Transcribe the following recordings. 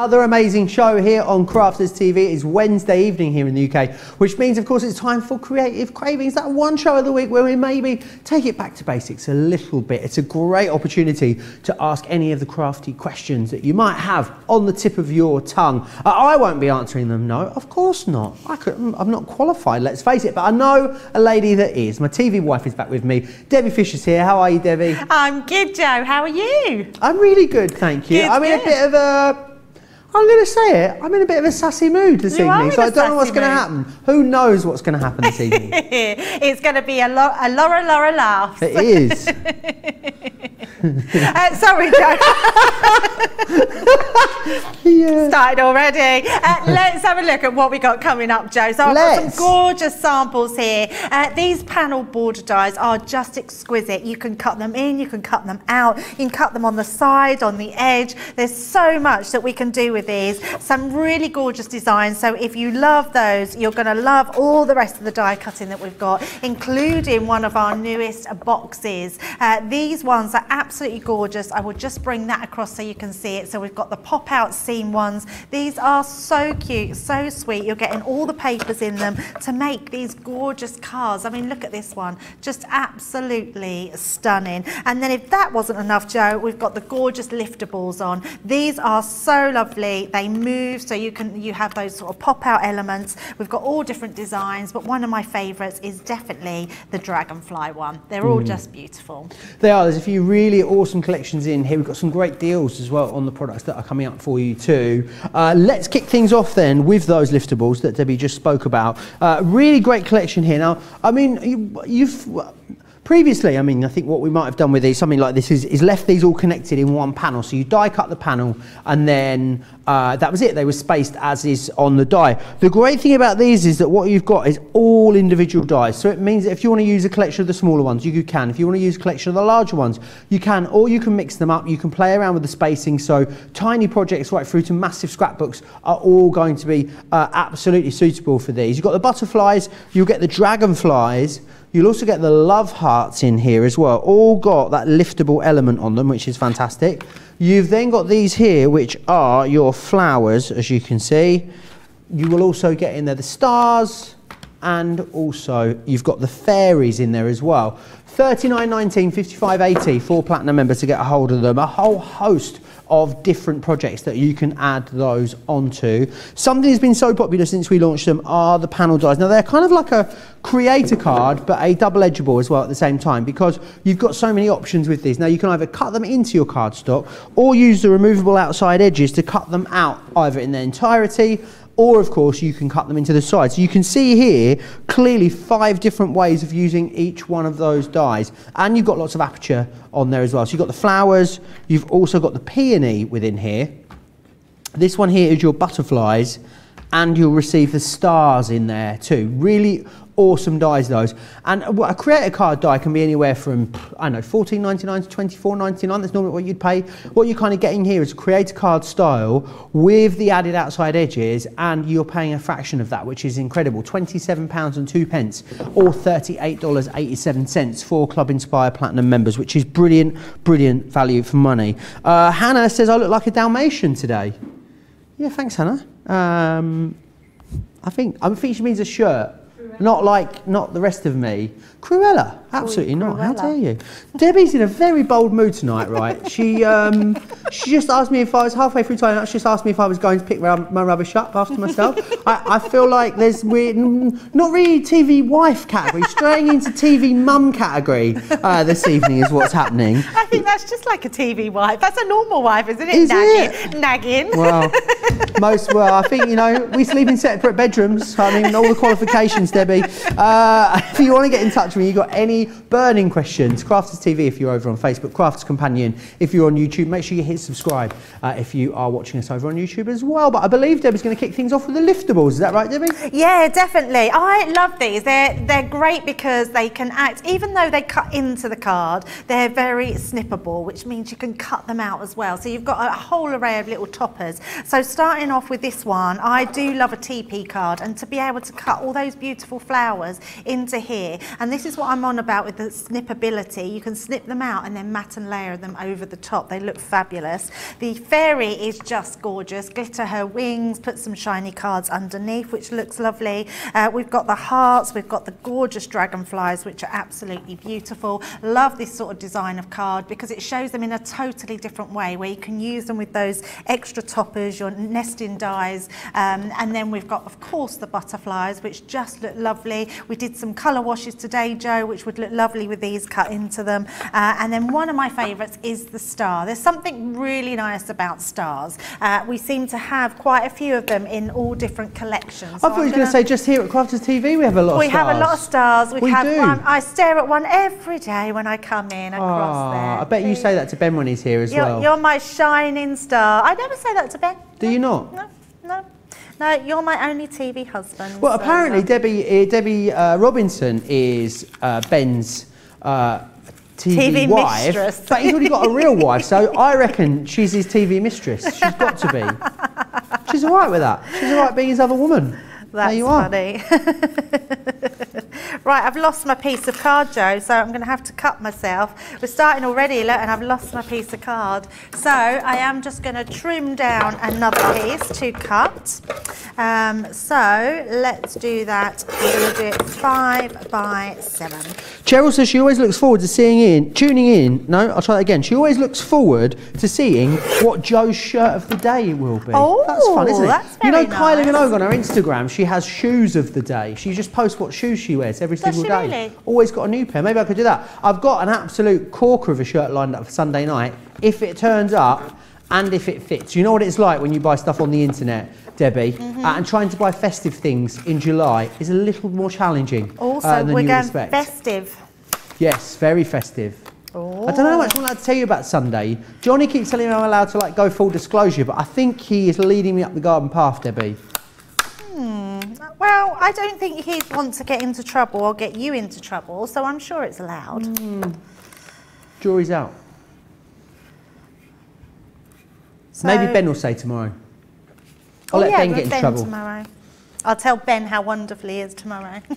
Another amazing show here on Crafters TV. Is Wednesday evening here in the UK, which means, of course, it's time for Creative Cravings, that one show of the week where we maybe take it back to basics a little bit. It's a great opportunity to ask any of the crafty questions that you might have on the tip of your tongue. Uh, I won't be answering them, no, of course not. I could, I'm not qualified, let's face it, but I know a lady that is. My TV wife is back with me. Debbie Fisher's here. How are you, Debbie? I'm good, Joe. How are you? I'm really good, thank you. Good, I'm in a bit of a I'm going to say it. I'm in a bit of a sassy mood this You evening, so I don't know what's going to happen. Who knows what's going to happen this evening? it's going to be a, lo- a Laura Laura laughs. it is. Uh, sorry, Joe. Yeah. Started already. Uh, let's have a look at what we got coming up, Joe. So I've Let's. got some gorgeous samples here. Uh, these panel border dies are just exquisite. You can cut them in, you can cut them out, you can cut them on the side, on the edge. There's so much that we can do with these. Some really gorgeous designs. So if you love those, you're going to love all the rest of the die cutting that we've got, including one of our newest boxes. Uh, these ones are absolutely gorgeous. I will just bring that across so you can see it. So we've got the pop out scene ones. These are so cute, so sweet. You're getting all the papers in them to make these gorgeous cars. I mean, look at this one, just absolutely stunning. And then if that wasn't enough, Joe, we've got the gorgeous liftables on. These are so lovely. They move, so you can you have those sort of pop out elements. We've got all different designs, but one of my favourites is definitely the dragonfly one. They're all just beautiful. There are. There's a few really awesome collections in here. We've got some great deals as well on the products that are coming up for you too. Uh, let's kick things off then with those liftables that Debbie just spoke about. Uh, really great collection here. Now, I mean, you, you've. Previously, I mean, I think what we might have done with these, something like this, is, is left these all connected in one panel. So you die cut the panel, and then uh, that was it. They were spaced as is on the die. The great thing about these is that what you've got is all individual dies. So it means that if you want to use a collection of the smaller ones, you can. If you want to use a collection of the larger ones, you can. Or you can mix them up. You can play around with the spacing. So tiny projects right through to massive scrapbooks are all going to be uh, absolutely suitable for these. You've got the butterflies. You'll get the dragonflies. You'll also get the love hearts in here as well. All got that liftable element on them, which is fantastic. You've then got these here, which are your flowers, as you can see. You will also get in there the stars, and also you've got the fairies in there as well. 39.19, 55.80 for platinum members to get a hold of them. A whole host of different projects that you can add those onto. Something that's been so popular since we launched them are the panel dies. Now they're kind of like a Create-a-Card, but a double edgeable as well at the same time because you've got so many options with these. Now you can either cut them into your cardstock or use the removable outside edges to cut them out either in their entirety or of course you can cut them into the side. So you can see here clearly five different ways of using each one of those dies. And you've got lots of aperture on there as well. So you've got the flowers, you've also got the peony within here. This one here is your butterflies and you'll receive the stars in there too. Really awesome dies those. And a a Create-a-Card die can be anywhere from, I don't know, fourteen ninety nine to twenty four ninety nine. That's normally what you'd pay. What you're kind of getting here is a Create-a-Card style with the added outside edges and you're paying a fraction of that, which is incredible. £27 and two pence or $38.87 for Club Inspire Platinum members, which is brilliant, brilliant value for money. Uh, Hannah says, I look like a Dalmatian today. Yeah, thanks, Hannah. Um, I think I think she means a shirt, not like not the rest of me. Cruella, absolutely not. How dare you? Debbie's in a very bold mood tonight, right? She um, she just asked me if I was halfway through time. She just asked me if I was going to pick my rubbish up after myself. I, I feel like there's weird, mm, not really TV wife category, straying into TV mum category uh, this evening is what's happening. I think that's just like a TV wife. That's a normal wife, isn't it? Is nagging. Nagging. Well, most well, I think you know we sleep in separate bedrooms. I mean, all the qualifications, Debbie. Uh, if you want to get in touch with me, you got any burning questions? Crafters TV if you're over on Facebook, Crafters Companion if you're on YouTube. Make sure you hit subscribe uh, if you are watching us over on YouTube as well. But I believe Debbie's going to kick things off with the liftables. Is that right, Debbie? Yeah, definitely. I love these. They're they're great because they can act, even though they cut into the card, they're very snippable, which means you can cut them out as well. So you've got a whole array of little toppers. So starting off with this one, I do love a TP card, and to be able to cut all those beautiful flowers into here. And this is what I'm on about with the snippability. You can snip them out and then matte and layer them over the top. They look fabulous. The fairy is just gorgeous. Glitter her wings, put some shiny cards underneath, which looks lovely. Uh, we've got the hearts, we've got the gorgeous dragonflies, which are absolutely beautiful. Love this sort of design of card because it shows them in a totally different way where you can use them with those extra toppers, your nesting dies. Um, and then we've got, of course, the butterflies, which just look lovely. We did some colour washes today, Joe, which would look lovely with these cut into them. Uh, and then one of my favourites is the star. There's something really nice about stars. Uh, we seem to have quite a few of them in all different collections. I thought you were going to say just here at Crafters TV we have a lot we of stars. have a lot of stars. We, We have do. one. I stare at one every day when I come in across Ah, there. I bet you say that to Ben when he's here as You're, well. you're my shining star. I never say that to Ben. Do you not? No, no. No, you're my only TV husband. Well, so, apparently Debbie uh, Debbie uh, Robinson is uh, Ben's uh, TV, TV wife, mistress. but he's already got a real wife, so I reckon she's his TV mistress. She's got to be. She's all right with that. She's all right being his other woman. That's there you are. funny. right, I've lost my piece of card, Joe, so I'm going to have to cut myself. We're starting already, look, and I've lost my piece of card. So I am just going to trim down another piece to cut. Um, so let's do that. We're going to do it five by seven. Cheryl says she always looks forward to seeing in, tuning in. No, I'll try that again. She always looks forward to seeing what Joe's shirt of the day will be. Oh, that's fun, isn't it? that's you know, very Kylie nice. Minogue on her Instagram, she has shoes of the day. She just posts what shoes she wears every Does single she day. really? Always got a new pair. Maybe I could do that. I've got an absolute corker of a shirt lined up for Sunday night. If it turns up and if it fits, you know what it's like when you buy stuff on the internet. Debbie, Mm-hmm. uh, and trying to buy festive things in July is a little more challenging Also, uh, than we're you going expect. festive. Yes, very festive. Oh. I don't know how much I'm allowed to tell you about Sunday. Johnny keeps telling me I'm allowed to like go full disclosure, but I think he is leading me up the garden path, Debbie. Well, I don't think he'd want to get into trouble or get you into trouble, so I'm sure it's allowed. Hmm. Jury's out. So- Maybe Ben will say tomorrow. I'll Oh, let yeah, Ben get into trouble. tomorrow. I'll tell Ben how wonderful he is tomorrow.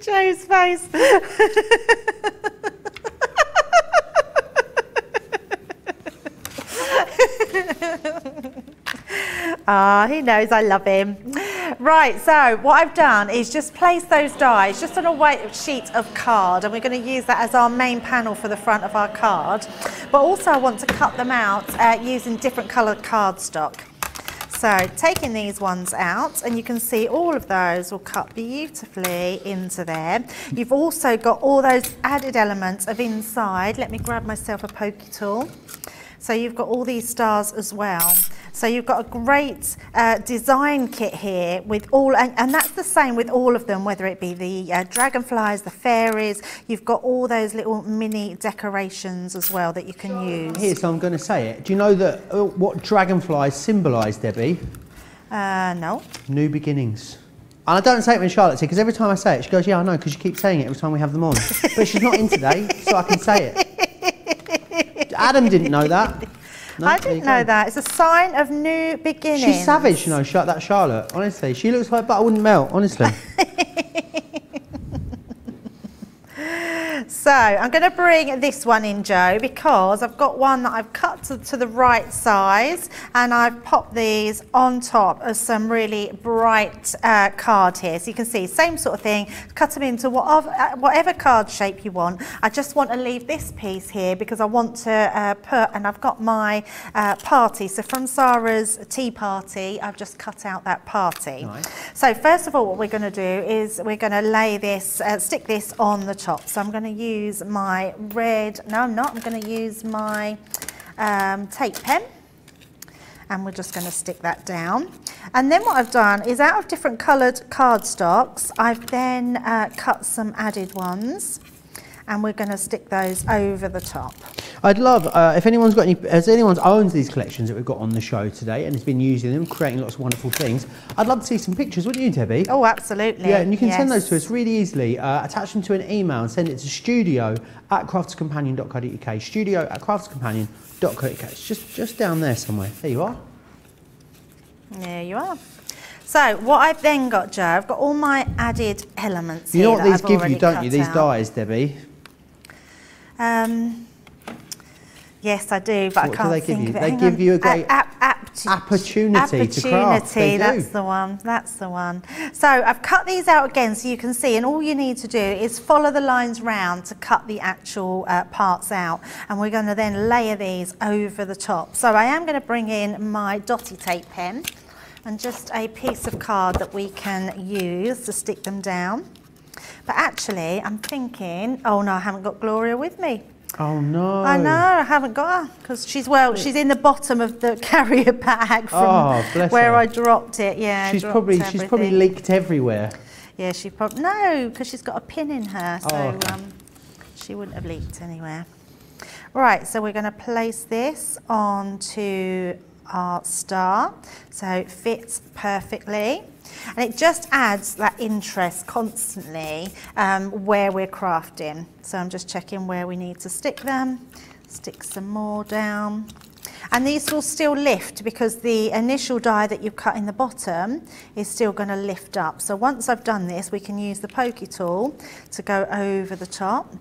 Joe's face. Ah, he knows I love him. Right, so what I've done is just place those dies just on a white sheet of card and we're going to use that as our main panel for the front of our card. But also I want to cut them out uh, using different coloured cardstock. So taking these ones out and you can see all of those will cut beautifully into there. You've also got all those added elements of inside. Let me grab myself a pokey tool. So you've got all these stars as well. So you've got a great uh, design kit here with all, and, and that's the same with all of them, whether it be the uh, dragonflies, the fairies, you've got all those little mini decorations as well that you can use. Here, so I'm going to say it. Do you know that uh, what dragonflies symbolise, Debbie? Uh, no. New beginnings. And I don't say it when Charlotte's here because every time I say it, she goes, "Yeah, I know," because you keep saying it every time we have them on. but she's not in today, so I can say it. Adam didn't know that. No, I didn't know go. that. It's a sign of new beginnings. She's savage, you know, shut that Charlotte. Honestly, she looks like butter wouldn't melt. Honestly, So I'm going to bring this one in, Joe, because I've got one that I've cut to, to the right size and I've popped these on top of some really bright uh, card here. So you can see, same sort of thing, cut them into whatever, uh, whatever card shape you want. I just want to leave this piece here because I want to uh, put, and I've got my uh, party. So from Sara's tea party, I've just cut out that party. Nice. So first of all, what we're going to do is we're going to lay this, uh, stick this on the top. So I'm going to use my red, no I'm not, I'm going to use my um, tape pen and we're just going to stick that down. And then what I've done is out of different coloured cardstocks, I've then uh, cut some added ones and we're going to stick those over the top. I'd love uh, if anyone's got any, has anyone owns these collections that we've got on the show today and has been using them, creating lots of wonderful things. I'd love to see some pictures, wouldn't you, Debbie? Oh, absolutely. Yeah, and you can send those to us really easily. Uh, attach them to an email and send it to studio at crafterscompanion.co.uk. Studio at crafterscompanion.co.uk. It's just just down there somewhere. There you are. There you are. So what I've then got, Joe, I've got all my added elements You know what these I've give you, don't you? These out. dies, Debbie. Um, yes, I do, but What I can't they give think you? of it. They Hang give on. you a great ap- apti- opportunity to craft. They Opportunity, that's do. the one. That's the one. So I've cut these out again so you can see, and all you need to do is follow the lines round to cut the actual uh, parts out. And we're going to then layer these over the top. So I am going to bring in my dotty tape pen and just a piece of card that we can use to stick them down. But actually, I'm thinking, oh no, I haven't got Gloria with me. Oh no. I know, I haven't got her because she's well, she's in the bottom of the carrier bag from Oh, where her. I dropped it. Yeah, She's probably she's probably leaked everywhere. Yeah, she probably no, because she's got a pin in her, so Oh, okay. um, she wouldn't have leaked anywhere. Right, so we're going to place this onto our star, so it fits perfectly. And it just adds that interest constantly um, where we're crafting. So I'm just checking where we need to stick them. Stick some more down. And these will still lift because the initial die that you cut in the bottom is still going to lift up. So once I've done this, we can use the pokey tool to go over the top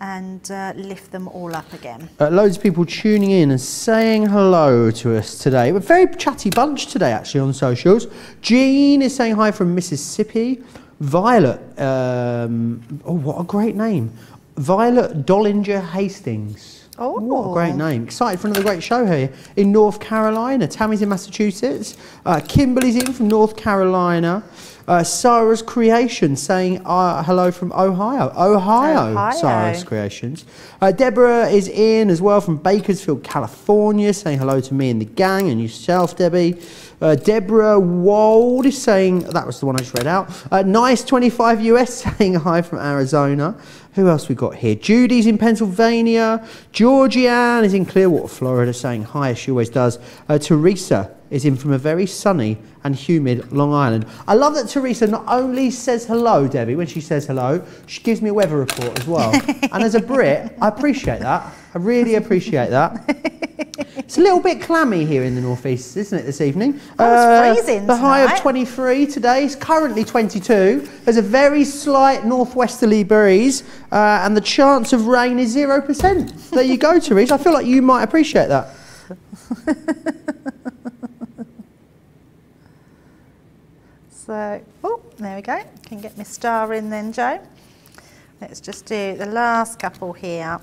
and uh, lift them all up again. Uh, loads of people tuning in and saying hello to us today. We're a very chatty bunch today, actually, on socials. Jean is saying hi from Mississippi. Violet, um, oh, what a great name. Violet Dollinger Hastings. Oh. What a great name. Excited for another great show here in North Carolina. Tammy's in Massachusetts. Uh, Kimberly's in from North Carolina. Uh, Sarah's Creation saying uh, hello from Ohio. Ohio, Ohio. Sarah's Creations. Uh, Deborah is in as well from Bakersfield, California, saying hello to me and the gang and yourself, Debbie. Uh, Deborah Wald is saying, that was the one I just read out. Uh, nice 25 US saying hi from Arizona. Who else we got here? Judy's in Pennsylvania. Georgianne is in Clearwater, Florida, saying hi as she always does. Uh, Teresa is in from a very sunny and humid Long Island. I love that Teresa not only says hello, Debbie, when she says hello, she gives me a weather report as well. and as a Brit, I appreciate that. I really appreciate that. It's a little bit clammy here in the northeast, isn't it, this evening? Oh, it's freezing The high of 23 today is currently 22. There's a very slight northwesterly breeze, uh, and the chance of rain is 0%. There you go, Therese. I feel like you might appreciate that. So, oh, there we go. Can get my star in then, Joe. Let's just do the last couple here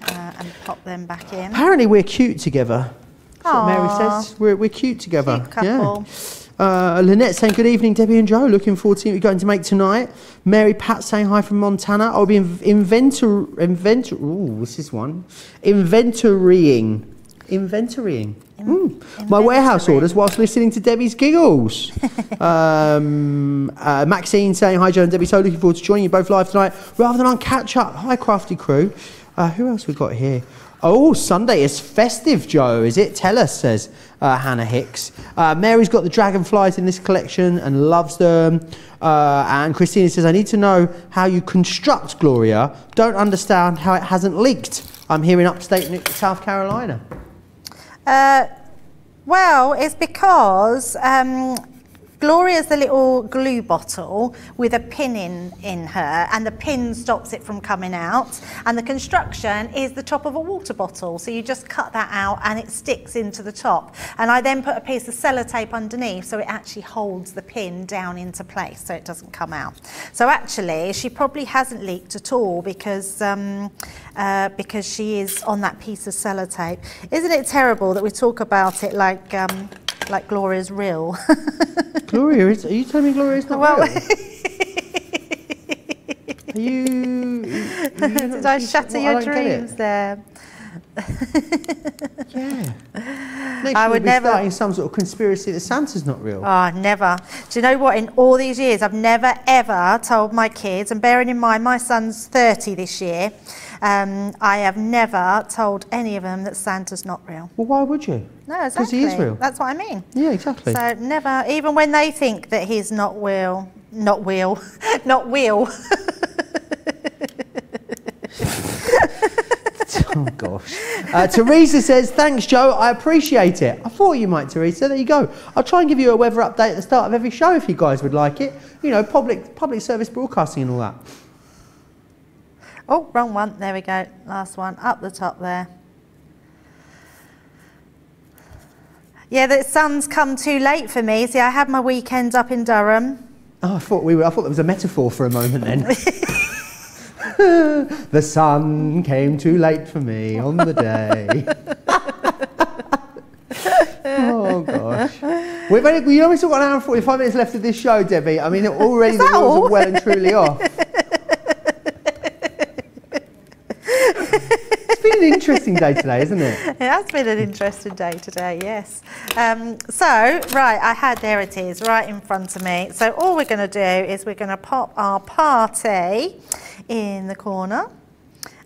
uh, and pop them back in. Apparently, we're cute together. That's what Mary says. We're, we're cute together. Cute couple. Yeah. Uh, Lynette saying good evening, Debbie and Joe. Looking forward to what you're going to make tonight. Mary Pat saying hi from Montana. I'll be in, inventor, inventor. Ooh, this is one. Inventorying. Inventorying. Mm. My warehouse inventorying. orders whilst listening to Debbie's giggles. um, uh, Maxine saying hi, Joe and Debbie. So looking forward to joining you both live tonight rather than on catch up. Hi, crafty crew. Uh, who else we got here? Oh, Sunday is festive, Joe, is it? Tell us, says uh, Hannah Hicks. Uh, Mary's got the dragonflies in this collection and loves them. Uh, and Christina says, I need to know how you construct Gloria. Don't understand how it hasn't leaked. I'm here in upstate South Carolina. Uh, well, it's because um, Gloria's the little glue bottle with a pin in, in her, and the pin stops it from coming out. And the construction is the top of a water bottle. So you just cut that out and it sticks into the top. And I then put a piece of sellotape underneath so it actually holds the pin down into place so it doesn't come out. So actually, she probably hasn't leaked at all because, um, uh, because she is on that piece of sellotape. Isn't it terrible that we talk about it like, um, like Gloria's real? Gloria, is, are you telling me Gloria is not Well- real? Are you? are you Did I shatter your don't get it. dreams there? Yeah. Next I would be never. starting some sort of conspiracy that Santa's not real. Oh, never. Do you know what? In all these years, I've never ever told my kids, and bearing in mind my son's 30 this year, um, I have never told any of them that Santa's not real. well, why would you? No, exactly. Because he is real. That's what I mean. Yeah, exactly. So never, even when they think that he's not real, not real, not real. oh gosh. Uh, Teresa says, "Thanks, Joe. I appreciate it. I thought you might, Teresa. There you go. I'll try and give you a weather update at the start of every show if you guys would like it. You know, public public service broadcasting and all that. Oh, wrong one. There we go. Last one up the top there. Yeah, the sun's come too late for me. See, I had my weekend up in Durham. Oh, I thought we were. I thought there was a metaphor for a moment then. the sun came too late for me on the day. oh gosh. We've only, we only still got an hour and 45 minutes left of this show, Debbie. I mean, already the wheels all? are well and truly off. it's been an interesting day today, isn't it? It has been an interesting day today, yes. Um, so, right, I had, there it is, right in front of me. So all we're going to do is we're going to pop our party in the corner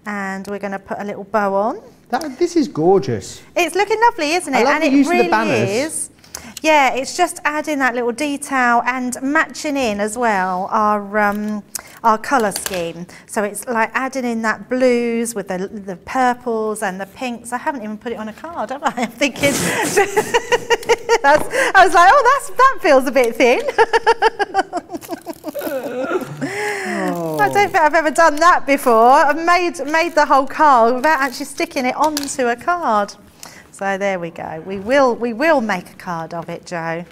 and we're going to put a little bow on. That, this is gorgeous. It's looking lovely, isn't it? And it use of the really is. Yeah, it's just adding that little detail and matching in as well our um, our colour scheme. So it's like adding in that blues with the the purples and the pinks. I haven't even put it on a card, have I? I'm thinking. I was like, oh, that's that feels a bit thin. I don't think I've ever done that before. I've made made the whole card without actually sticking it onto a card. So there we go. We will we will make a card of it, Joe.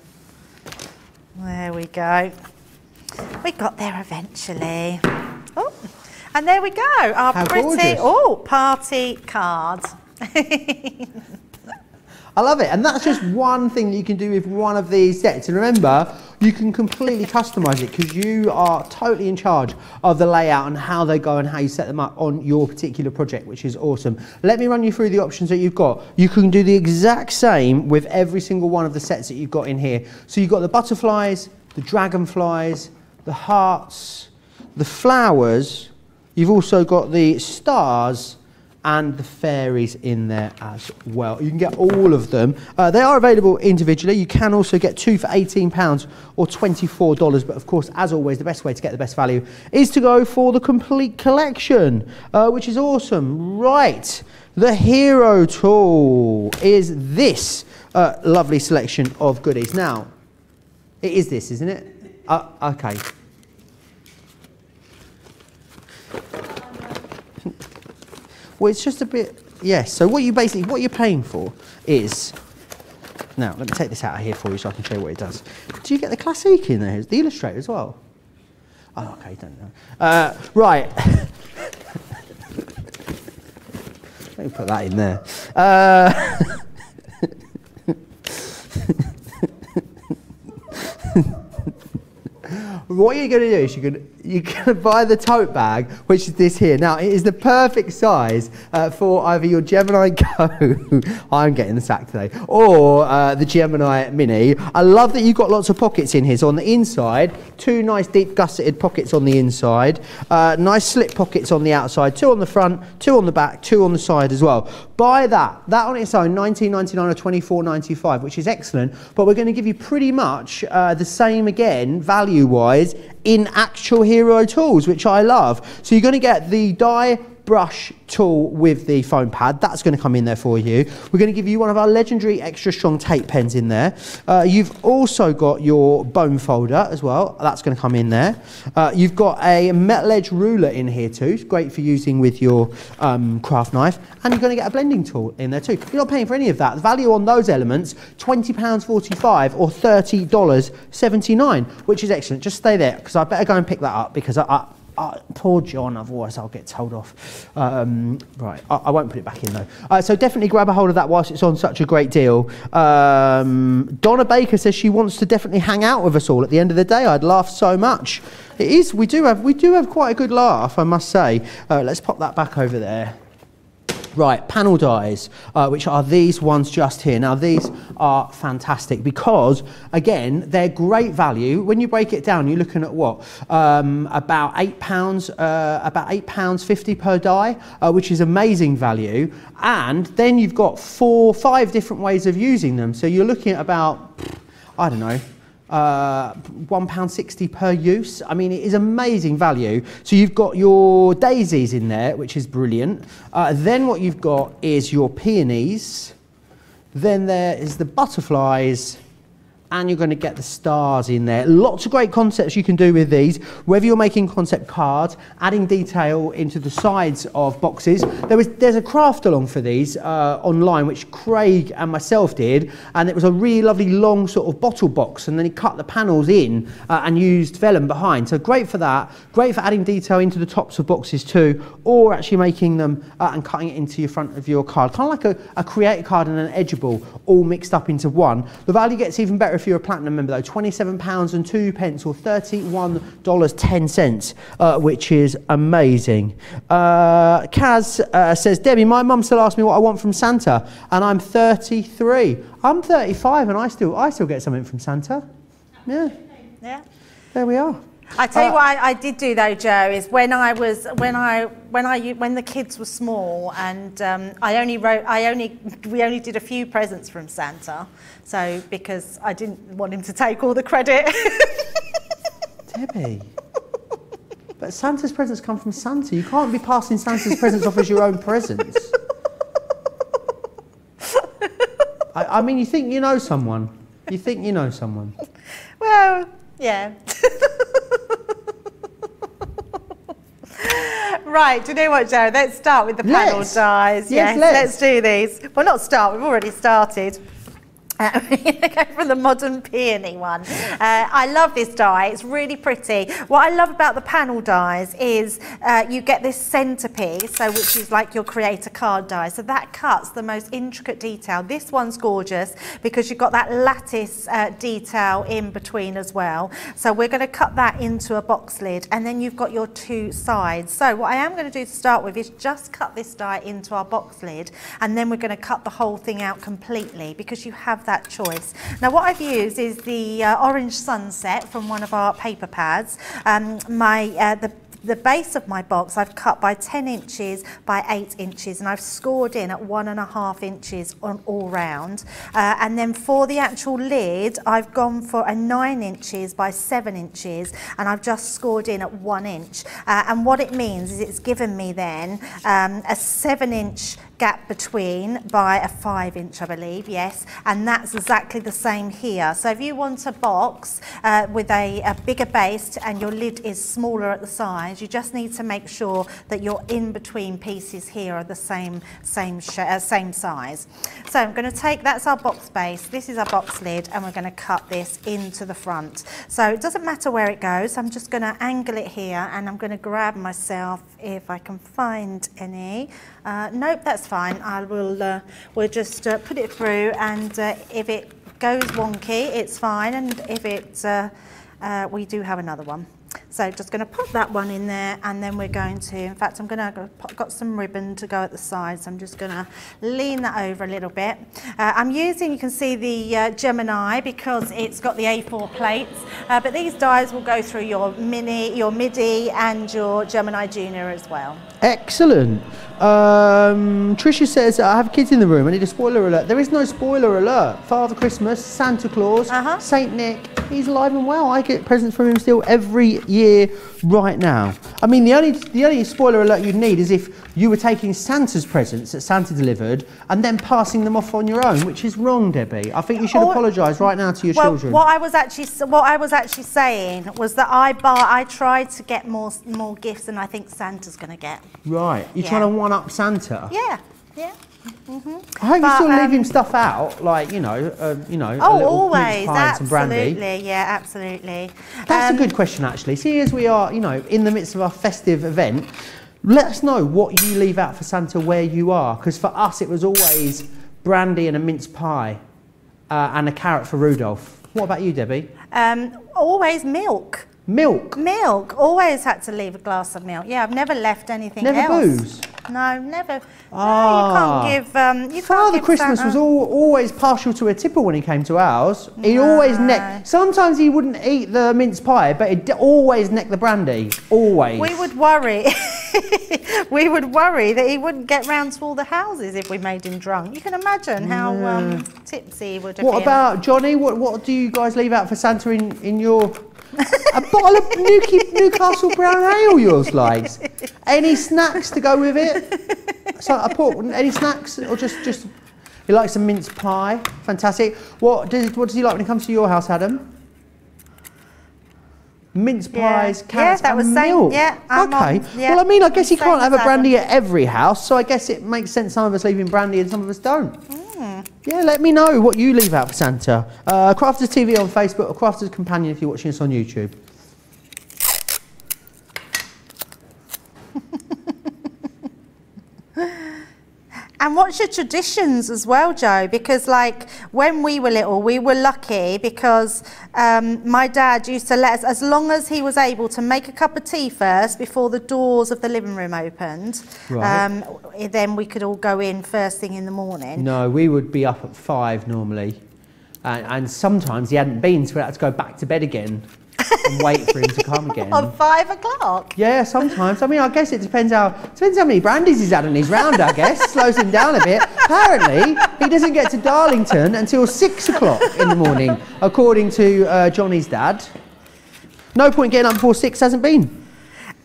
There we go. We got there eventually. Oh, and there we go. Our How pretty gorgeous. oh party card. I love it. And that's just one thing that you can do with one of these sets. And remember, you can completely customize it because you are totally in charge of the layout and how they go and how you set them up on your particular project, which is awesome. Let me run you through the options that you've got. You can do the exact same with every single one of the sets that you've got in here. So you've got the butterflies, the dragonflies, the hearts, the flowers. You've also got the stars and the fairies in there as well. You can get all of them. Uh, they are available individually. You can also get two for £18 or $24. But of course, as always, the best way to get the best value is to go for the complete collection, uh, which is awesome. Right. The hero tool is this uh, lovely selection of goodies. Now, it is this, isn't it? Uh, okay. Well, it's just a bit. Yes. So what you basically what you're paying for is. Now let me take this out of here for you so I can show you what it does. Do you get the classic in there? The illustrator as well. Oh, okay. Don't know. Uh, right. let me put that in there. Uh, What you're going to do is you're going to, going to buy the tote bag, which is this here. Now, it is the perfect size uh, for either your Gemini Go, I'm getting the sack today, or uh, the Gemini Mini. I love that you've got lots of pockets in here. So on the inside, two nice deep gusseted pockets on the inside, uh, nice slip pockets on the outside, two on the front, two on the back, two on the side as well. Buy that. That on its own, 19.99 or 24.95, which is excellent. But we're going to give you pretty much uh, the same again, value-wise, in actual hero tools, which I love. So you're going to get the die brush tool with the foam pad. That's going to come in there for you. We're going to give you one of our legendary extra strong tape pens in there. Uh, you've also got your bone folder as well. That's going to come in there. Uh, you've got a metal edge ruler in here too. It's great for using with your um, craft knife. And you're going to get a blending tool in there too. You're not paying for any of that. The value on those elements, £20.45 or $30.79, which is excellent. Just stay there because I better go and pick that up because I, I uh, poor John, otherwise I'll get told off. Um, right, I, I won't put it back in though. Uh, so definitely grab a hold of that whilst it's on such a great deal. Um, Donna Baker says she wants to definitely hang out with us all at the end of the day. I'd laugh so much. It is. We do have. We do have quite a good laugh, I must say. Uh, let's pop that back over there. Right, panel dies, uh, which are these ones just here. Now, these are fantastic because, again, they're great value. When you break it down, you're looking at what? Um, about eight pounds, uh, about eight pounds fifty per die, uh, which is amazing value. And then you've got four, five different ways of using them. So you're looking at about, I don't know, uh, £1.60 per use. I mean, it is amazing value. So you've got your daisies in there, which is brilliant. Uh, then what you've got is your peonies. Then there is the butterflies and you're going to get the stars in there. Lots of great concepts you can do with these, whether you're making concept cards, adding detail into the sides of boxes. There was, there's a craft along for these uh, online, which Craig and myself did, and it was a really lovely long sort of bottle box, and then he cut the panels in uh, and used vellum behind. So great for that, great for adding detail into the tops of boxes too, or actually making them uh, and cutting it into your front of your card. Kind of like a, a create card and an edgeable all mixed up into one. The value gets even better if you're a platinum member though, £27 and two pence or $31.10, uh, which is amazing. Uh, Kaz uh, says, Debbie, my mum still asks me what I want from Santa and I'm 33. I'm 35 and I still, I still get something from Santa. Yeah, Yeah. there we are. I tell you Uh, what I, I did do though, Joe, is when I was when I when I when the kids were small, and um, I only wrote I only we only did a few presents from Santa, so because I didn't want him to take all the credit. Debbie. But Santa's presents come from Santa. You can't be passing Santa's presents off as your own presents. I, I mean, you think you know someone. You think you know someone. well, yeah. Right, do you know what, Joe? Let's start with the panel Let's. dies. Yes, Yes, let's. let's do these. Well, not start, we've already started. Uh, go for the modern peony one. Uh, I love this die, it's really pretty. What I love about the panel dies is uh, you get this centerpiece, so which is like your Create-a-Card die. So that cuts the most intricate detail. This one's gorgeous because you've got that lattice uh, detail in between as well. So we're going to cut that into a box lid and then you've got your two sides. So what I am going to do to start with is just cut this die into our box lid and then we're going to cut the whole thing out completely because you have that choice. Now what I've used is the uh, Orange Sunset from one of our paper pads. Um, my uh, the the base of my box I've cut by 10 inches by 8 inches and I've scored in at one and a half inches on all round uh, and then for the actual lid I've gone for a 9 inches by 7 inches and I've just scored in at 1 inch uh, and what it means is it's given me then um, a 7 inch gap between by a 5 inch I believe yes and that's exactly the same here. So if you want a box uh, with a, a bigger base and your lid is smaller at the sides you just need to make sure that your in between pieces here are the same same uh, same size. So I'm going to take that's our box base. This is our box lid and we're going to cut this into the front. So it doesn't matter where it goes. I'm just going to angle it here and I'm going to grab myself if I can find any. Uh, nope that's fine I will uh, we'll just uh, put it through and uh, if it goes wonky it's fine and if it uh, uh, we do have another one so just going to pop that one in there and then we're going to, in fact I'm going to, got some ribbon to go at the sides, I'm just going to lean that over a little bit. Uh, I'm using, you can see the Gemini because it's got the A4 plates, but these dies will go through your mini, your MIDI and your Gemini Junior as well. Excellent. Um, Tricia says, I have kids in the room. I need a spoiler alert. There is no spoiler alert. Father Christmas, Santa Claus, Uh-huh. Saint Nick, he's alive and well. I get presents from him still every year right now. I mean, the only, the only spoiler alert you'd need is if you were taking Santa's presents that Santa delivered and then passing them off on your own, which is wrong, Debbie. I think you should Or- apologise right now to your Well, children. what I was actually what I was actually saying was that I buy I tried to get more more gifts than I think Santa's going to get. Right. You're Yeah. trying to up Santa. Yeah, yeah. I hope you But, still leave um, him stuff out, like, you know, uh, you know, a Oh, always, pie and some brandy. absolutely, yeah, absolutely. That's Um, a good question, actually. See, as we are, you know, in the midst of our festive event, let us know what you leave out for Santa where you are, because for us it was always brandy and a mince pie, uh, and a carrot for Rudolph. What about you, Debbie? Um, always milk. Milk. Milk. Always had to leave a glass of milk. Yeah, I've never left anything Never else. booze? No, never. Ah. No, you can't give. Um, you can't Father give Christmas Santa- was all, always partial to a tipple when he came to ours. He'd No. always neck. Sometimes he wouldn't eat the mince pie, but he'd always neck the brandy. Always. We would worry. we would worry that he wouldn't get round to all the houses if we made him drunk. You can imagine how um, tipsy he would have What been. about Johnny? What what do you guys leave out for Santa in, in your a bottle of Newca- Newcastle brown ale yours likes? Any snacks to go with it? So a pork, any snacks or just just he likes a mince pie. Fantastic. What does what does he like when it comes to your house, Adam? Mince Yeah. pies, Yeah, carrots, that and was same- milk. yeah, I'm okay. on- yeah, Well, I mean, I guess you can't have a brandy at every house, so I guess it makes sense. Some of us leaving brandy and some of us don't. Hmm. Yeah, let me know what you leave out for Santa. Uh, Crafters TV on Facebook or Crafters Companion if you're watching us on YouTube. And what's your traditions as well, Joe? Because like when we were little, we were lucky because um, my dad used to let us, as long as he was able to make a cup of tea first before the doors of the living room opened, Right. um, then we could all go in first thing in the morning. No, we would be up at five normally. And, and sometimes he hadn't been, so we had to go back to bed again and wait for him to come again. On five o'clock. Yeah, sometimes. I mean, I guess it depends how depends how many brandies he's had in his round. I guess slows him down a bit. Apparently, he doesn't get to Darlington until six o'clock in the morning, according to uh, Johnny's dad. No point getting up before six. Hasn't been.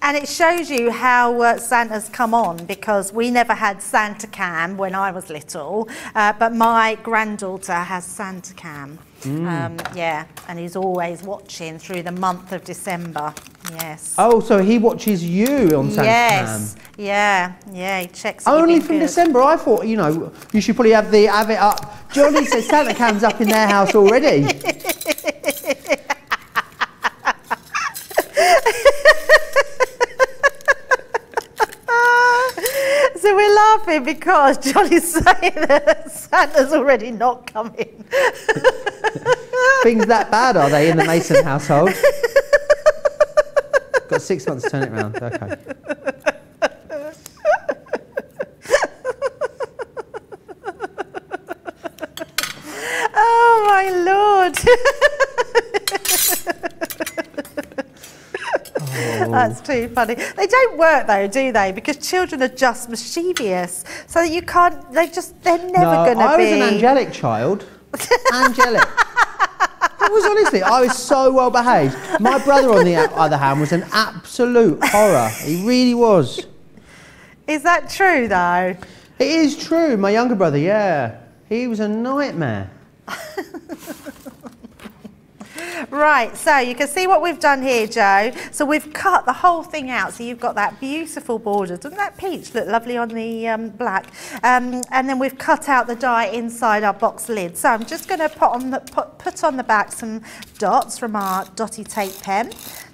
And it shows you how uh, Santa's come on because we never had Santa Cam when I was little, uh, but my granddaughter has Santa Cam. Um, yeah, and he's always watching through the month of December. Yes. Oh, so he watches you on Santa Cam. yes. Yeah. Yeah. He checks. Only from good. December. I thought, you know, you should probably have the have it up. Johnny says Santa Cam's up in their house already. So we're laughing because Johnny's saying that Santa's already not coming. Things that bad are they in the Mason household? Got six months to turn it around. Okay. Oh my lord. That's oh. too funny. They don't work though, do they? Because children are just mischievous. So you can't, they just, they're never no, going to be. I was an angelic child. angelic. I was honestly, I was so well behaved. My brother, on the other hand, was an absolute horror. He really was. Is that true though? It is true. My younger brother, yeah, he was a nightmare. Right, so you can see what we've done here, Joe. So we've cut the whole thing out. So you've got that beautiful border. Doesn't that peach look lovely on the um, black? Um, and then we've cut out the die inside our box lid. So I'm just going to put on the put, put on the back some dots from our dotty tape pen.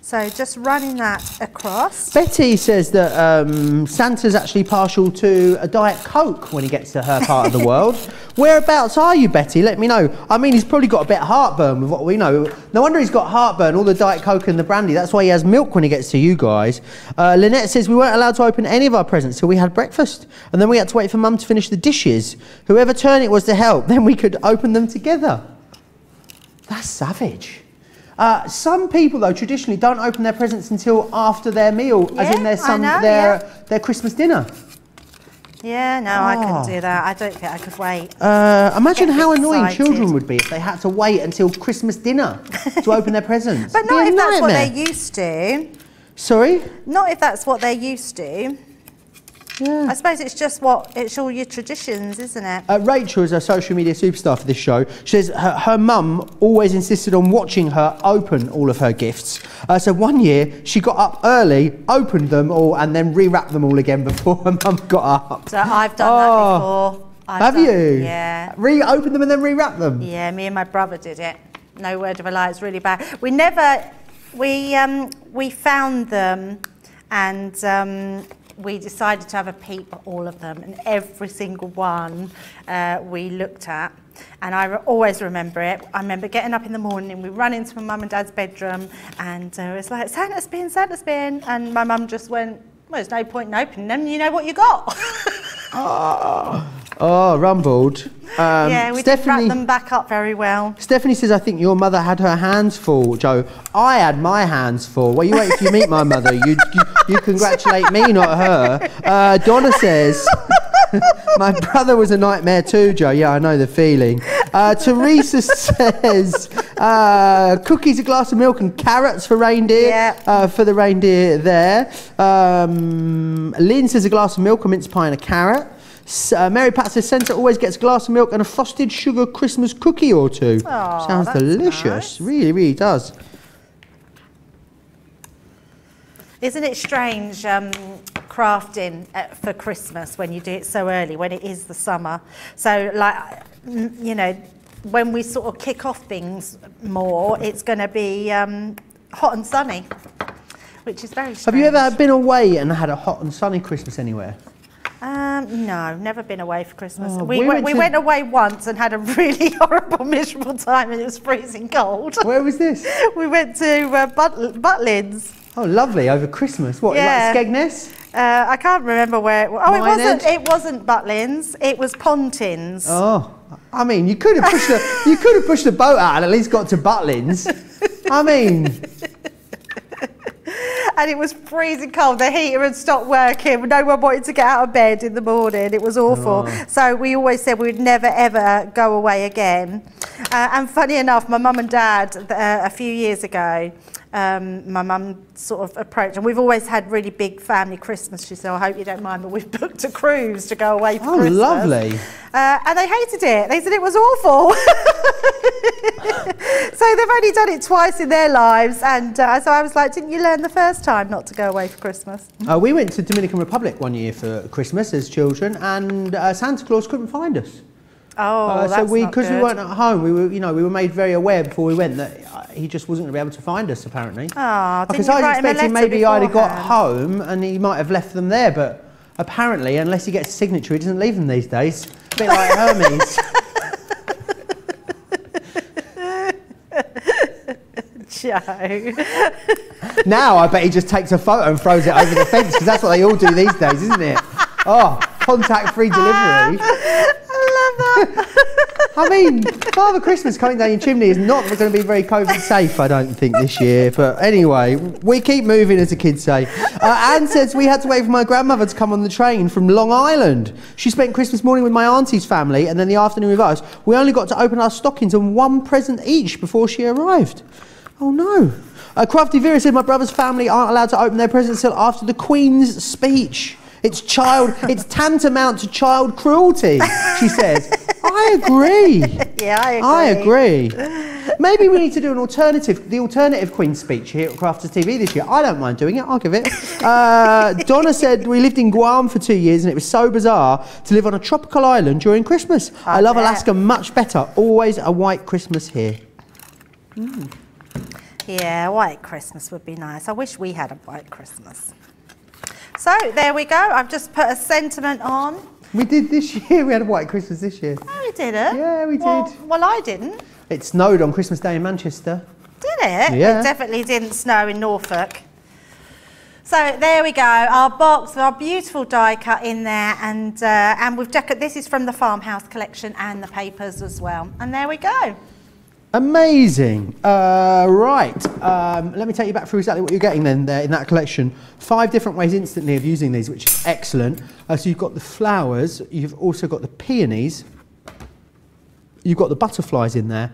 So just running that across. Betty says that um, Santa's actually partial to a Diet Coke when he gets to her part of the world. Whereabouts are you, Betty? Let me know. I mean, he's probably got a bit of heartburn with what we know. No wonder he's got heartburn, all the Diet Coke and the brandy. That's why he has milk when he gets to you guys. Uh, Lynette says we weren't allowed to open any of our presents till we had breakfast. And then we had to wait for Mum to finish the dishes. Whoever turn it was to help, then we could open them together. That's savage. Uh, some people, though, traditionally don't open their presents until after their meal, as in their I know, their yeah. their Christmas dinner. Yeah, no, I Oh. couldn't do that. I don't think I could wait. Uh, imagine how annoying excited. children would be if they had to wait until Christmas dinner to open their presents. But not if that's what they're used to. Sorry. Not if that's what they're used to. Yeah. I suppose it's just what it's all your traditions, isn't it? Uh, Rachel is a social media superstar for this show. She says her, her mum always insisted on watching her open all of her gifts. Uh, so one year she got up early, opened them all, and then rewrapped them all again before her mum got up. So I've done Oh. that before. I've Have done- you? Yeah. Reopen them and then rewrap them. Yeah, me and my brother did it. No word of a lie, it's really bad. We never, we, um, we found them and um, we decided to have a peep at all of them and every single one uh, we looked at. and I re- always remember it. I remember getting up in the morning and we run into my mum and dad's bedroom and uh, it was like, Santa's bin, Santa's bin. And my mum just went, well, there's no point in opening them, you know what you got. Oh, rumbled. Um, yeah, we didn't wrap them back up very well. Stephanie says, I think your mother had her hands full, Joe. I had my hands full. Well, you wait if you meet my mother. You, you, you congratulate me, not her. Uh, Donna says, my brother was a nightmare too, Joe. Yeah, I know the feeling. Uh, Teresa says, uh, cookies, a glass of milk, and carrots for reindeer. Yeah. Uh, for the reindeer there. Um, Lynn says, a glass of milk, a mince pie, and a carrot. Uh, Mary Pat says Santa always gets a glass of milk and a frosted sugar Christmas cookie or two. Aw, Sounds delicious. nice. Really, really does. Isn't it strange um, crafting uh, for Christmas when you do it so early, when it is the summer? So, like, mm, you know, when we sort of kick off things more, it's going to be um, hot and sunny, which is very strange. Have you ever been away and had a hot and sunny Christmas anywhere? Um, no, never been away for Christmas. Oh, we, we went, went we to- went away once and had a really horrible, miserable time, and it was freezing cold. Where was this? we went to uh, But- Butlins. Oh, lovely. Over Christmas. What, Yeah. like Skegness? Uh, I can't remember where. It, was. oh, it wasn't. It wasn't Butlins. It was Pontins. Oh, I mean, you could have pushed the you could have pushed the boat out and at least got to Butlins. I mean, And it was freezing cold. The heater had stopped working. No one wanted to get out of bed in the morning. It was awful. Oh. So we always said we'd never ever go away again. Uh, and funny enough, my mum and dad, uh, a few years ago, um, my mum sort of approached, and we've always had really big family Christmas. She said, "I hope you don't mind, but we've booked a cruise to go away for Christmas. Oh, Christmas." lovely. Uh, and they hated it. They said it was awful. so they've only done it twice in their lives, and uh, so I was like, "Didn't you learn the first time not to go away for Christmas?" uh, we went to Dominican Republic one year for Christmas as children, and uh, Santa Claus couldn't find us. Oh, Uh, so we, because we weren't at home, we were, you know, we were made very aware before we went that uh, he just wasn't going to be able to find us. Apparently, Aw, didn't because I was write him a expecting maybe I'd have got home and he might have left them there, but apparently, unless he gets a signature, he doesn't leave them these days. A bit like Hermes. Joe. now I bet he just takes a photo and throws it over the fence because that's what they all do these days, isn't it? Oh, contact-free delivery. I love that. I mean, Father Christmas coming down your chimney is not going to be very COVID safe, I don't think, this year. But anyway, we keep moving, as the kids say. Uh, Anne says we had to wait for my grandmother to come on the train from Long Island. She spent Christmas morning with my auntie's family and then the afternoon with us. We only got to open our stockings and one present each before she arrived. Oh no. Uh, Crafty Vera said my brother's family aren't allowed to open their presents until after the Queen's speech. It's child, it's tantamount to child cruelty, she says. I agree. Yeah, I agree. I agree. Maybe we need to do an alternative, the alternative Queen's speech here at Crafters TV this year. I don't mind doing it. I'll give it. Uh, Donna said we lived in Guam for two years and it was so bizarre to live on a tropical island during Christmas. I, I love bet. Alaska much better. Always a white Christmas here. Yeah, white Christmas would be nice. I wish we had a white Christmas. So there we go. I've just put a sentiment on. We did this year. We had a white Christmas this year. No, we didn't. Yeah, we Well, did. well, I didn't. It snowed on Christmas Day in Manchester. Did it? Yeah. It definitely didn't snow in Norfolk. So there we go, our box with our beautiful die cut in there, and uh, and we've decorated. This is from the farmhouse collection and the papers as well. And there we go. Amazing. Uh, right. Um, let me take you back through exactly what you're getting then there in that collection. Five different ways instantly of using these, which is excellent. Uh, so you've got the flowers, you've also got the peonies, you've got the butterflies in there,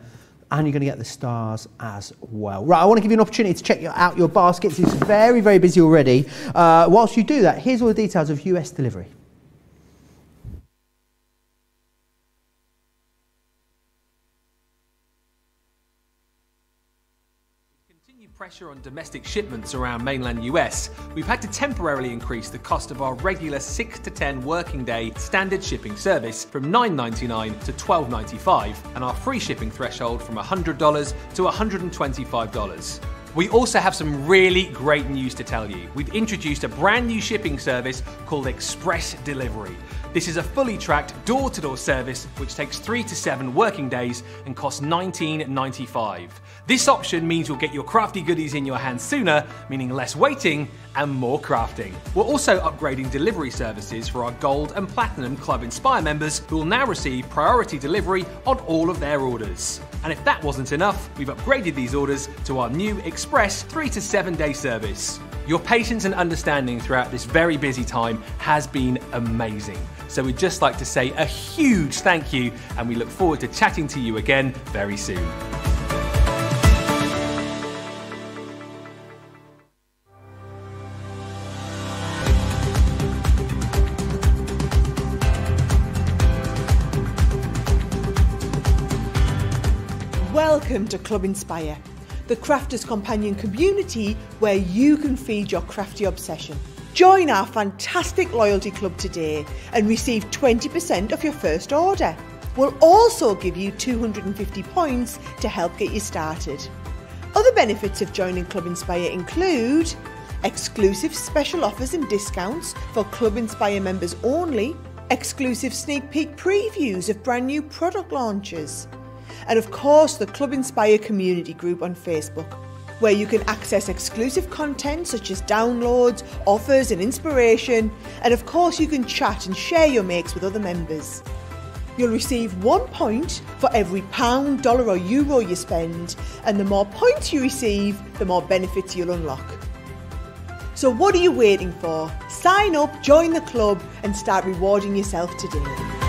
and you're going to get the stars as well. Right, I want to give you an opportunity to check your, out your baskets. It's very, very busy already. Uh, whilst you do that, here's all the details of US delivery. Pressure on domestic shipments around mainland US, we've had to temporarily increase the cost of our regular 6 to 10 working day standard shipping service from $9.99 to $12.95 and our free shipping threshold from $100 to $125. We also have some really great news to tell you. We've introduced a brand new shipping service called Express Delivery. This is a fully tracked door to door service which takes three to seven working days and costs $19.95. This option means you'll get your crafty goodies in your hands sooner, meaning less waiting and more crafting. We're also upgrading delivery services for our Gold and Platinum Club Inspire members who will now receive priority delivery on all of their orders. And if that wasn't enough, we've upgraded these orders to our new Express 3 to 7 day service. Your patience and understanding throughout this very busy time has been amazing. So we'd just like to say a huge thank you and we look forward to chatting to you again very soon. Welcome to Club Inspire, the crafters companion community where you can feed your crafty obsession. Join our fantastic loyalty club today and receive 20% of your first order. We'll also give you 250 points to help get you started. Other benefits of joining Club Inspire include exclusive special offers and discounts for Club Inspire members only, exclusive sneak peek previews of brand new product launches, and of course the Club Inspire community group on Facebook, where you can access exclusive content such as downloads, offers, and inspiration, and of course you can chat and share your makes with other members. You'll receive one point for every pound, dollar, or euro you spend, and the more points you receive, the more benefits you'll unlock. So, what are you waiting for? Sign up, join the club, and start rewarding yourself today.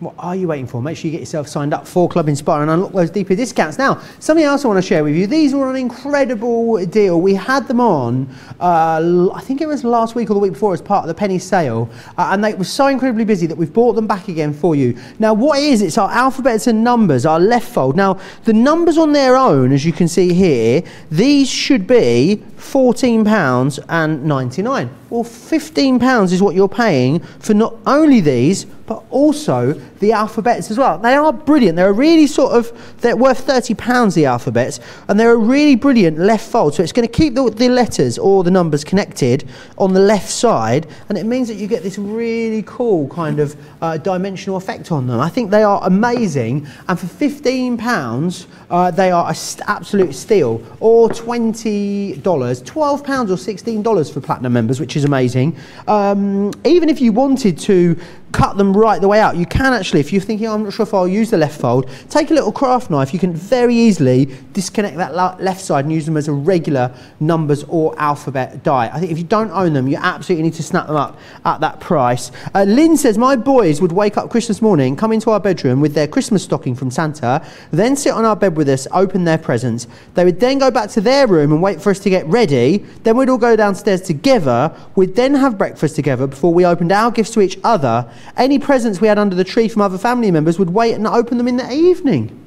What are you waiting for? Make sure you get yourself signed up for Club Inspire and unlock those deeper discounts. Now, something else I want to share with you. These were an incredible deal. We had them on, uh, I think it was last week or the week before as part of the penny sale, uh, and they were so incredibly busy that we've brought them back again for you. Now, what it is, it's our alphabets and numbers, our left fold. Now, the numbers on their own, as you can see here, these should be £14 and 99. Well, £15 is what you're paying for not only these, but also the alphabets as well. They are brilliant. They're really sort of, they're worth £30, the alphabets, and they're a really brilliant left fold. So it's going to keep the, the letters or the numbers connected on the left side, and it means that you get this really cool kind of uh, dimensional effect on them. I think they are amazing, and for £15, uh, they are an st- absolute steal, or $20, £12 or $16 for platinum members, which is amazing. Um, even if you wanted to cut them right the way out. You can actually, if you're thinking, I'm not sure if I'll use the left fold, take a little craft knife. You can very easily disconnect that left side and use them as a regular numbers or alphabet die. I think if you don't own them, you absolutely need to snap them up at that price. Uh, Lynn says, My boys would wake up Christmas morning, come into our bedroom with their Christmas stocking from Santa, then sit on our bed with us, open their presents. They would then go back to their room and wait for us to get ready. Then we'd all go downstairs together. We'd then have breakfast together before we opened our gifts to each other. Any presents we had under the tree from other family members would wait and open them in the evening.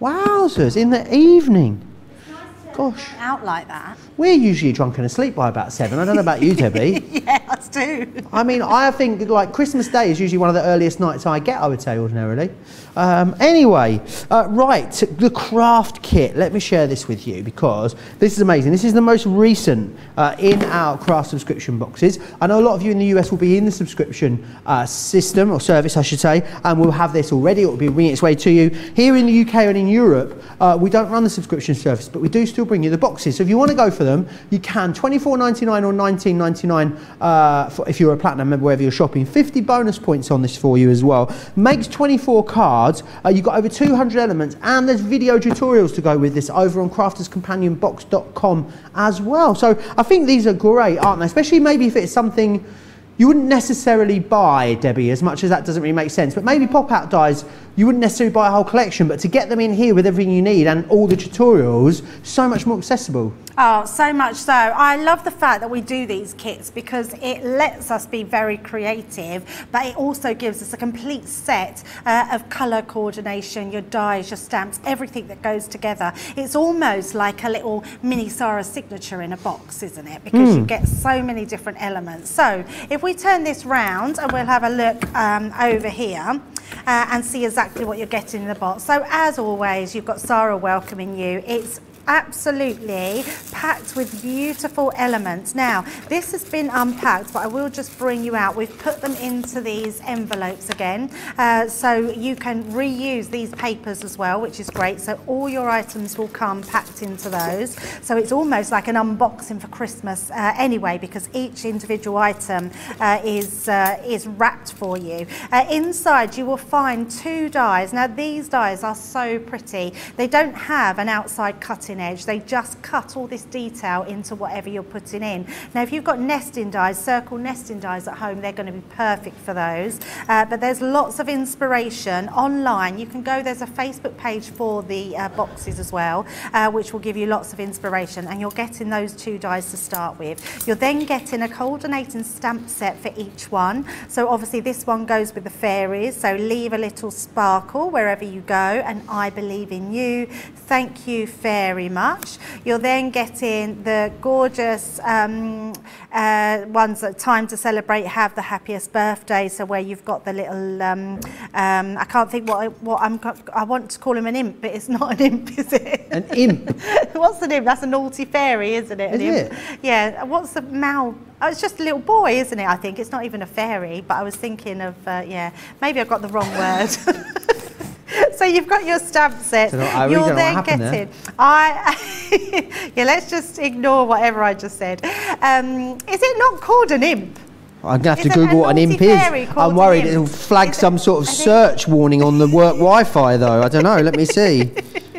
Wowzers, in the evening. Gosh. Out like that. We're usually drunk and asleep by about seven. I don't know about you, Debbie. yeah, us too. I mean, I think like Christmas Day is usually one of the earliest nights I get, I would say, ordinarily. Um, anyway, uh, right, the craft kit. Let me share this with you because this is amazing. This is the most recent uh, in our craft subscription boxes. I know a lot of you in the US will be in the subscription uh, system or service, I should say, and we'll have this already. It will be bringing its way to you. Here in the UK and in Europe, uh, we don't run the subscription service, but we do still bring you the boxes. So if you want to go for them, you can. $24.99 or $19.99 uh, for, if you're a platinum member wherever you're shopping. 50 bonus points on this for you as well. Makes 24 cards. Uh, you've got over 200 elements, and there's video tutorials to go with this over on crafterscompanionbox.com as well. So I think these are great, aren't they? Especially maybe if it's something you wouldn't necessarily buy, Debbie, as much as that doesn't really make sense. But maybe pop-out dies, you wouldn't necessarily buy a whole collection, but to get them in here with everything you need and all the tutorials, so much more accessible. Oh, so much so. I love the fact that we do these kits because it lets us be very creative, but it also gives us a complete set uh, of colour coordination, your dies, your stamps, everything that goes together. It's almost like a little mini Sara signature in a box, isn't it? Because you get so many different elements. So if we turn this round and we'll have a look um, over here. Uh, and see exactly what you're getting in the box. So as always, you've got Sara welcoming you. It's absolutely packed with beautiful elements. Now, this has been unpacked, but I will just bring you out. We've put them into these envelopes again, uh, so you can reuse these papers as well, which is great. So all your items will come packed into those. So it's almost like an unboxing for Christmas uh, anyway, because each individual item uh, is, uh, is wrapped for you. Uh, inside, you will find two dies. Now, these dies are so pretty. They don't have an outside cutting edge. They just cut all this detail into whatever you're putting in. Now, if you've got nesting dies, circle nesting dies at home, they're going to be perfect for those. Uh, but there's lots of inspiration online. You can go, there's a Facebook page for the uh, boxes as well, uh, which will give you lots of inspiration. And you're getting those two dies to start with. You're then getting a coordinating stamp set for each one. So obviously this one goes with the fairies. So leave a little sparkle wherever you go. And I believe in you. Thank you very much. You're then getting the gorgeous um, uh, ones that time to celebrate have the happiest birthday. So where you've got the little, um, um, I can't think what, I, what I'm, I want to call him an imp, but it's not an imp, is it? An imp? What's an imp? That's a naughty fairy, isn't it? Is it? Yeah. What's the mal? Oh, it's just a little boy, isn't it? I think it's not even a fairy, but I was thinking of, uh, yeah, maybe I got the wrong word. so you've got your stamp set. So I You're don't know then happened there. getting. I yeah. Let's just ignore whatever I just said. Um, is it not called an imp? I'm going to have to Is a Google what an imp is. I'm worried it'll flag Is it- some sort of search warning on the work Wi-Fi though. I don't know. Let me see.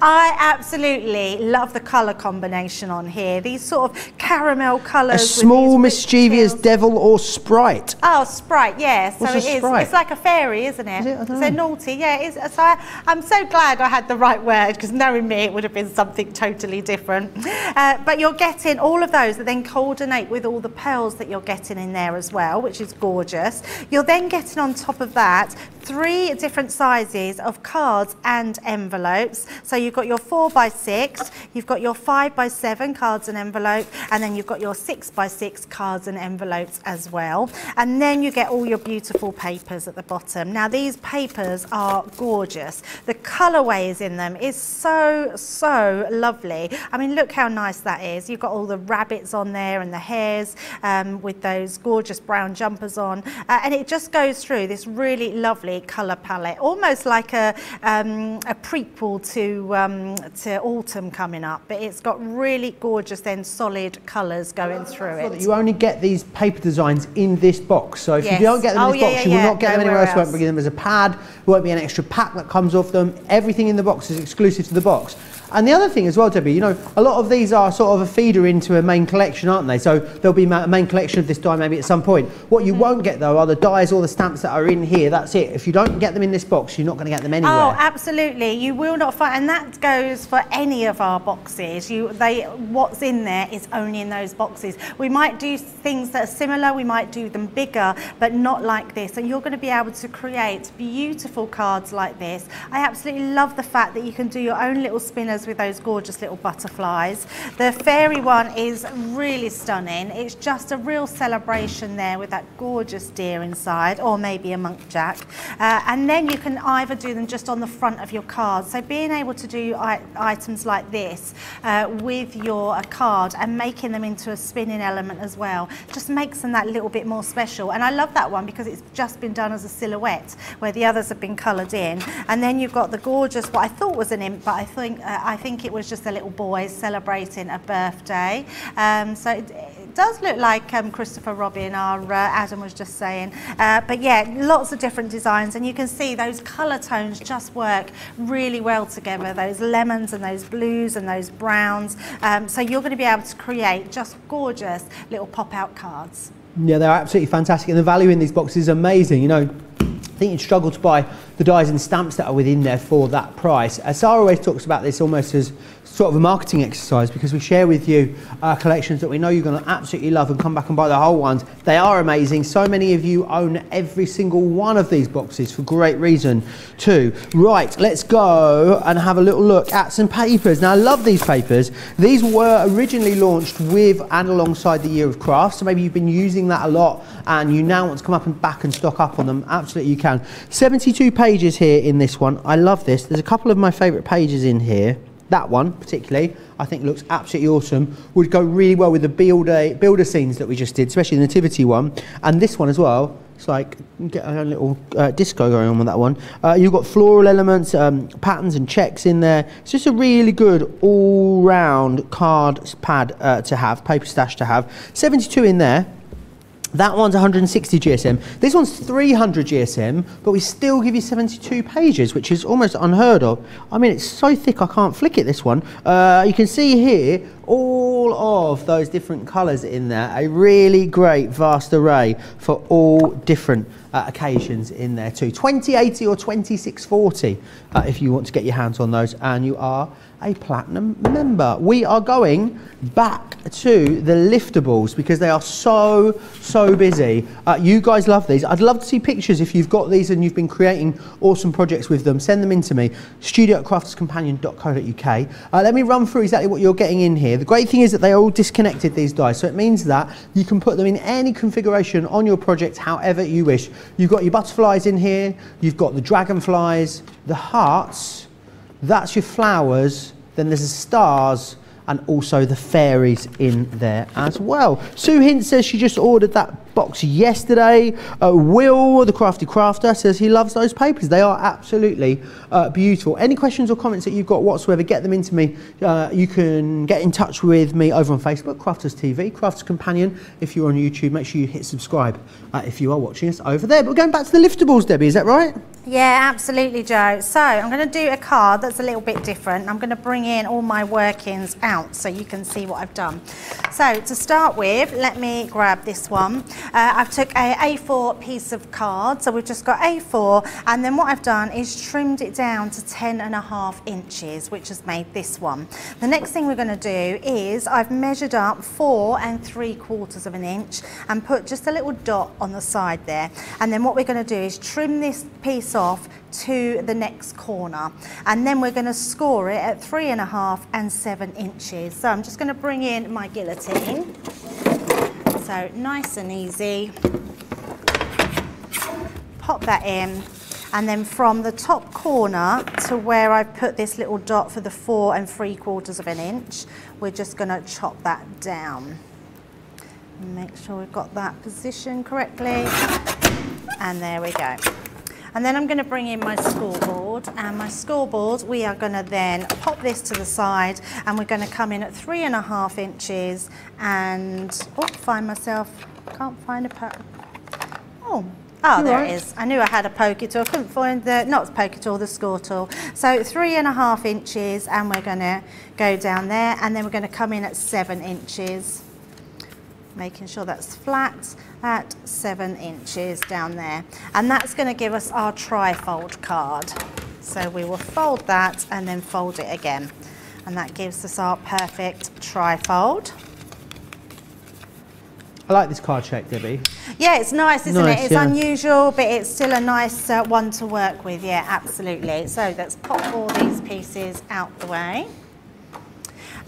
I absolutely love the colour combination on here. These sort of caramel colours. A small mischievous devil or sprite. Oh, Sprite, yeah. So What's it is. Sprite? It's like a fairy, isn't it? Is it? So know. naughty, yeah. It is. So I, I'm so glad I had the right word because knowing me, it would have been something totally different. Uh, but you're getting all of those that then coordinate with all the pearls that you're getting in there as well, which is gorgeous. You're then getting on top of that three different sizes of cards and envelopes. So you've got your four by six, you've got your five by seven cards and envelope, and then you've got your six by six cards and envelopes as well. And then you get all your beautiful papers at the bottom. Now these papers are gorgeous. The colourways in them is so, so lovely. I mean, look how nice that is. You've got all the rabbits on there and the hares um, with those gorgeous brown jumpers on. Uh, and it just goes through this really lovely colour palette, almost like a, um, a prequel to, um, to autumn coming up. But it's got really gorgeous then solid colours going through it. You only get these paper designs in this box. So if Yes. you don't get them in Oh, this box, yeah, you will not get them anywhere else. You won't else. bring them as a pad. There won't be an extra pack that comes off them. Everything in the box is exclusive to the box. And the other thing as well, Debbie, you know, a lot of these are sort of a feeder into a main collection, aren't they? So there'll be a main collection of this die maybe at some point. What you hmm. won't get though are the dies or the stamps that are in here. That's it. If you don't get them in this box, you're not going to get them oh, anywhere. Oh, absolutely. You will not find, and that goes for any of our boxes. You, they, what's in there is only in those boxes. We might do things that are similar. We might do them bigger, but not like this. And you're going to be able to create beautiful cards like this. I absolutely love the fact that you can do your own little spinners with those gorgeous little butterflies. The fairy one is really stunning. It's just a real celebration there with that gorgeous deer inside, or maybe a muntjac. Uh, and then you can either do them just on the front of your card. So being able to do items like this uh, with your uh, card and making them into a spinning element as well just makes them that little bit more special. And I love that one because it's just been done as a silhouette where the others have been coloured in. And then you've got the gorgeous, what I thought was an imp, but I think, uh, I think it was just a little boy celebrating a birthday. Um, so it, it does look like um, Christopher Robin, our uh, Adam was just saying. Uh, but yeah, lots of different designs, and you can see those colour tones just work really well together. Those lemons and those blues and those browns. Um, so you're going to be able to create just gorgeous little pop-out cards. Yeah, they're absolutely fantastic, and the value in these boxes is amazing. You know, I think you'd struggle to buy the dies and stamps that are within there for that price. Uh, Sara always talks about this almost as sort of a marketing exercise because we share with you uh, collections that we know you're going to absolutely love and come back and buy the whole ones. They are amazing. So many of you own every single one of these boxes for great reason too. Right, let's go and have a little look at some papers. Now, I love these papers. These were originally launched with and alongside the Year of Crafts. So maybe you've been using that a lot and you now want to come up and back and stock up on them. Absolutely, you can. 72 pages here in this one. I love this. There's a couple of my favourite pages in here. That one particularly, I think looks absolutely awesome. Would go really well with the builder, builder scenes that we just did, especially the nativity one. And this one as well, it's like, get a little uh, disco going on with that one. Uh, you've got floral elements, um, patterns and checks in there. It's just a really good all-round card pad uh, to have, paper stash to have. 72 in there. That one's 160 GSM. This one's 300 GSM, but we still give you 72 pages, which is almost unheard of. I mean, it's so thick I can't flick it, this one. Uh, you can see here all of those different colours in there. A really great vast array for all different uh, occasions in there too. 2080 or 2640 uh, if you want to get your hands on those and you are a platinum member. We are going back to the Lift'ables because they are so, so busy. Uh, you guys love these. I'd love to see pictures if you've got these and you've been creating awesome projects with them. Send them in to me, studio at crafterscompanion.co.uk. Uh, let me run through exactly what you're getting in here. The great thing is that they are all disconnected, these dies. So it means that you can put them in any configuration on your project however you wish. You've got your butterflies in here, you've got the dragonflies, the hearts, that's your flowers, then there's the stars, and also the fairies in there as well. Sue Hint says she just ordered that box yesterday. Uh, Will, the crafty crafter, says he loves those papers. They are absolutely uh, beautiful. Any questions or comments that you've got whatsoever, get them into me. Uh, you can get in touch with me over on Facebook, Crafters TV, Crafters Companion. If you're on YouTube, make sure you hit subscribe uh, if you are watching us over there. But we're going back to the Lift'ables, Debbie, is that right? Yeah, absolutely, Joe. So I'm going to do a card that's a little bit different. I'm going to bring in all my workings out so you can see what I've done. So to start with, let me grab this one. Uh, I've took a A4 piece of card. So we've just got A4 and then what I've done is trimmed it down to 10 and a half inches, which has made this one. The next thing we're going to do is I've measured up four and three quarters of an inch and put just a little dot on the side there. And then what we're going to do is trim this piece off to the next corner. And then we're going to score it at three and a half and seven inches. So I'm just going to bring in my guillotine. So nice and easy. Pop that in. And then from the top corner to where I've put this little dot for the four and three quarters of an inch, we're just going to chop that down. Make sure we've got that position correctly. And there we go. And then I'm going to bring in my scoreboard and my scoreboard we are going to then pop this to the side and we're going to come in at three and a half inches and oh find myself can't find a po oh Oh, there right. it is. I knew I had a poker tool. I couldn't find the, not poker tool, the score tool. So three and a half inches and we're going to go down there and then we're going to come in at seven inches making sure that's flat at seven inches down there. And that's going to give us our tri-fold card. So we will fold that and then fold it again. And that gives us our perfect tri-fold. I like this card shape, Debbie. Yeah, it's nice, isn't nice, it? It's yeah. unusual, but it's still a nice uh, one to work with. Yeah, absolutely. So let's pop all these pieces out the way.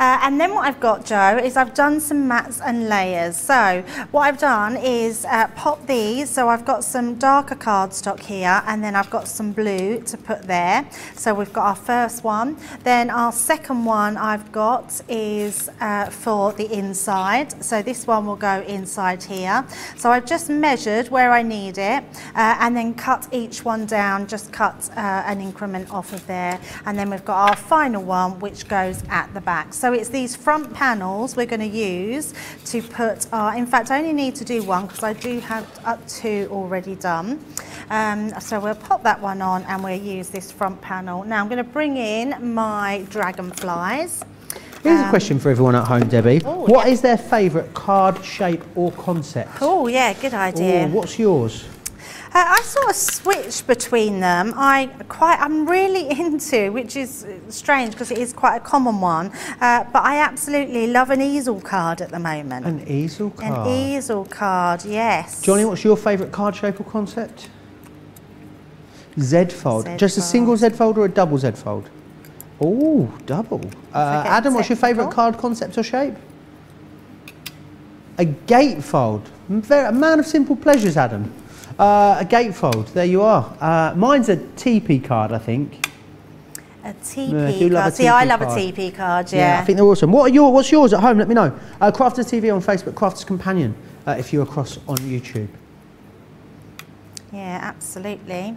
Uh, and then what I've got, Joe, is I've done some mats and layers. So what I've done is uh, pop these. So I've got some darker cardstock here, and then I've got some blue to put there. So we've got our first one. Then our second one I've got is uh, for the inside. So this one will go inside here. So I've just measured where I need it, uh, and then cut each one down, just cut uh, an increment off of there. And then we've got our final one, which goes at the back. So it's these front panels we're going to use to put our, in fact I only need to do one because I do have up two already done. Um, so we'll pop that one on and we'll use this front panel. Now I'm going to bring in my dragonflies. Here's um, a question for everyone at home, Debbie. Ooh, what yeah. is their favourite card shape or concept? Oh, yeah, good idea. Ooh, what's yours? Uh, I sort of switch between them. I quite, I'm really into, which is strange because it is quite a common one, uh, but I absolutely love an easel card at the moment. An easel card? An easel card, yes. Johnny, what's your favourite card shape or concept? Z fold. Z Just a single Z fold or a double Z fold? Oh, double. Uh, Adam, what's your favourite card concept or shape? A gatefold. A man of simple pleasures, Adam. Uh, a gatefold, there you are. Uh, mine's a TP card, I think. A TP Yeah, I do love a card. See, I love a TP card, yeah. I think they're awesome. What are your, what's yours at home? Let me know. Uh, Crafters TV on Facebook, Crafters Companion uh, if you're across on YouTube. Yeah, absolutely.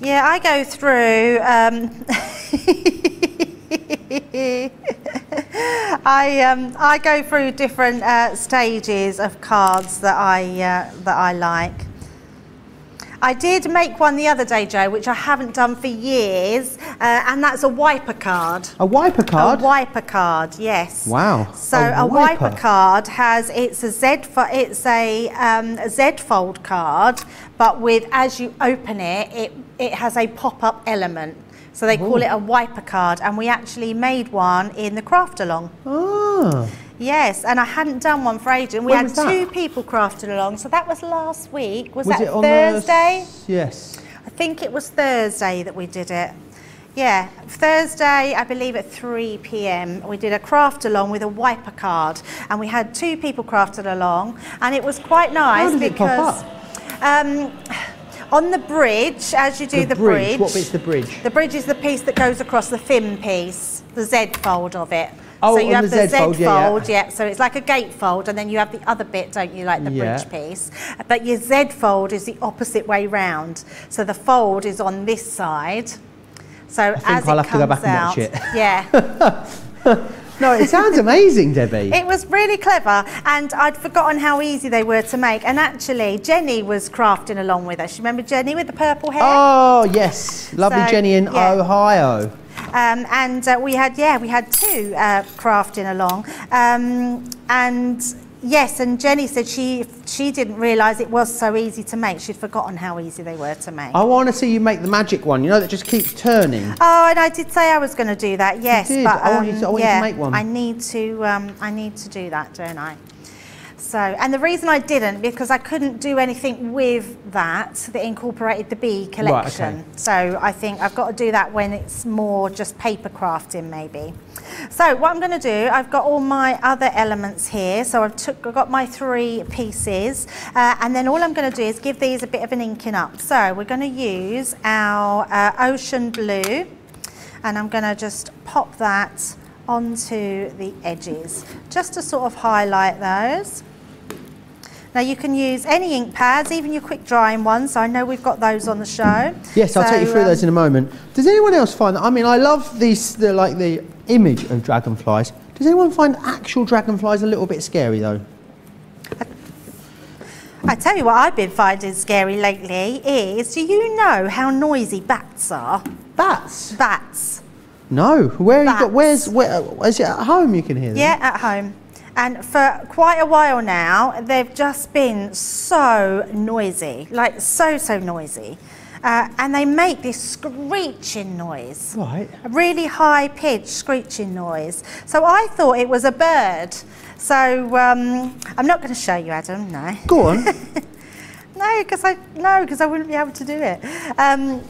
Yeah, I go through. Um, I um, I go through different uh, stages of cards that I uh, that I like. I did make one the other day, Joe, which I haven't done for years, uh, and that's a wiper card. A wiper card? A wiper card, yes. Wow, So a a, wiper. wiper. card has it's a Z it's a, um, a Z fold card, but with as you open it, it it has a pop up element. So they call it a wiper card, and we actually made one in the craft along. Ah, Yes, and I hadn't done one for ages. And we When had two people crafted along, so that was last week. Was, was that Thursday? The, yes. I think it was Thursday that we did it. Yeah, Thursday, I believe at 3 p.m. We did a craft along with a wiper card, and we had two people crafted along, and it was quite nice did it pop because um, on the bridge, as you do the, bridge, What bit's the bridge? the bridge is the piece that goes across the fin piece, the Z fold of it. Oh, so you on have the the, Z Z fold, fold, yeah, yeah. yeah, So it's like a gate fold, and then you have the other bit, don't you, like the Yeah. bridge piece. But your Z fold is the opposite way round. So the fold is on this side. So think as I'll it go comes out, yeah, No, it sounds amazing, Debbie. it was really clever, and I'd forgotten how easy they were to make. And actually, Jenny was crafting along with us. You remember Jenny with the purple hair? Oh, yes. Lovely So, Jenny in yeah. Ohio. Um, and uh, we had, yeah, we had two uh, crafting along. Um, and yes, and Jenny said she she didn't realise it was so easy to make. She'd forgotten how easy they were to make. I want to see you make the magic one, you know, that just keeps turning. Oh, and I did say I was going to do that. Yes, but I want you um, to- I want you to yeah, make one. I need to. Um, I need to do that, don't I? So, and the reason I didn't because I couldn't do anything with that that incorporated the bee collection. okay. So I think I've got to do that when it's more just paper crafting, maybe. So what I'm going to do, I've got all my other elements here. So I've took, I've got my three pieces, uh, and then all I'm going to do is give these a bit of an inking up. So we're going to use our uh, ocean blue, and I'm going to just pop that onto the edges, just to sort of highlight those. Now you can use any ink pads, even your quick drying ones. I know we've got those on the show. Yes, I'll take you So, through those um, in a moment. Does anyone else find that? I mean, I love these, the, like the image of dragonflies. Does anyone find actual dragonflies a little bit scary though? I tell you what I've been finding scary lately is, do you know how noisy bats are? Bats? Bats. No. Where you got? Bats. Where's? Where? Is it at home? You can hear them. Yeah, at home. And for quite a while now, they've just been so noisy, like so, so noisy. Uh, and they make this screeching noise. Right. A really high pitched screeching noise. So I thought it was a bird. So um, I'm not going to show you, Adam, no. Go on. No, because I no, because I wouldn't be able to do it. Um,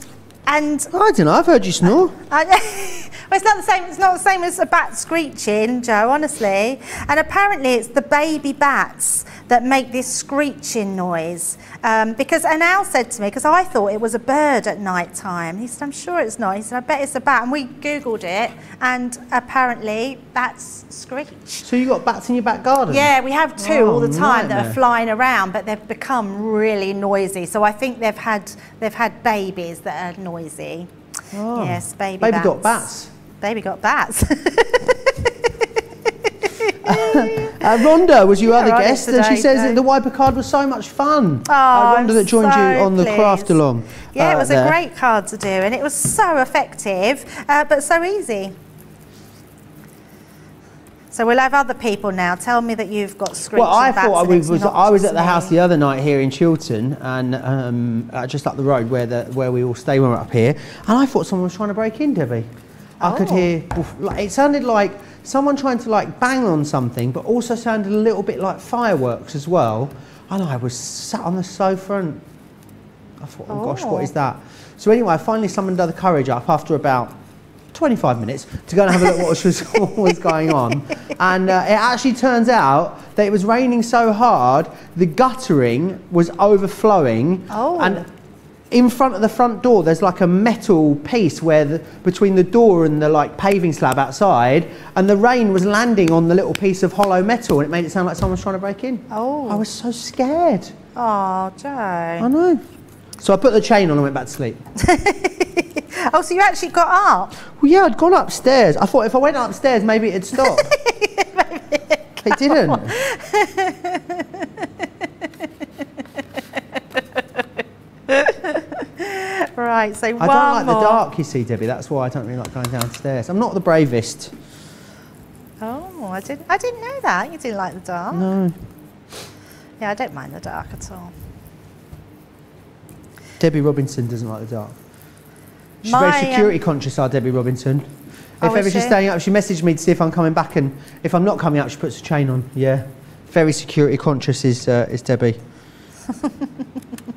and oh, I don't know. I've heard you snore. I, well, it's not the same. It's not the same as a bat screeching, Joe. Honestly, and apparently it's the baby bats that make this screeching noise. Um, because and Al said to me, because I thought it was a bird at night time. He said, "I'm sure it's not." He said, "I bet it's a bat." And we googled it, and apparently bats screech. So you got bats in your back garden? Yeah, we have two Oh, all the time that are flying around, but they've become really noisy. So I think they've had they've had babies that are noisy. Oh. Yes, baby. Baby bats. got bats. Baby got bats. Uh, Rhonda was your Yeah, other guest, and she says that the wiper card was so much fun. Oh, uh, Rhonda I'm that joined you so on the craft along. yeah, uh, it was there. a great card to do, and it was so effective, uh, but so easy. So we'll have other people now. Tell me that you've got screeching Well, I thought I was. I was at the house the other night here in Chilton, and um, uh, just up the road where the where we all stay when we're up here, and I thought someone was trying to break in, Debbie. I could Oh. hear. Like, it sounded like someone trying to like bang on something, but also sounded a little bit like fireworks as well. And I was sat on the sofa and I thought, oh, gosh, what Oh. that? So anyway, I finally summoned the courage up after about 25 minutes to go and have a look what was, what was going on. And uh, it actually turns out that it was raining so hard, the guttering was overflowing. Oh. And in front of the front door, there's like a metal piece where the, between the door and the like paving slab outside, and the rain was landing on the little piece of hollow metal, and it made it sound like someone was trying to break in. Oh. I was so scared. Oh, Joe. I know. So I put the chain on and went back to sleep. Oh, so you actually got up? Well, yeah, I'd gone upstairs. I thought if I went upstairs, maybe it'd stop. it didn't. Right, so one I don't like more. the dark, you see, Debbie. That's why I don't really like going downstairs. I'm not the bravest. Oh, I didn't. I didn't know that. You didn't like the dark. No. Yeah, I don't mind the dark at all. Debbie Robinson doesn't like the dark. She's My, very um, security conscious, our Debbie Robinson. Oh, if ever she's she? staying up, she messaged me to see if I'm coming back, and if I'm not coming up, she puts a chain on. Yeah. Very security conscious is, uh, is Debbie.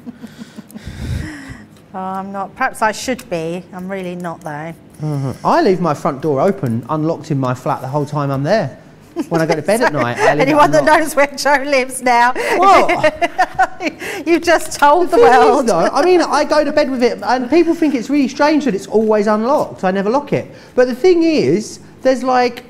Oh, I'm not. Perhaps I should be. I'm really not though. Mm-hmm. I leave my front door open, unlocked in my flat the whole time I'm there. When I go to bed at night, Anyone that knows where Joe lives now, What? you've just told the is, world. though, I mean, I go to bed with it, and people think it's really strange that it's always unlocked. I never lock it. But the thing is, there's like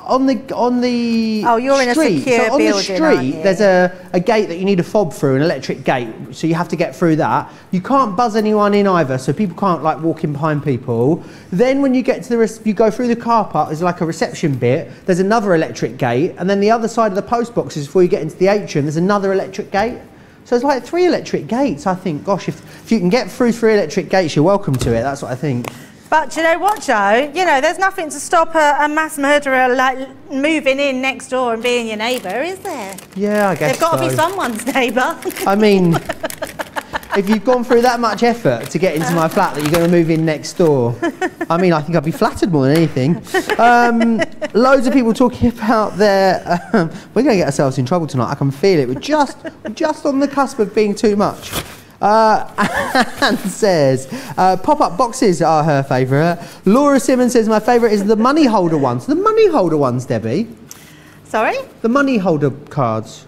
on the on the Oh, you're in a street, secure so on the building, aren't street, there's a, a gate that you need a fob through, an electric gate. So you have to get through that. You can't buzz anyone in either, so people can't like walk in behind people. Then when you get to the res- you go through the car park. There's like a reception bit. There's another electric gate, and then the other side of the post boxes before you get into the atrium. There's another electric gate. So it's like three electric gates. I think, gosh, if, if you can get through three electric gates, you're welcome to it. That's what I think. But you know what, Joe? You know, there's nothing to stop a, a mass murderer like moving in next door and being your neighbour, is there? Yeah, I guess They've got to be someone's neighbour. I mean, if you've gone through that much effort to get into my flat that you're going to move in next door, I mean, I think I'd be flattered more than anything. Um, loads of people talking about their. Um, we're going to get ourselves in trouble tonight. I can feel it. We're just, we're just on the cusp of being too much. Uh, Anne says, uh, pop-up boxes are her favourite. Laura Simmons says, my favourite is the money holder ones. The money holder ones, Debbie. Sorry? The money holder cards.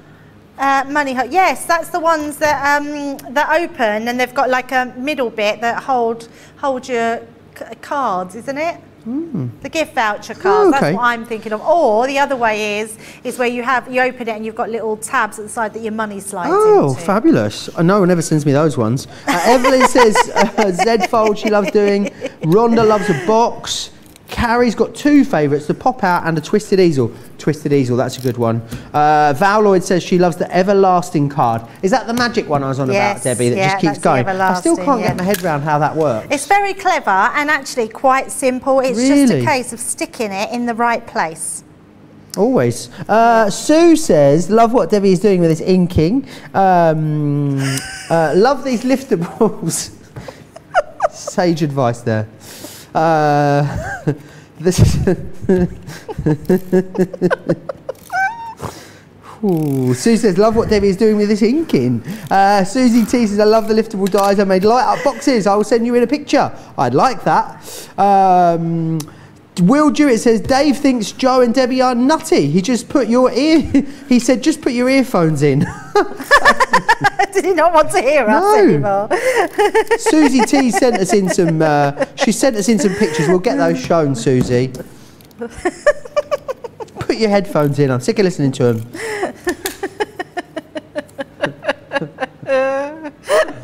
Uh, money ho- yes, that's the ones that um, that open and they've got like a middle bit that hold hold your c- cards, isn't it? The gift voucher cards. Hmm. okay. That's what I'm thinking of. Or the other way is is where you have you open it and you've got little tabs at the side that your money slides Oh, into. fabulous. Uh, no one ever sends me those ones. Uh, Evelyn says uh, Z Fold she loves doing. Rhonda loves a box. Carrie's got two favourites, the pop out and the twisted easel. Twisted easel, that's a good one. Uh, Val Lloyd says she loves the everlasting card. Is that the magic one I was on Yes, about, Debbie, that yeah, just keeps going? I still can't yeah. get my head around how that works. It's very clever and actually quite simple. It's just a case of sticking it in the right place. Always. Uh, Sue says, love what Debbie is doing with this inking. Um, uh, love these Lift'ables. Sage advice there. Uh, this is. Ooh, Sue says, love what Debbie is doing with this inking. Uh, Susie T says, I love the Lift'able dies. I made light up boxes. I will send you in a picture. I'd like that. Um, Will Jewett says, Dave thinks Joe and Debbie are nutty. He just put your ear, he said, just put your earphones in. Did he not want to hear us anymore? Susie T sent us in some, uh, she sent us in some pictures. We'll get those shown, Susie. Put your headphones in. I'm sick of listening to them.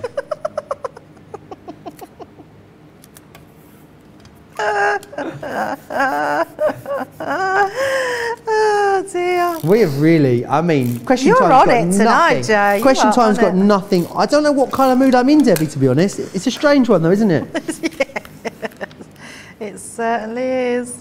Oh dear. We have really, I mean, question You're time's on got it tonight, nothing. Joe. You Question are time's on got it. nothing. I don't know what kind of mood I'm in, Debbie, to be honest. It's a strange one, though, isn't it? It certainly is.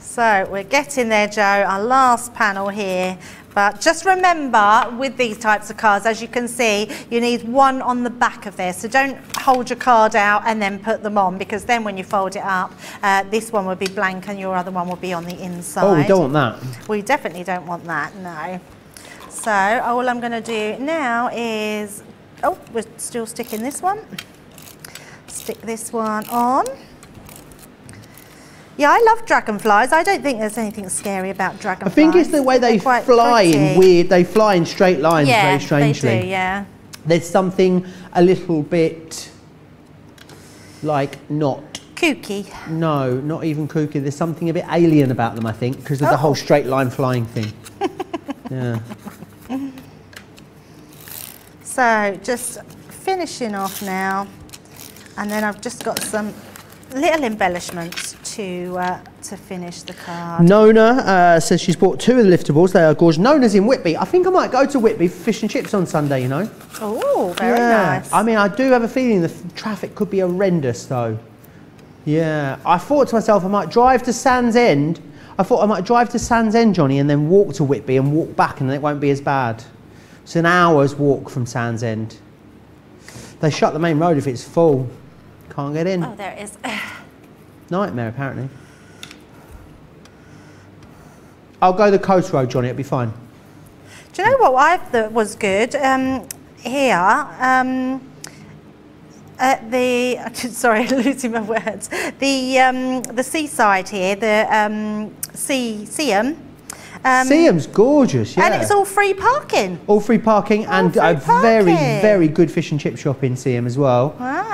So we're getting there, Joe. Our last panel here. But just remember, with these types of cards, as you can see, you need one on the back of there. So don't hold your card out and then put them on, because then when you fold it up, uh, this one will be blank and your other one will be on the inside. Oh, we don't want that. We definitely don't want that, no. So all I'm going to do now is, oh, we're still sticking this one. Stick this one on. Yeah, I love dragonflies. I don't think there's anything scary about dragonflies. I think it's the way they fly in weird, they fly in straight lines yeah, very strangely. they do, yeah. There's something a little bit like not Kooky. no, not even kooky. There's something a bit alien about them, I think, because of the Oh. whole straight line flying thing. yeah. So just finishing off now, and then I've just got some little embellishments to uh, to finish the card. Nona uh, says she's bought two of the Lift'ables. They are gorgeous. Nona's in Whitby. I think I might go to Whitby for fish and chips on Sunday, you know. Oh, very yeah. nice. I mean, I do have a feeling the traffic could be horrendous, though. Yeah. I thought to myself I might drive to Sandsend. I thought I might drive to Sandsend, Johnny, and then walk to Whitby and walk back, and then it won't be as bad. It's an hour's walk from Sandsend. They shut the main road if it's full. Can't get in. oh, there it is. Nightmare, apparently. I'll go the coast road, Johnny. It'll be fine. Do you know what I thought was good? Um, here, um, at the sorry, losing my words. The um, the seaside here, the um, sea. Um, Seaham's gorgeous, yeah. And it's all free parking. All free parking and free a very, parking. very good fish and chip shop in Seaham as well.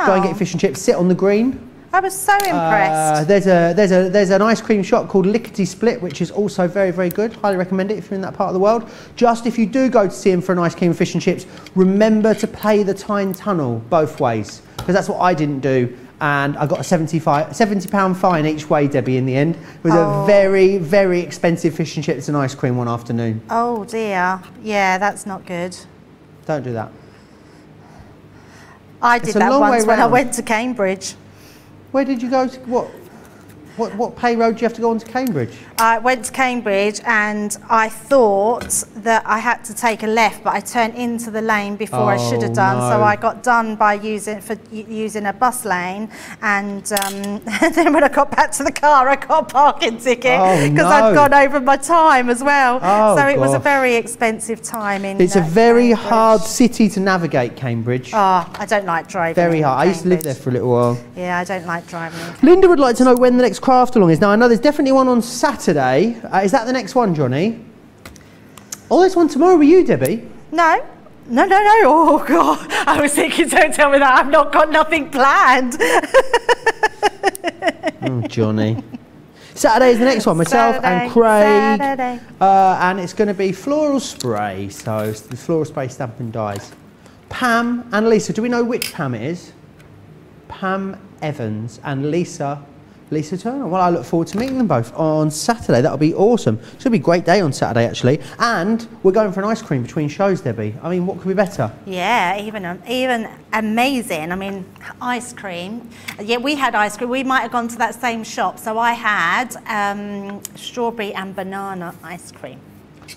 Go and get fish and chips. Sit on the green. I was so Uh, impressed. there's a there's a there's an ice cream shop called Lickety Split, which is also very very good. Highly recommend it if you're in that part of the world. Just if you do go to Seaham for an ice cream and fish and chips, remember to pay the Tyne Tunnel both ways because that's what I didn't do. And I got a 75, 70 pound fine each way, Debbie, in the end. It was Oh. a very, very expensive fish and chips and ice cream one afternoon. oh dear. Yeah, that's not good. Don't do that. I did that once when I went to Cambridge. Where did you go? To, what, what, what pay road do you have to go on to Cambridge? I went to Cambridge and I thought that I had to take a left, but I turned into the lane before I should Oh, have done. So. I got done by using for using a bus lane, and um, then when I got back to the car, I got a parking ticket Oh, because no. I'd gone over my time as well. Oh, so it was a very expensive time in. It's a uh, very Cambridge. hard city to navigate, Cambridge. Oh, I don't like driving. very hard. I used to live there for a little while. Yeah, I don't like driving. in Linda would like to know when the next craft along is. Now, I know there's definitely one on Saturday. Uh, is that the next one, Johnny? Oh, there's one tomorrow with you, Debbie. No. No, no, no. Oh, God. I was thinking, don't tell me that. I've not got nothing planned. Oh, Johnny. Saturday is the next one. Myself Saturday, and Craig. Saturday. Uh, and it's going to be floral spray. So the floral spray stamp and dyes. Pam and Lisa. Do we know which Pam it is? Pam Evans and Lisa. Lisa Turner. Well, I look forward to meeting them both on Saturday. That'll be awesome. To be a great day on Saturday, actually. And we're going for an ice cream between shows, Debbie. I mean, what could be better? Yeah, even um, even amazing. I mean, ice cream. Yeah, we had ice cream. We might have gone to that same shop. So I had um, strawberry and banana ice cream.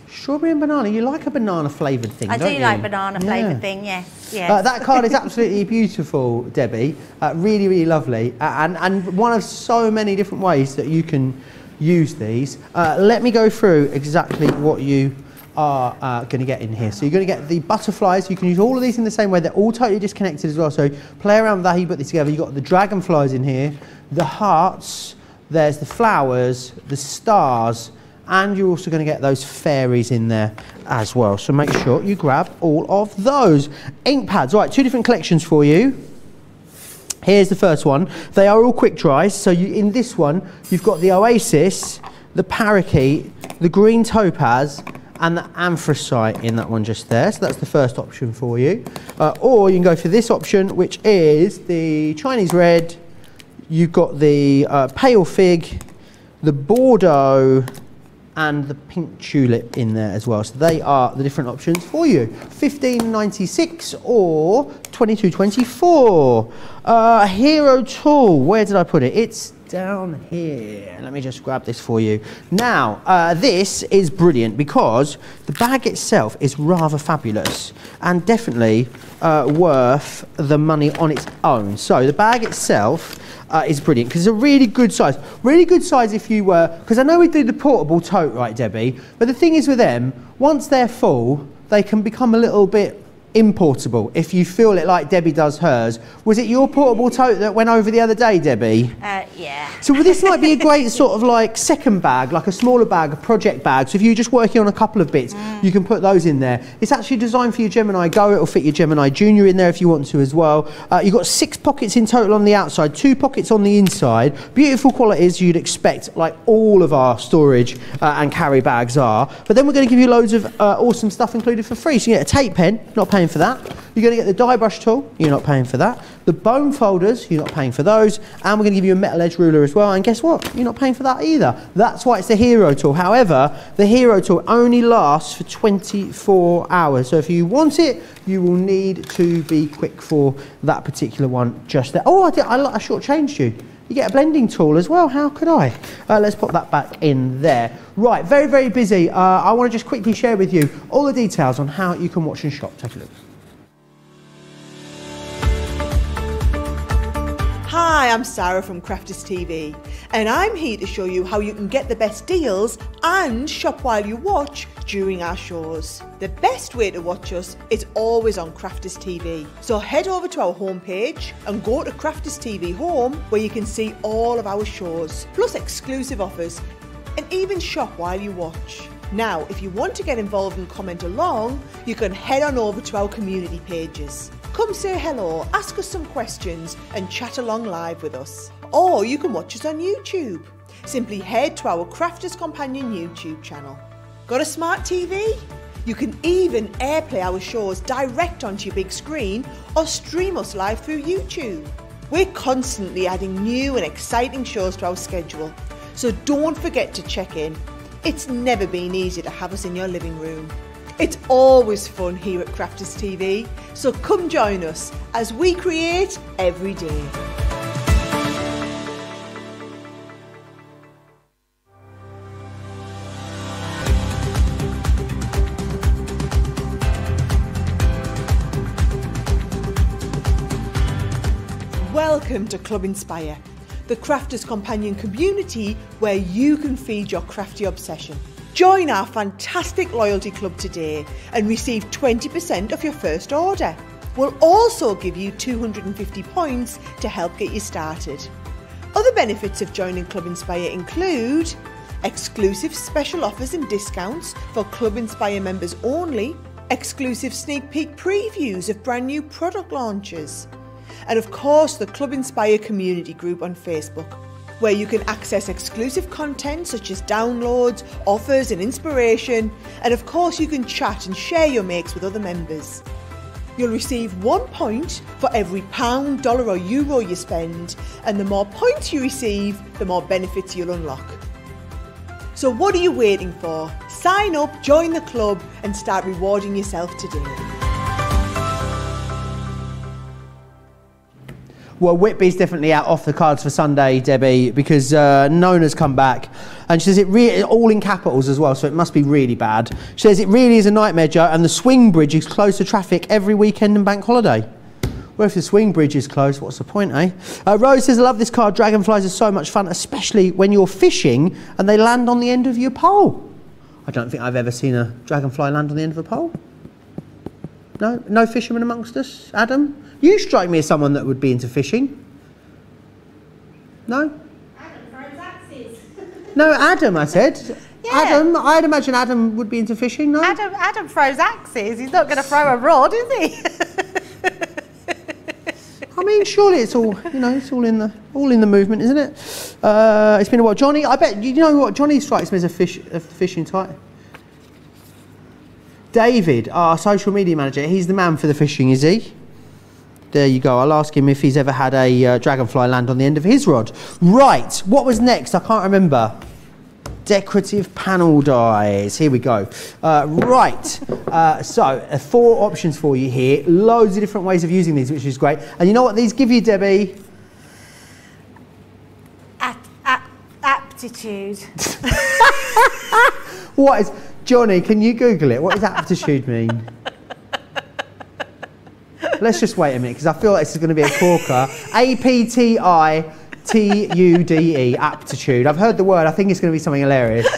Strawberry and banana. You like a banana flavoured thing, I do you? like banana flavoured Yeah. thing. Yes, yes. Uh, that card is absolutely beautiful, Debbie. Uh, really, really lovely. Uh, and, and one of so many different ways that you can use these. Uh, let me go through exactly what you are uh, going to get in here. So you're going to get the butterflies. You can use all of these in the same way. They're all totally disconnected as well. So play around with that. You put these together. You've got the dragonflies in here, the hearts, there's the flowers, the stars, and you're also going to get those fairies in there as well. So make sure you grab all of those. Ink pads, right, two different collections for you. Here's the first one. They are all quick dries. So you, in this one, you've got the Oasis, the Parakeet, the Green Topaz, and the Anthracite in that one just there. So that's the first option for you. Uh, or you can go for this option, which is the Chinese Red. You've got the uh, Pale Fig, the Bordeaux, and the pink tulip in there as well. So they are the different options for you. 1596 or 2224. Uh, Hero Tool, where did I put it? It's down here. Let me just grab this for you. Now, uh, this is brilliant because the bag itself is rather fabulous and definitely uh, worth the money on its own. So the bag itself uh, is brilliant because it's a really good size. Really good size if you were, because I know we do the portable tote, right, Debbie? But the thing is with them, once they're full, they can become a little bit importable. If you feel it like Debbie does hers, was it your portable tote that went over the other day, Debbie? Uh, yeah. So well, this might be a great sort of like second bag, like a smaller bag, a project bag. So if you're just working on a couple of bits, you can put those in there. It's actually designed for your Gemini Go. It'll fit your Gemini Junior in there if you want to as well. Uh, you've got six pockets in total on the outside, two pockets on the inside. Beautiful qualities you'd expect, like all of our storage uh, and carry bags are. But then we're going to give you loads of uh, awesome stuff included for free. So you get a tape pen, not paying for that. You're going to get the die brush tool, you're not paying for that. The bone folders, you're not paying for those. And we're going to give you a metal edge ruler as well. And guess what? You're not paying for that either. That's why it's the Hero tool. However, the Hero tool only lasts for 24 hours. So if you want it, you will need to be quick for that particular one just there. Oh, I, did, I, I shortchanged you. You get a blending tool as well. How could I? Uh, let's pop that back in there. Right, very, very busy. Uh, I want to just quickly share with you all the details on how you can watch and shop. Take a look. Hi, I'm Sara from Crafters TV, and I'm here to show you how you can get the best deals and shop while you watch during our shows. The best way to watch us is always on Crafters TV. So head over to our homepage and go to Crafters TV Home where you can see all of our shows, plus exclusive offers, and even shop while you watch. Now, if you want to get involved and comment along, you can head on over to our community pages. Come say hello, ask us some questions, and chat along live with us. Or you can watch us on YouTube. Simply head to our Crafters Companion YouTube channel. Got a smart TV? You can even airplay our shows direct onto your big screen or stream us live through YouTube. We're constantly adding new and exciting shows to our schedule, so don't forget to check in. It's never been easier to have us in your living room. It's always fun here at Crafters TV, so come join us as we create every day. Welcome to Club Inspire, the crafters companion community where you can feed your crafty obsession. Join our fantastic loyalty club today and receive 20% of your first order. We'll also give you 250 points to help get you started. Other benefits of joining Club Inspire include exclusive special offers and discounts for Club Inspire members only, exclusive sneak peek previews of brand new product launches, and of course the Club Inspire community group on Facebook, where you can access exclusive content such as downloads, offers, and inspiration, and of course you can chat and share your makes with other members. You'll receive one point for every pound, dollar, or euro you spend, and the more points you receive, the more benefits you'll unlock. So, what are you waiting for? Sign up, join the club, and start rewarding yourself today. Well, Whitby's definitely out off the cards for Sunday, Debbie, because uh, Nona's come back. And she says it really, all in capitals as well, so it must be really bad. She says it really is a nightmare, Joe, and the swing bridge is closed to traffic every weekend and bank holiday. Well, if the swing bridge is closed, what's the point, eh? Uh, Rose says, I love this car. Dragonflies are so much fun, especially when you're fishing and they land on the end of your pole. I don't think I've ever seen a dragonfly land on the end of a pole. No, no fishermen amongst us, Adam. You strike me as someone that would be into fishing. No, Adam no, Adam. I said. Yeah. Adam. I'd imagine Adam would be into fishing. No. Adam, Adam throws axes. He's not going to throw a rod, is he? I mean, surely it's all you know. It's all in the all in the movement, isn't it? Uh, it's been a while. Johnny, I bet you know what Johnny strikes me as a fish a fishing type. David, our social media manager, he's the man for the fishing, is he? There you go. I'll ask him if he's ever had a uh, dragonfly land on the end of his rod. Right, what was next? I can't remember. Decorative panel dies. Here we go. Uh, right, uh, so uh, four options for you here. Loads of different ways of using these, which is great. And you know what these give you, Debbie? Ap- ap- aptitude. What is Johnny? Can you Google it? What does aptitude mean? Let's just wait a minute because I feel like this is going to be a corker. A P T I T U D E, aptitude. I've heard the word. I think it's going to be something hilarious.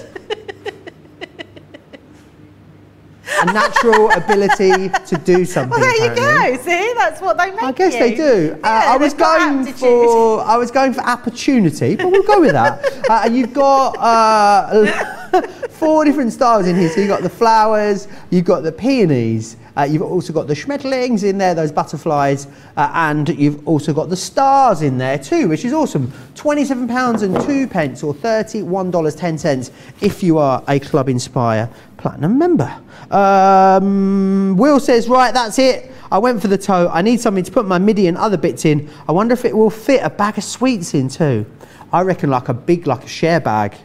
a natural ability to do something. Well, there you go. See, that's what they make I guess you. they do. Uh, I was going aptitude. for I was going for opportunity, but we'll go with that. uh, and you've got uh, four different styles in here. So you've got the flowers, you've got the peonies, uh, you've also got the schmetterlings in there, those butterflies, uh, and you've also got the stars in there too, which is awesome. Twenty-seven pounds and two pence, or thirty-one dollars ten cents, if you are a Club Inspire Platinum member. Um, Will says, right, that's it. I went for the toe. I need something to put my MIDI and other bits in. I wonder if it will fit a bag of sweets in too. I reckon like a big, like a share bag.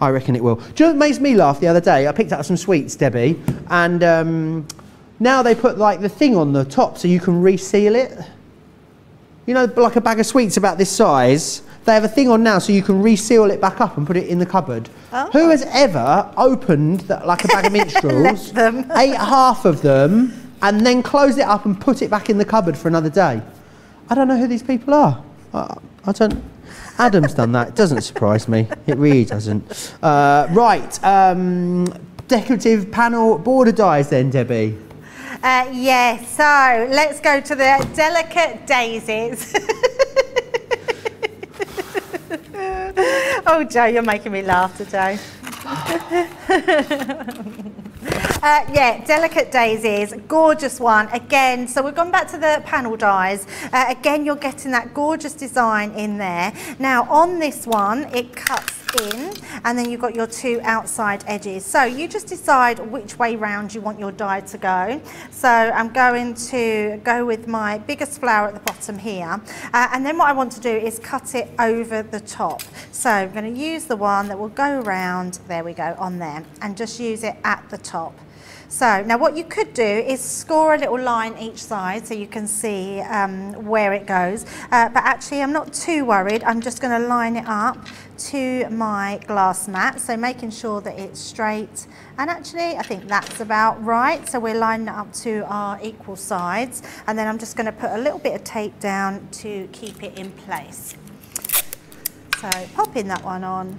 I reckon it will. Do you know what makes me laugh the other day? I picked up some sweets, Debbie, and um, now they put like the thing on the top so you can reseal it. You know, like a bag of sweets about this size. They have a thing on now so you can reseal it back up and put it in the cupboard. Oh. Who has ever opened that, like a bag of minstrels, ate half of them, and then closed it up and put it back in the cupboard for another day? I don't know who these people are. I, I don't. Adam's done that. It doesn't surprise me. It really doesn't. Uh, right. Um, decorative panel border dies then, Debbie. Uh, yeah, so let's go to the delicate daisies. oh, Joe, you're making me laugh today. Uh, yeah, delicate daisies, gorgeous one. Again, so we've gone back to the panel dies. Uh, again, you're getting that gorgeous design in there. Now, on this one, it cuts in and then you've got your two outside edges. So you just decide which way round you want your die to go. So I'm going to go with my biggest flower at the bottom here. Uh, and then what I want to do is cut it over the top. So I'm going to use the one that will go around, there we go, on there, and just use it at the top. So now what you could do is score a little line each side so you can see um, where it goes. Uh, but actually I'm not too worried. I'm just going to line it up to my glass mat. So making sure that it's straight. And actually I think that's about right. So we're lining it up to our equal sides. And then I'm just going to put a little bit of tape down to keep it in place. So popping that one on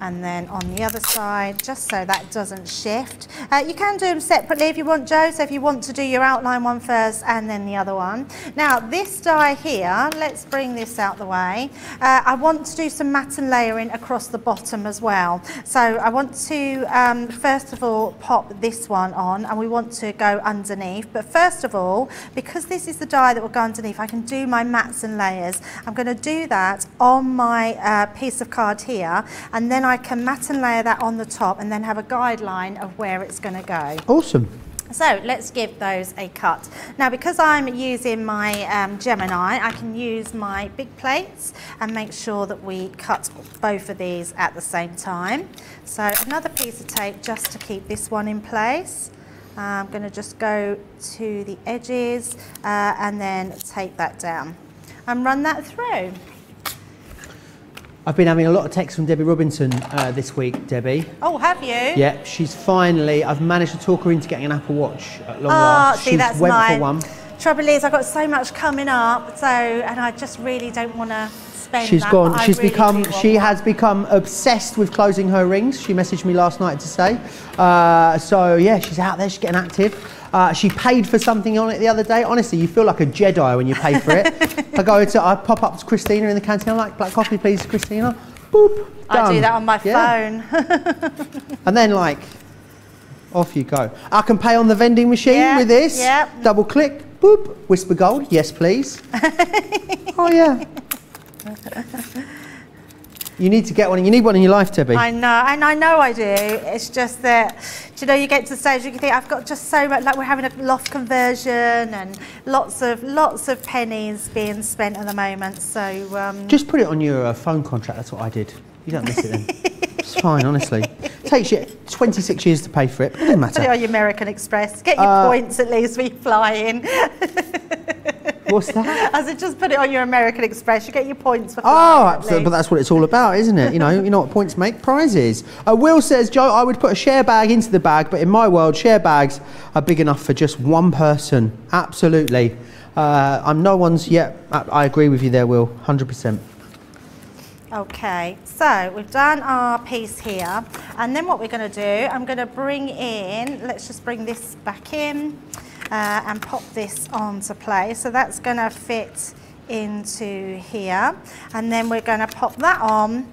and then on the other side just so that doesn't shift. Uh, you can do them separately if you want Joe, so if you want to do your outline one first and then the other one. Now this die here, let's bring this out the way. Uh, I want to do some matte and layering across the bottom as well. So I want to um, first of all pop this one on and we want to go underneath but first of all because this is the die that will go underneath I can do my mats and layers. I'm going to do that on my uh, piece of card here and then I can mat and layer that on the top and then have a guideline of where it's going to go. Awesome. So let's give those a cut. Now because I'm using my um, Gemini, I can use my big plates and make sure that we cut both of these at the same time. So another piece of tape just to keep this one in place. Uh, I'm going to just go to the edges uh, and then tape that down and run that through. I've been having a lot of texts from Debbie Robinson uh, this week, Debbie. Oh, have you? Yeah, she's finally, I've managed to talk her into getting an Apple Watch at long Ah, last. see, She's that's went mine. for one. Trouble is, I've got so much coming up, so and I just really don't want to spend. She's that, gone. She's really become. She has become obsessed with closing her rings. She messaged me last night to say. Uh, so yeah, she's out there. She's getting active. Uh, she paid for something on it the other day. Honestly, you feel like a Jedi when you pay for it. I go to. I pop up to Christina in the canteen. I'm like, black coffee, please, Christina. Boop. I do that on my Yeah. phone. And then like, off you go. I can pay on the vending machine Yeah, with this. yeah. Double click. Boop. Wispa Gold. Yes, please. oh yeah. You need to get one. You need one in your life, Debbie. I know, and I know I do. It's just that, do you know, you get to the stage you think I've got just so much. Like we're having a loft conversion and lots of lots of pennies being spent at the moment. So um, Just put it on your uh, phone contract. That's what I did. You don't miss it then. it's fine, honestly. takes you 26 years to pay for it, but it doesn't put it matter. on your American Express. Get your Uh, points at least we fly in. What's that? I said, just put it on your American Express. You get your points for Oh, absolutely. But that's what it's all about, isn't it? You know, you know what points make prizes. Uh, Will says, Joe, I would put a share bag into the bag, but in my world, share bags are big enough for just one person. Absolutely. Uh, I'm no one's yet. I, I agree with you there, Will. 100%. Okay, so we've done our piece here, and then what we're going to do, I'm going to bring in, let's just bring this back in uh, and pop this onto place. So that's going to fit into here, and then we're going to pop that on.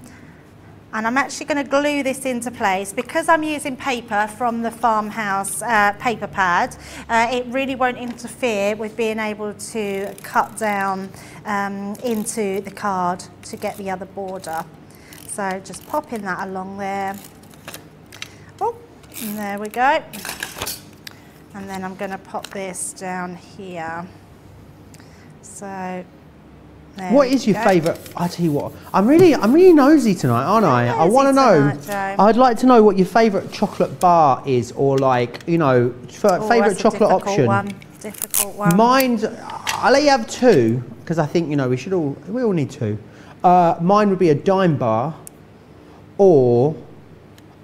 And I'm actually going to glue this into place. Because I'm using paper from the farmhouse uh, paper pad uh, it really won't interfere with being able to cut down um, into the card to get the other border. So just popping that along there. Oh there we go and then I'm going to pop this down here so there What is your favourite? I tell you what, I'm really, I'm really nosy tonight, aren't I? I want to know. tonight, I'd like to know what your favourite chocolate bar is, or like, you know, f- favourite chocolate difficult option. One. Difficult one. Mine's, I'll let you have two because I think you know we should all, we all need two. Uh, mine would be a dime bar, or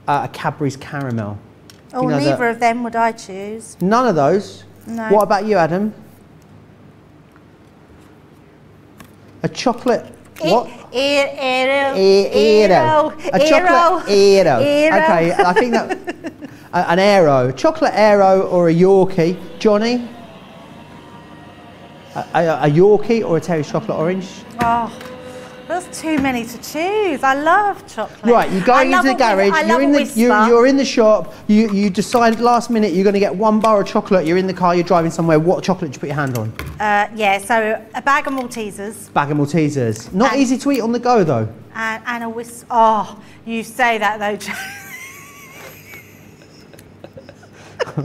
uh, a Cadbury's caramel. Oh, you know neither the- of them would I choose. None of those. No. What about you, Adam? A chocolate. What? Aero. E- Aero. A chocolate Aero. Aero. Okay, I think that a- an Aero, chocolate Aero or a Yorkie, Johnny. A, a, a Yorkie or a Terry's chocolate orange. Oh, there's too many to choose. I love chocolate. Right, you're I going into the garage. You're in the you're, you're in the shop. You you decide last minute you're going to get one bar of chocolate. You're in the car. You're driving somewhere. What chocolate do you put your hand on? Uh, yeah, so a bag of Maltesers Bag of Maltesers. Not And- easy to eat on the go though. and, and a whisk. Oh, you say that though,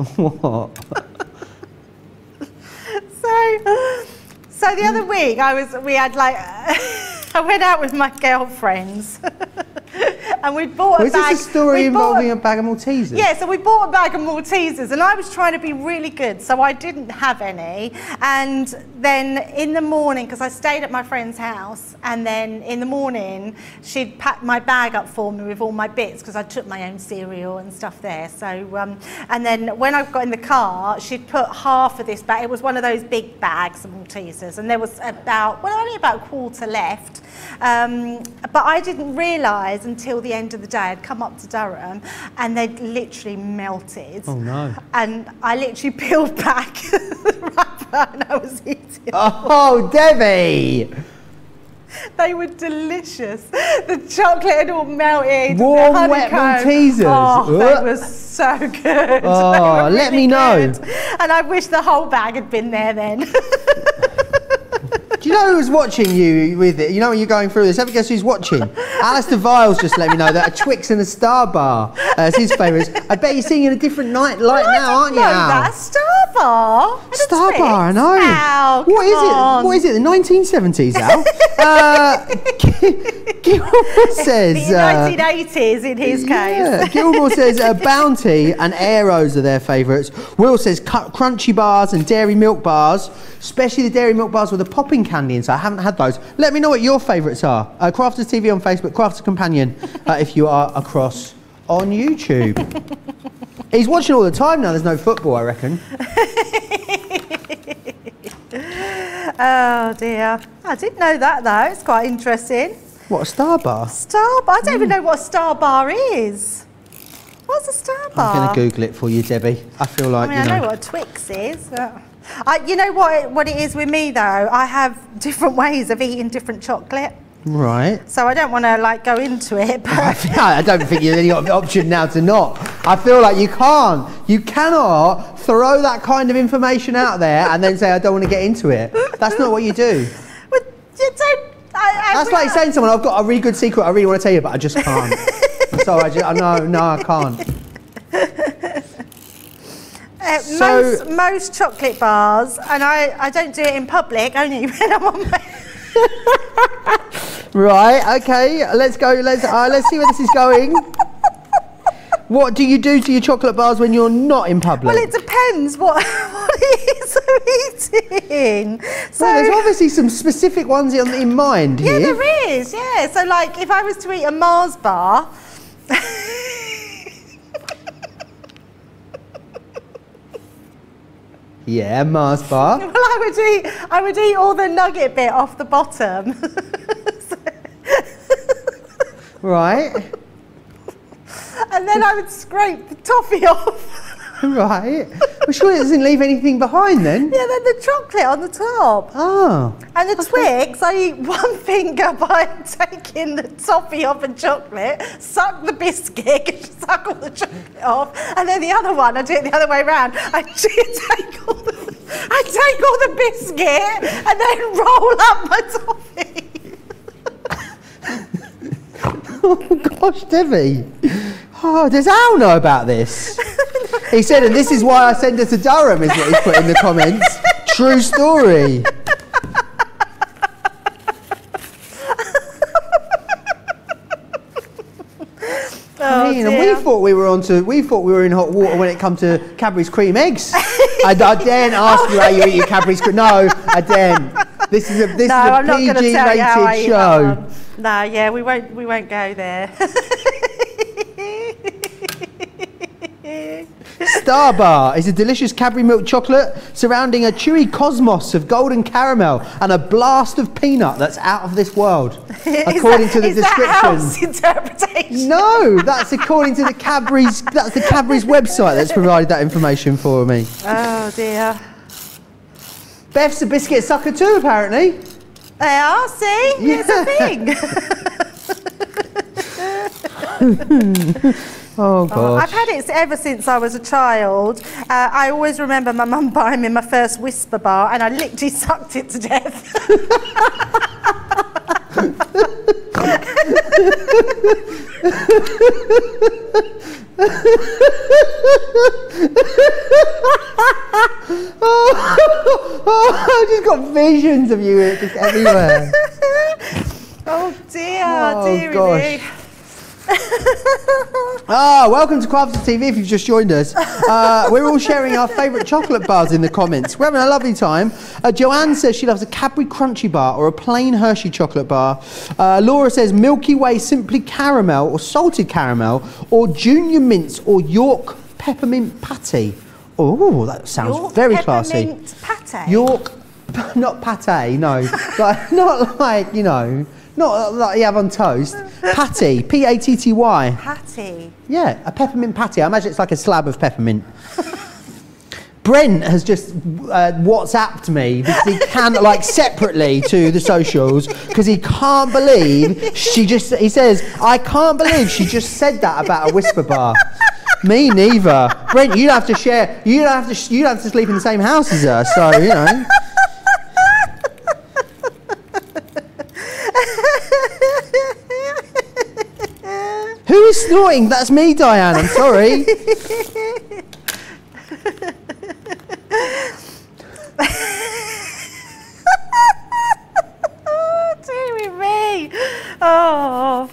what? So, so the other week I was, we had like, I went out with my girlfriends, and we'd bought a Was bag. this a story involving a bag of Maltesers? Yeah, so we bought a bag of Maltesers, and I was trying to be really good, so I didn't have any. And then in the morning, because I stayed at my friend's house, and then in the morning, she'd packed my bag up for me with all my bits, because I took my own cereal and stuff there. So, um, and then when I got in the car, she'd put half of this bag. It was one of those big bags of Maltesers, and there was about well, only about a quarter left. Um, but I didn't realise until the end of the day. I'd come up to Durham, and they'd literally melted. Oh, no. And I literally peeled back the wrapper, and I was eating. Oh, Debbie! They were delicious. The chocolate had all melted. the Warm, wet honeycomb. Maltesers. Oh, they Ugh. were so good. They Oh, were let really me know. good. And I wish the whole bag had been there then. Do you know who's watching you with it? You know when you're going through this. Have a guess who's watching? Alistair Viles just let me know that a Twix and a Star Bar uh, is his favourites. I bet you're seeing in a different night light I now, aren't you? know Al? that. Star Bar. Star Twix. Bar, I know. Ow, what is on. it? What is it? The 1970s, Al? uh, Gilmore says. The uh, 1980s in his case. Gilmore says uh, Bounty and Aeros are their favourites. Will says crunchy bars and dairy milk bars, especially the dairy milk bars with the popping candy inside. I haven't had those. Let me know what your favourites are. Uh, Crafters TV on Facebook, Crafters Companion uh, if you are across on YouTube. He's watching all the time now. There's no football, I reckon. Oh dear. I didn't know that though. It's quite interesting. What a star bar! Star bar. I don't even know what a star bar is. What's a star bar? I'm going to Google it for you, Debbie. I feel like I mean, you I know. know what a Twix is. but- I, you know what? It, what it is with me though. I have different ways of eating different chocolate, Right. so I don't want to like go into it. I, But I don't think you've any got the option now to not. I feel like you can't. You cannot throw that kind of information out there and then say, I don't want to get into it. That's not what you do. you don't. I, I That's like saying to someone, I've got a really good secret I really want to tell you, but I just can't. so I just, no, no, I can't. Uh, So- most, most chocolate bars, and I, I don't do it in public, only when I'm on my. Right, okay, let's go. Let's, uh, let's see where this is going. What do you do to your chocolate bars when you're not in public? Well, it depends what, what it is I'm eating. So, Well, there's obviously some specific ones in, in mind yeah, here. there is, yeah. So, like, if I was to eat a Mars bar. Yeah, Mars bar. Well, I would eat. I would eat all the nugget bit off the bottom. Right. and then I would scrape the toffee off. Right. Well, surely it doesn't leave anything behind then. yeah, then the chocolate on the top. Oh. And the Twix, I eat one finger by taking the toffee off and chocolate, suck the biscuit, suck all the chocolate off, and then the other one, I do it the other way around. I take all the, I take all the biscuit and then roll up my toffee. Oh gosh, Debbie. Oh, does Al know about this? He said, and this is why I send her to Durham, is what he's put in the comments. True story. Oh, and we thought we were on to, we thought we were in hot water when it come to Cadbury's cream eggs. I, I daren't ask you how you eat your Cadbury's cream. No, I daren't. This is a this no, is a I'm not going to PG tell you how I rated show. No, yeah, we won't. We won't go there. Starbar is a delicious Cadbury milk chocolate surrounding a chewy cosmos of golden caramel and a blast of peanut that's out of this world, according to the is that description. interpretation? No, that's according to the Cadbury's. That's the Cadbury's website that's provided that information for me. Oh dear. Beth's a biscuit sucker too, apparently. They are. See, it's a thing. Oh Oh, god. I've had it ever since I was a child. Uh, I always remember my mum buying me my first Wispa bar, and I literally sucked it to death. oh, I've just got visions of you just everywhere. oh dear, Oh, dearie gosh. Ah, welcome to Crafters TV if you've just joined us. Uh, we're all sharing our favourite chocolate bars in the comments. We're having a lovely time. Uh, Joanne says she loves a Cadbury Crunchy bar or a plain Hershey chocolate bar. Uh, Laura says Milky Way Simply Caramel or Salted Caramel or Junior Mints or York Peppermint Patty. Oh, that sounds York very classy. peppermint Pate. York, not pate, no. like, not like, you know, not like you have on toast. Patty, P A T T Y. Patty. Yeah, a peppermint patty. I imagine it's like a slab of peppermint. Brent has just uh, WhatsApped me because he can like separately to the socials because he can't believe she just. He says, "I can't believe she just said that about a Wispa bar." Me neither. Brent, you'd have to share. You'd have to. You'd have to sleep in the same house as her. So you know. Who is snorting? That's me, Diane. I'm sorry. oh, dearie me. Oh.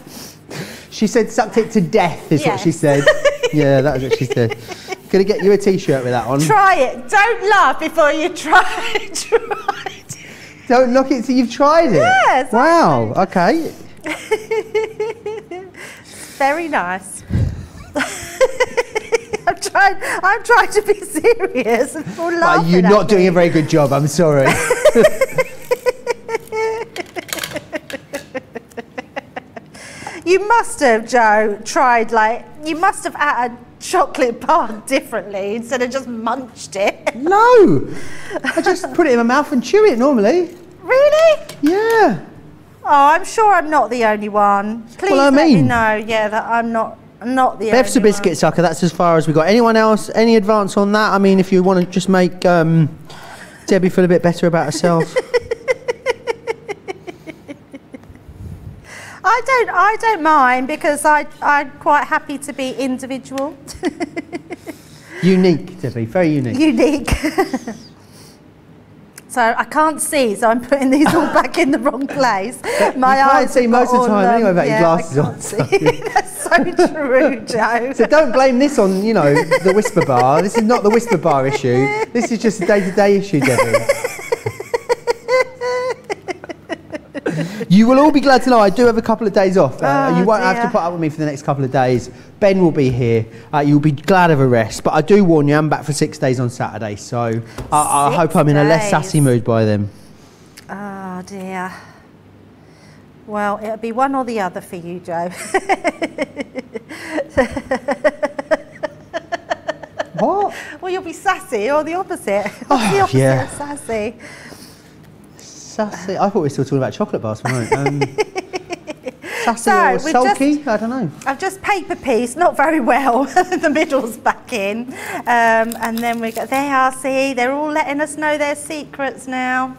She said sucked it to death, is what she said. yeah, that was what she said. Gonna get you a t shirt with that on. Try it. Don't laugh before you try. try it. Don't knock it till you've tried it. Yes, Wow, okay. Very nice. I'm trying. I'm trying to be serious laughing. you're not doing me. a very good job, I'm sorry. You must have, Joe, tried like you must have had a chocolate bar differently instead of just munched it. no! I just put it in my mouth and chew it normally. Really? Yeah. Oh, I'm sure I'm not the only one. Please I let me know. Yeah, that I'm not. Not the Beth's a biscuit sucker, that's as far as we got. Anyone else, any advance on that? I mean, if you want to just make um, Debbie feel a bit better about herself. I don't. I don't mind because I. I'm quite happy to be individual, unique, Debbie, very unique. unique. so I can't see, so I'm putting these all back in the wrong place. My you can't eyes see most of the time um, anyway without your yeah, I glasses on, can't. That's so true, Joe. So don't blame this on, you know, the Wispa bar. This is not the Wispa bar issue. This is just a day-to-day issue, Debbie. You will all be glad to know I do have a couple of days off. Uh, Oh, you won't have to put up with me for the next couple of days. Ben will be here. Uh, you'll be glad of a rest. But I do warn you, I'm back for six days on Saturday. So I, I hope I'm in a less sassy mood by then. Oh dear. Well, it'll be one or the other for you, Joe. What? well, you'll be sassy or the opposite. Oh, the opposite yeah. of sassy? Sassy. I thought we were still talking about chocolate bars, weren't we? Um, sassy So, or sulky? I don't know. I've just paper pieced, not very well. the middle's back in. Um, and then we go, they are, see, they're all letting us know their secrets now.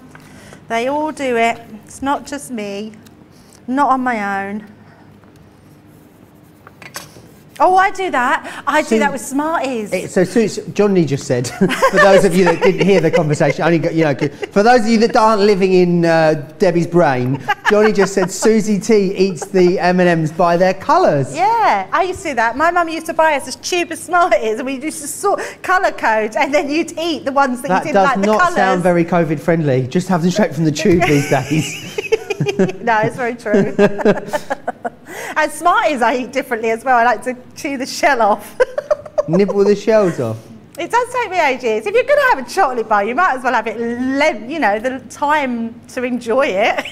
They all do it. It's not just me, not on my own. Oh, I do that. I do that with Smarties. It, so, Sue, Johnny just said, for those of you that didn't hear the conversation, only got, you know, for those of you that aren't living in uh, Debbie's brain, Johnny just said Susie T eats the M&Ms by their colours. Yeah, I used to do that. My mum used to buy us a tube of Smarties and we used to sort colour code and then you'd eat the ones that, That you didn't does like the not colours. sound very COVID friendly. Just have them straight from the tube these days. no, it's very true. and Smarties I eat differently as well. I like to chew the shell off. Nibble the shells off. it does take me ages. If you're going to have a chocolate bar, you might as well have it, le- you know, the time to enjoy it.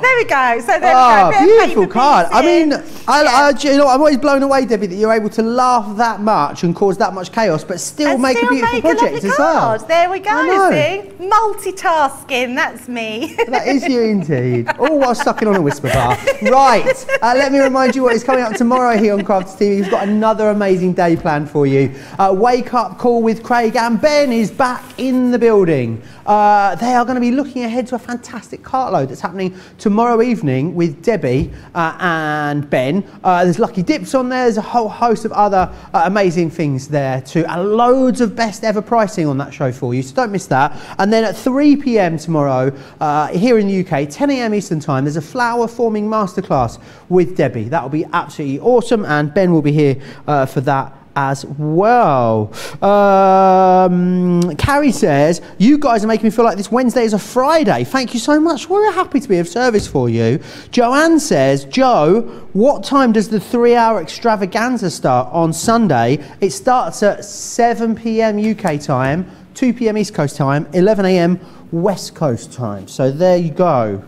There we go. So there Oh, we go. Beautiful paper card. I mean, I, I, do you know, I'm always blown away, Debbie, that you're able to laugh that much and cause that much chaos, but still And make still a beautiful make project lovely as well. card. There we go. I. See, multitasking. That's me. That is you indeed. All while sucking on a Wispa bar. Right. Uh, let me remind you what is coming up tomorrow here on Crafters TV. We've got another amazing day planned for you. Uh, wake up call with Craig and Ben is back in the building. Uh, they are going to be looking ahead to a fantastic cartload that's happening tomorrow evening with Debbie uh, and Ben. Uh, there's Lucky Dips on there. There's a whole host of other uh, amazing things there too. And loads of best ever pricing on that show for you. So don't miss that. And then at 3 p.m. tomorrow, uh, here in the UK, 10 a.m. Eastern Time, there's a flower forming masterclass with Debbie. That will be absolutely awesome. And Ben will be here uh, for that as well. Um, Carrie says, You guys are making me feel like this Wednesday is a Friday. Thank you so much. We're happy to be of service for you. Joanne says, Joe, what time does the three hour extravaganza start on Sunday? It starts at 7 pm UK time, 2 pm East Coast time, 11 am West Coast time. So there you go.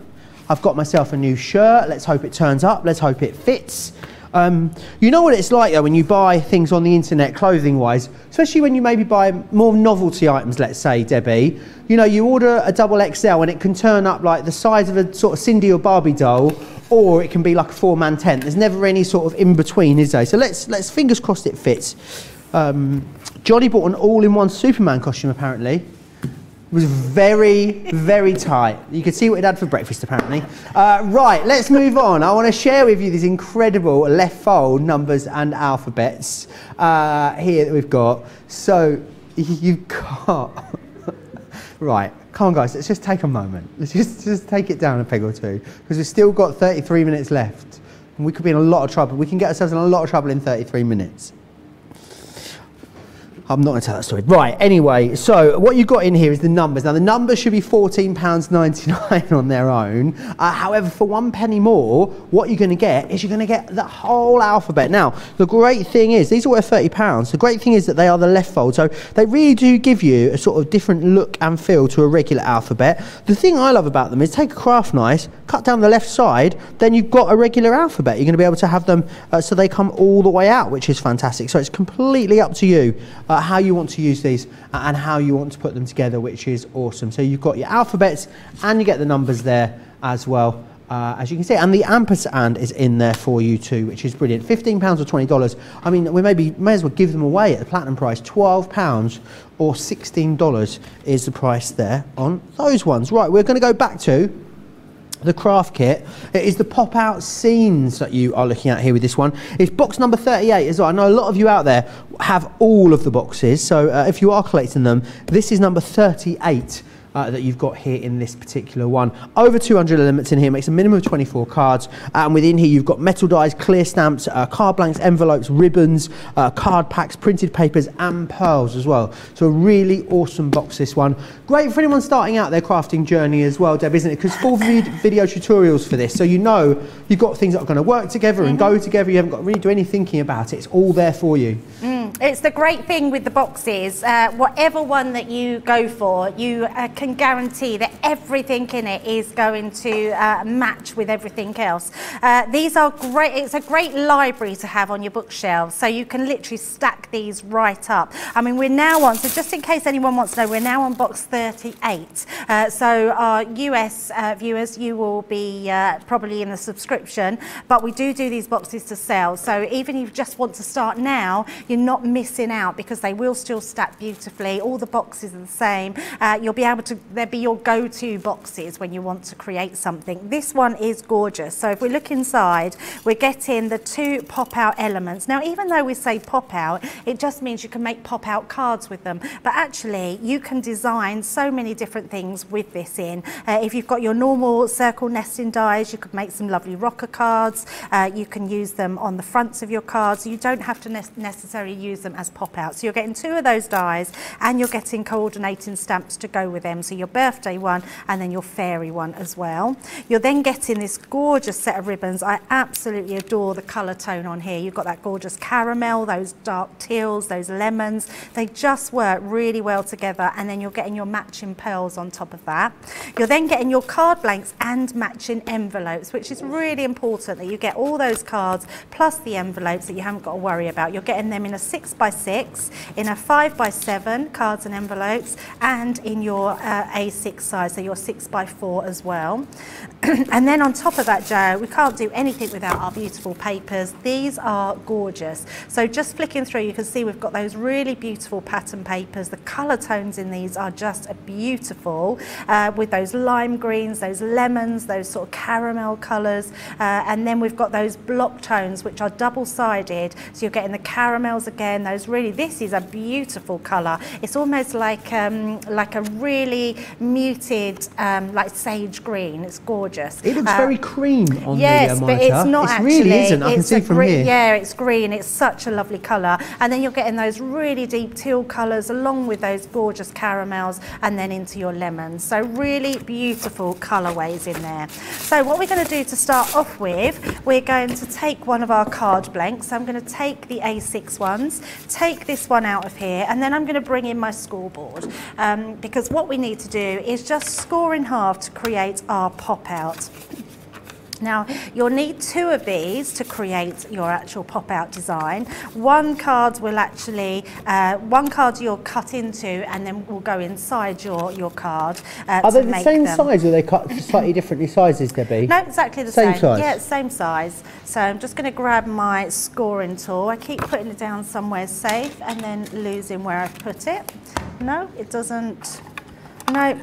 I've got myself a new shirt. Let's hope it turns up. Let's hope it fits. Um, you know what it's like though when you buy things on the internet, clothing wise, especially when you maybe buy more novelty items, let's say, Debbie. You know, you order a double XL and it can turn up like the size of a sort of Cindy or Barbie doll, or it can be like a four man tent. There's never any sort of in between, is there? So let's, let's fingers crossed it fits. Um, Johnny bought an all in one Superman costume apparently was very, very tight. You could see what it had for breakfast, apparently. Uh, right, let's move on. I want to share with you these incredible left fold numbers and alphabets uh, here that we've got. So you've got. right, come on, guys, let's just take a moment. Let's just, just take it down a peg or two, because we've still got 33 minutes left. And we could be in a lot of trouble. We can get ourselves in a lot of trouble in 33 minutes. I'm not going to tell that story. Right, anyway, so what you've got in here is the numbers. Now, the numbers should be £14.99 on their own. Uh, however, for one penny more, what you're going to get is you're going to get the whole alphabet. Now, the great thing is, these are worth £30. The great thing is that they are the left fold, so they really do give you a sort of different look and feel to a regular alphabet. The thing I love about them is take a craft knife, cut down the left side, then you've got a regular alphabet. You're going to be able to have them uh, so they come all the way out, which is fantastic. So it's completely up to you uh, how you want to use these and how you want to put them together, which is awesome. So you've got your alphabets and you get the numbers there as well. Uh, as you can see, and the ampersand is in there for you too, which is brilliant. Fifteen pounds or twenty dollars. I mean, we maybe may as well give them away at the platinum price. Twelve pounds or sixteen dollars is the price there on those ones. Right, we're going to go back to the craft kit. It is the pop-out scenes that you are looking at here with this one. It's box number 38 as well. I know a lot of you out there have all of the boxes, so uh, if you are collecting them, this is number 38. Uh, that you've got here in this particular one. Over 200 elements in here, makes a minimum of 24 cards. And within here, you've got metal dies, clear stamps, uh, card blanks, envelopes, ribbons, uh, card packs, printed papers, and pearls as well. So a really awesome box, this one. Great for anyone starting out their crafting journey as well, Deb, isn't it? Because full vid- video tutorials for this, so you know you've got things that are going to work together and go together. You haven't got to really do any thinking about it. It's all there for you. It's the great thing with the boxes. Uh, whatever one that you go for, you uh, can guarantee that everything in it is going to uh, match with everything else. Uh, these are great, it's a great library to have on your bookshelves, so you can literally stack these right up. I mean, we're now on, so just in case anyone wants to know, we're now on box 38. Uh, so our US uh, viewers, you will be uh, probably in the subscription, but we do do these boxes to sell. So even if you just want to start now, you're not missing out because they will still stack beautifully. All the boxes are the same. Uh, you'll be able to, they'll be your go-to boxes when you want to create something. This one is gorgeous. So if we look inside, we're getting the two pop-out elements. Now, even though we say pop-out, it just means you can make pop-out cards with them. But actually, you can design so many different things with this in. Uh, if you've got your normal circle nesting dies, you could make some lovely rocker cards. Uh, you can use them on the fronts of your cards. You don't have to ne necessarily use them as pop-out. So you're getting two of those dies and you're getting coordinating stamps to go with them. So your birthday one and then your fairy one as well. You're then getting this gorgeous set of ribbons. I absolutely adore the colour tone on here. You've got that gorgeous caramel, those dark teals, those lemons. They just work really well together and then you're getting your matching pearls on top of that. You're then getting your card blanks and matching envelopes, which is really important that you get all those cards plus the envelopes that you haven't got to worry about. You're getting them in a six by six, in a five by seven cards and envelopes, and in your uh, A6 size, so your six by four as well. and then on top of that, Joe, we can't do anything without our beautiful papers. These are gorgeous. So just flicking through, you can see we've got those really beautiful pattern papers. The colour tones in these are just beautiful uh, with those lime greens, those lemons, those sort of caramel colours. Uh, and then we've got those block tones, which are double-sided. So you're getting the caramels again, those really, this is a beautiful colour. It's almost like, um, like a really muted, um, like sage green. It's gorgeous. It looks Uh, very cream on yes, the uh, but it's not it actually. really isn't. I can see from green, here. Yeah, it's green. It's such a lovely colour. And then you're getting those really deep teal colours along with those gorgeous caramels and then into your lemons. So really beautiful colourways in there. So what we're going to do to start off with, we're going to take one of our card blanks. So I'm going to take the A6 ones, take this one out of here, and then I'm going to bring in my scoreboard. Um, because what we need to do is just score in half to create our pop out. Now, you'll need two of these to create your actual pop-out design. One card will actually, uh, one card you'll cut into and then will go inside your, your card uh, Are they the same them. size or are they cut slightly differently sizes, Debbie? No, exactly the Same same. size? Yeah, same size. So I'm just going to grab my scoring tool. I keep putting it down somewhere safe and then losing where I've put it. No, it doesn't. No,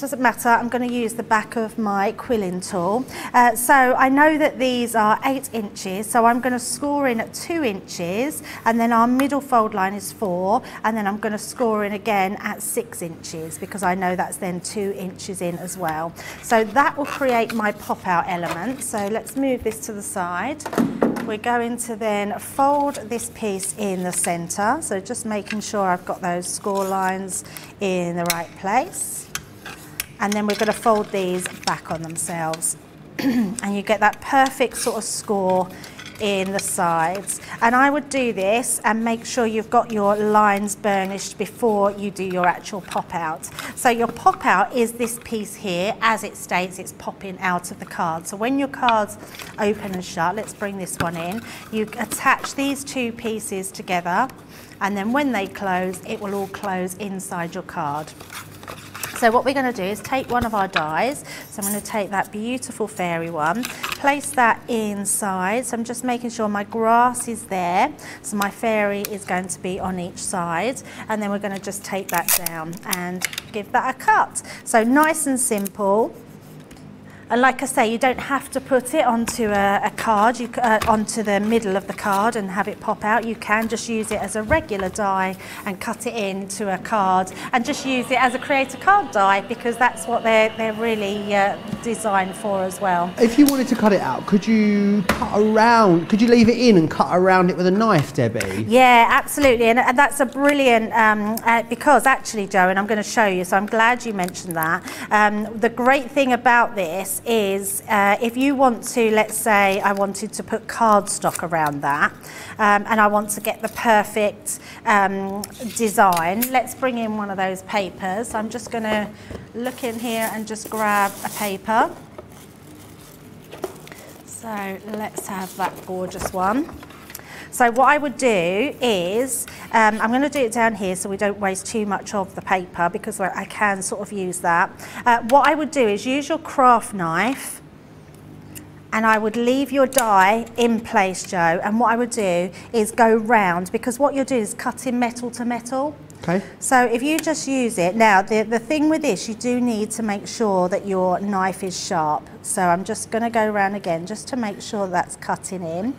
doesn't matter. I'm going to use the back of my quilling tool. Uh, so I know that these are eight inches, so I'm going to score in at two inches, and then our middle fold line is four, and then I'm going to score in again at six inches because I know that's then two inches in as well. So that will create my pop out element. So let's move this to the side. We're going to then fold this piece in the centre, so just making sure I've got those score lines in the right place and then we're going to fold these back on themselves. And you get that perfect sort of score in the sides. And I would do this and make sure you've got your lines burnished before you do your actual pop out. So your pop out is this piece here as it states it's popping out of the card. So when your cards open and shut let's bring this one in you attach these two pieces together and then when they close it will all close inside your card so what we're going to do is take one of our dies. So I'm going to take that beautiful fairy one, place that inside. So I'm just making sure my grass is there. So my fairy is going to be on each side. And then we're going to just take that down and give that a cut. So nice and simple. And like I say, you don't have to put it onto a, a card, you, uh, onto the middle of the card and have it pop out. You can just use it as a regular die and cut it into a card and just use it as a Create-a-Card die because that's what they're, they're really uh, designed for as well. If you wanted to cut it out, could you cut around? Could you leave it in and cut around it with a knife, Debbie? Yeah, absolutely, and, and that's a brilliant um, uh, because actually, Joe, and I'm going to show you. So I'm glad you mentioned that. Um, the great thing about this is uh, if you want to, let's say I wanted to put cardstock around that um, and I want to get the perfect um, design, let's bring in one of those papers. I'm just going to look in here and just grab a paper. So let's have that gorgeous one. So what I would do is, um, I'm going to do it down here so we don't waste too much of the paper because I can sort of use that. Uh, what I would do is use your craft knife and I would leave your die in place, Joe. And what I would do is go round because what you're doing is cutting metal to metal. Okay. So if you just use it, now the, the thing with this, you do need to make sure that your knife is sharp. So I'm just going to go around again just to make sure that's cutting in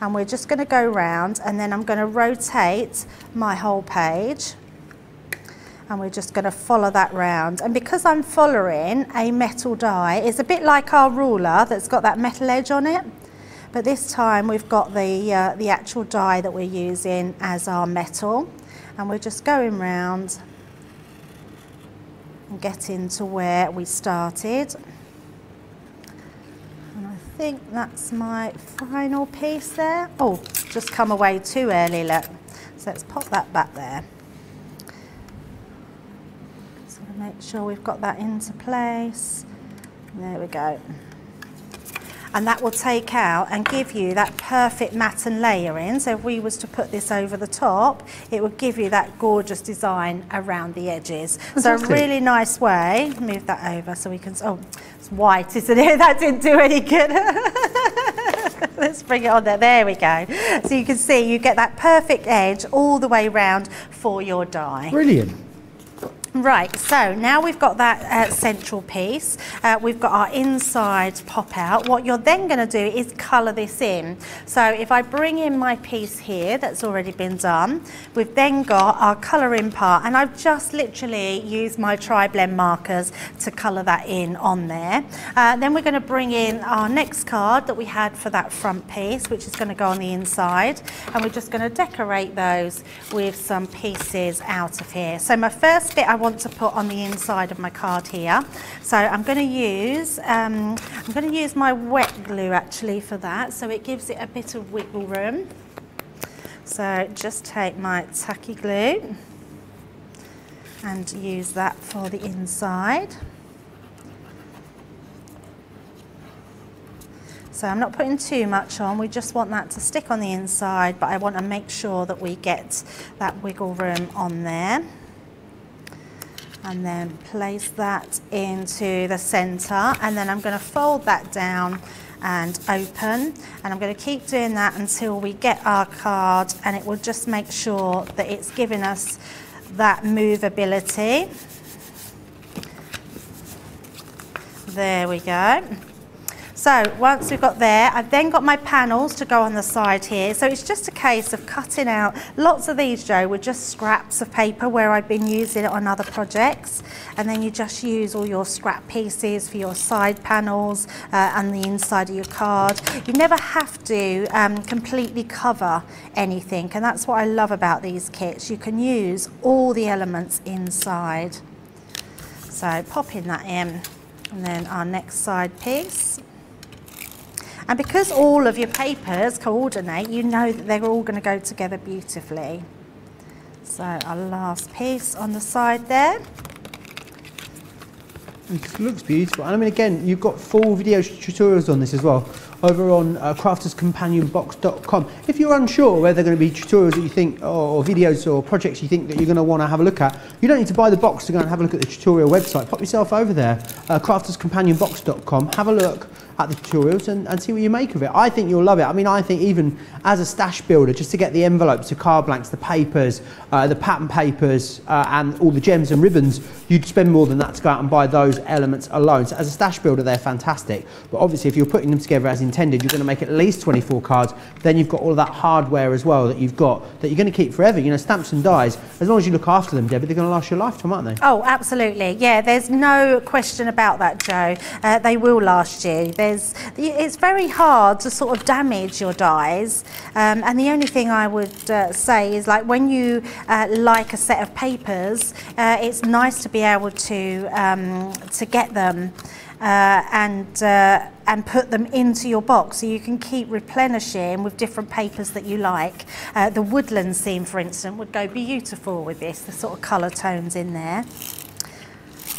and we're just going to go round and then I'm going to rotate my whole page. And we're just going to follow that round. And because I'm following a metal die it's a bit like our ruler that's got that metal edge on it. But this time we've got the uh, the actual die that we're using as our metal. And we're just going round and getting to where we started think that's my final piece there. Oh, just come away too early, look. So let's pop that back there. So make sure we've got that into place. There we go and that will take out and give you that perfect matte and layering. So if we was to put this over the top, it would give you that gorgeous design around the edges. Fantastic. So a really nice way, move that over so we can, oh, white, isn't it? That didn't do any good. Let's bring it on there, there we go. So you can see you get that perfect edge all the way round for your die. Brilliant. Right, so now we've got that uh, central piece, uh, we've got our inside pop out. What you're then going to do is colour this in. So if I bring in my piece here that's already been done, we've then got our colouring part and I've just literally used my tri-blend markers to colour that in on there. Uh, then we're going to bring in our next card that we had for that front piece, which is going to go on the inside. And we're just going to decorate those with some pieces out of here. So my first bit I want to put on the inside of my card here. So I'm going to use um, I'm going to use my wet glue actually for that, so it gives it a bit of wiggle room. So just take my tacky glue and use that for the inside. So I'm not putting too much on, we just want that to stick on the inside, but I want to make sure that we get that wiggle room on there and then place that into the center and then I'm going to fold that down and open and I'm going to keep doing that until we get our card and it will just make sure that it's giving us that movability. There we go. So once we've got there, I've then got my panels to go on the side here. So it's just a case of cutting out, lots of these, Joe, were just scraps of paper where I've been using it on other projects. And then you just use all your scrap pieces for your side panels uh, and the inside of your card. You never have to um, completely cover anything. And that's what I love about these kits. You can use all the elements inside. So popping that in. And then our next side piece. And because all of your papers coordinate, you know that they're all going to go together beautifully. So our last piece on the side there. It looks beautiful. And I mean, again, you've got full video tutorials on this as well over on uh, crafterscompanionbox.com. If you're unsure where they're going to be tutorials that you think, or videos or projects you think that you're going to want to have a look at, you don't need to buy the box to go and have a look at the tutorial website. Pop yourself over there, uh, crafterscompanionbox.com, have a look, at the tutorials and, and see what you make of it. I think you'll love it. I mean, I think even as a stash builder, just to get the envelopes, the card blanks, the papers, uh, the pattern papers, uh, and all the gems and ribbons, you'd spend more than that to go out and buy those elements alone. So as a stash builder, they're fantastic. But obviously, if you're putting them together as intended, you're going to make at least 24 cards. Then you've got all that hardware as well that you've got that you're going to keep forever. You know, stamps and dies, as long as you look after them, Debbie, they're going to last your lifetime, aren't they? Oh, absolutely. Yeah, there's no question about that, Joe. Uh, they will last you. It's very hard to sort of damage your dies. Um, and the only thing I would uh, say is like when you uh, like a set of papers, uh, it's nice to be able to, um, to get them uh, and uh, and put them into your box so you can keep replenishing with different papers that you like. Uh, the woodland scene, for instance, would go beautiful with this, the sort of colour tones in there.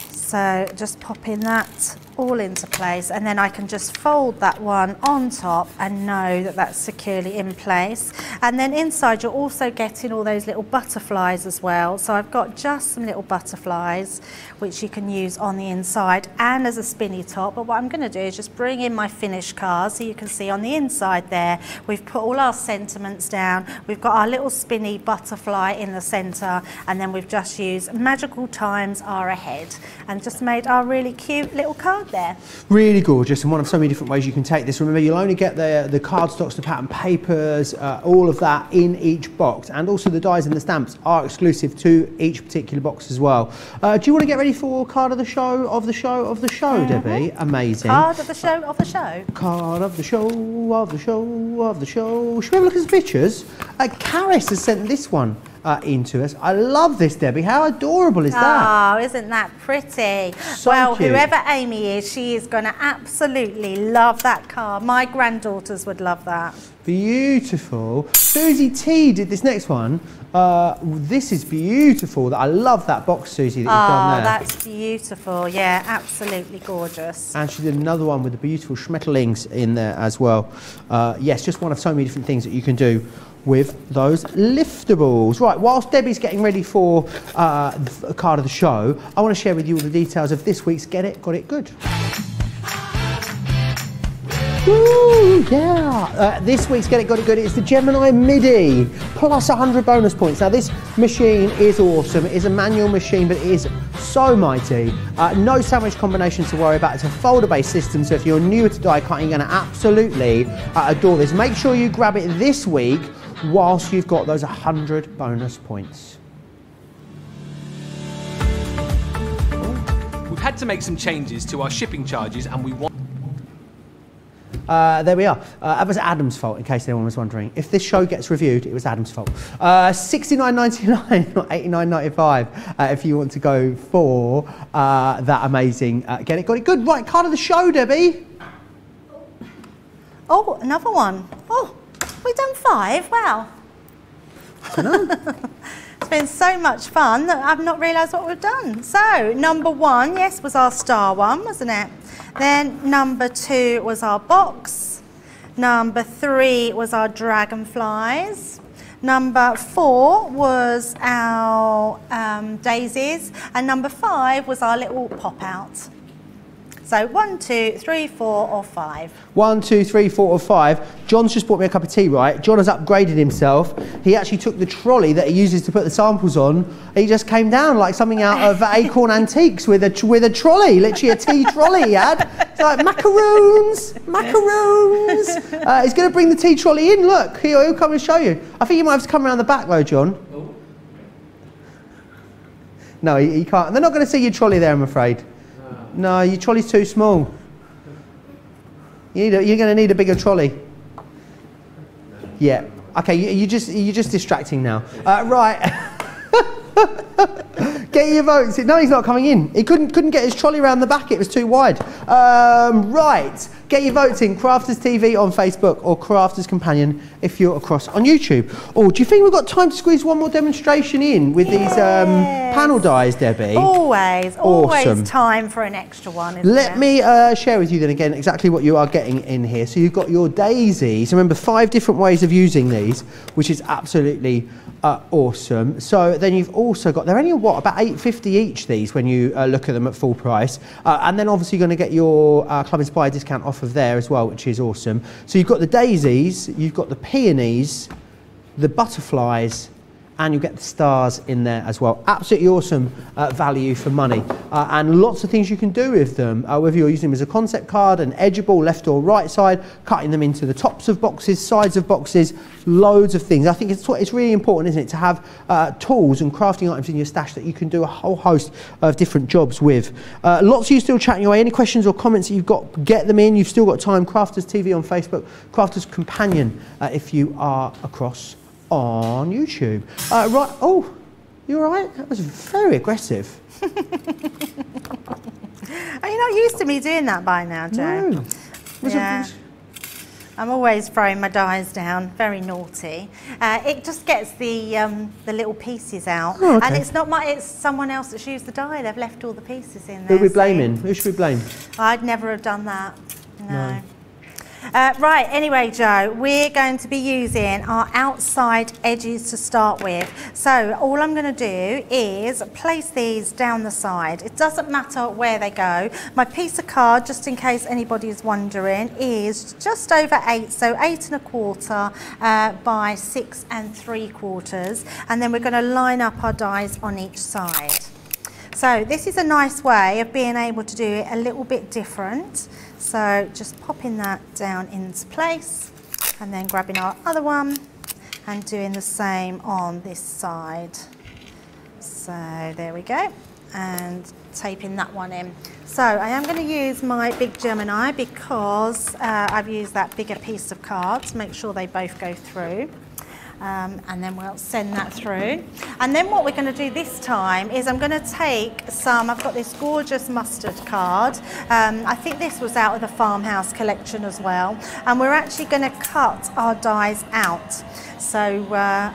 So just pop in that all into place and then I can just fold that one on top and know that that's securely in place. And then inside you're also getting all those little butterflies as well. So I've got just some little butterflies which you can use on the inside and as a spinny top. But what I'm going to do is just bring in my finished card so you can see on the inside there we've put all our sentiments down. We've got our little spinny butterfly in the centre and then we've just used magical times are ahead and just made our really cute little card there. Really gorgeous and one of so many different ways you can take this. Remember, you'll only get the, the cardstocks, the pattern papers, uh, all of that in each box. And also the dies and the stamps are exclusive to each particular box as well. Uh, do you want to get ready for card of the show, of the show, of the show, mm -hmm. Debbie? Amazing. Card of the show, of the show. Card of the show, of the show, of the show. Should we have a look at some pictures? Uh, Karis has sent this one uh, into us. I love this, Debbie. How adorable is that? Oh, isn't that pretty? So well, cute. whoever Amy is, she is going to absolutely love that car. My granddaughters would love that. Beautiful. Susie T did this next one. Uh, this is beautiful. I love that box, Susie, that you've done there. Oh, that's beautiful. Yeah, absolutely gorgeous. And she did another one with the beautiful schmetterlings in there as well. Uh, yes, just one of so many different things that you can do with those liftables. Right, whilst Debbie's getting ready for uh, a card of the show, I want to share with you all the details of this week's Get It, Got It Good. Woo, yeah. Uh, this week's Get It Got It Good is the Gemini Mini plus 100 bonus points. Now this machine is awesome. It is a manual machine, but it is so mighty. Uh, no sandwich combinations to worry about. It's a folder-based system, so if you're new to die cutting, you're going to absolutely uh, adore this. Make sure you grab it this week whilst you've got those 100 bonus points. We've had to make some changes to our shipping charges and we want uh, there we are. Uh, that was Adam's fault, in case anyone was wondering. If this show gets reviewed, it was Adam's fault. Uh, 69.99 or 89.95 uh, if you want to go for uh, that amazing. Uh, get it, got it, good. Right, card of the show, Debbie. Oh, another one. Oh. We've done five, wow. it's been so much fun that I've not realised what we've done. So, number one, yes, was our star one, wasn't it? Then number two was our box. Number three was our dragonflies. Number four was our um, daisies. And number five was our little pop out. So one, two, three, four, or five. One, two, three, four, or five. John's just bought me a cup of tea, right? John has upgraded himself. He actually took the trolley that he uses to put the samples on. He just came down like something out of Acorn Antiques with a with a trolley, literally a tea trolley he had. It's like macaroons, macaroons. Uh, he's going to bring the tea trolley in. Look, he'll, he'll come and show you. I think you might have to come around the back though, John. No, he, he can't. They're not going to see your trolley there, I'm afraid. No, your trolley's too small. You need a, you're going to need a bigger trolley. Yeah. Okay, you, you just, you're just distracting now. Uh, right. get your votes. No, he's not coming in. He couldn't, couldn't get his trolley around the back. It was too wide. Um, right. Get your votes in. Crafters TV on Facebook or Crafters Companion if you're across on YouTube. Or oh, do you think we've got time to squeeze one more demonstration in with yes. these um, panel dies, Debbie? Always. Awesome. Always time for an extra one. Let me uh, share with you then again exactly what you are getting in here. So you've got your daisies. Remember, five different ways of using these, which is absolutely uh, awesome. So then you've also got, they're only what, about 8.50 each these when you uh, look at them at full price. Uh, and then obviously you're going to get your uh, Club Inspire discount off of there as well, which is awesome. So you've got the daisies, you've got the peonies, the butterflies, and you get the stars in there as well. Absolutely awesome uh, value for money. Uh, and lots of things you can do with them, uh, whether you're using them as a concept card, an edgeable, left or right side, cutting them into the tops of boxes, sides of boxes, loads of things. I think it's, it's really important, isn't it, to have uh, tools and crafting items in your stash that you can do a whole host of different jobs with. Uh, lots of you still chatting away. Any questions or comments that you've got, get them in. You've still got time. Crafters TV on Facebook, Crafters Companion uh, if you are across on YouTube. Uh, right, oh, you all right? That was very aggressive. Are you not used to me doing that by now, Joe? No. Was it- Yeah. I'm always throwing my dies down, very naughty. Uh, it just gets the um, the little pieces out, Oh, okay. and it's not my. It's someone else that's used the die. They've left all the pieces in there. Who are we blaming? Who should we blame? I'd never have done that. No. Uh, right, anyway, Joe, we're going to be using our outside edges to start with. So all I'm going to do is place these down the side. It doesn't matter where they go. My piece of card, just in case anybody is wondering, is just over eight, so eight and a quarter uh, by six and three quarters. And then we're going to line up our dies on each side. So this is a nice way of being able to do it a little bit different. So just popping that down into place and then grabbing our other one and doing the same on this side. So there we go and taping that one in. So I am going to use my big Gemini because uh, I've used that bigger piece of card to make sure they both go through. Um, and then we'll send that through. And then what we're going to do this time is I'm going to take some, I've got this gorgeous mustard card. Um, I think this was out of the farmhouse collection as well. And we're actually going to cut our dies out. So uh,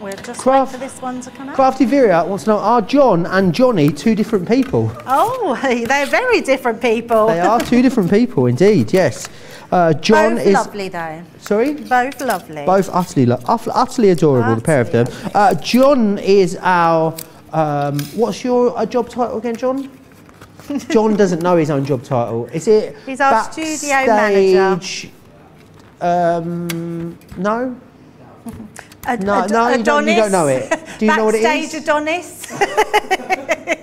we'll just Craft- wait for this one to come out. Crafty Viria wants to know, are John and Johnny two different people? Oh, they're very different people. They are two different people, indeed, yes. Uh, John Both is... lovely though. Sorry? Both lovely. Both utterly, lo- utterly adorable, the pair of them. Uh, John is our. Um, what's your uh, job title again, John? John doesn't know his own job title. Is it? He's our studio manager. Um, no. Ad- No, Ad- no, you don't- you don't know it. Do you know what it is? Backstage is? Adonis.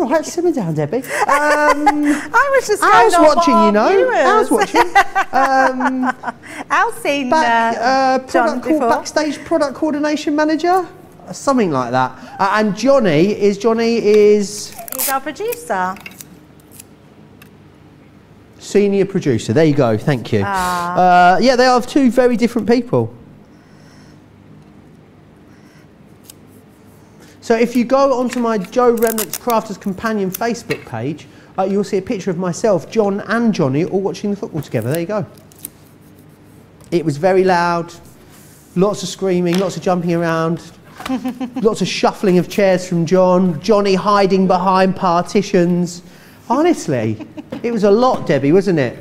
All right, simmer down, Debbie. Um, I was just going on watching, you know. viewers- was watching. Um, Al's seen back, uh, uh, product co- backstage product coordination manager, something like that. Uh, and Johnny is Johnny is He's our producer. senior producer. There you go. Thank you. Ah. Uh, yeah, they are two very different people. So if you go onto my Joe Remblance's Crafters Companion Facebook page, uh, you'll see a picture of myself, John and Johnny all watching the football together. There you go. It was very loud, lots of screaming, lots of jumping around, lots of shuffling of chairs from John, Johnny hiding behind partitions. Honestly, it was a lot, Debbie, wasn't it?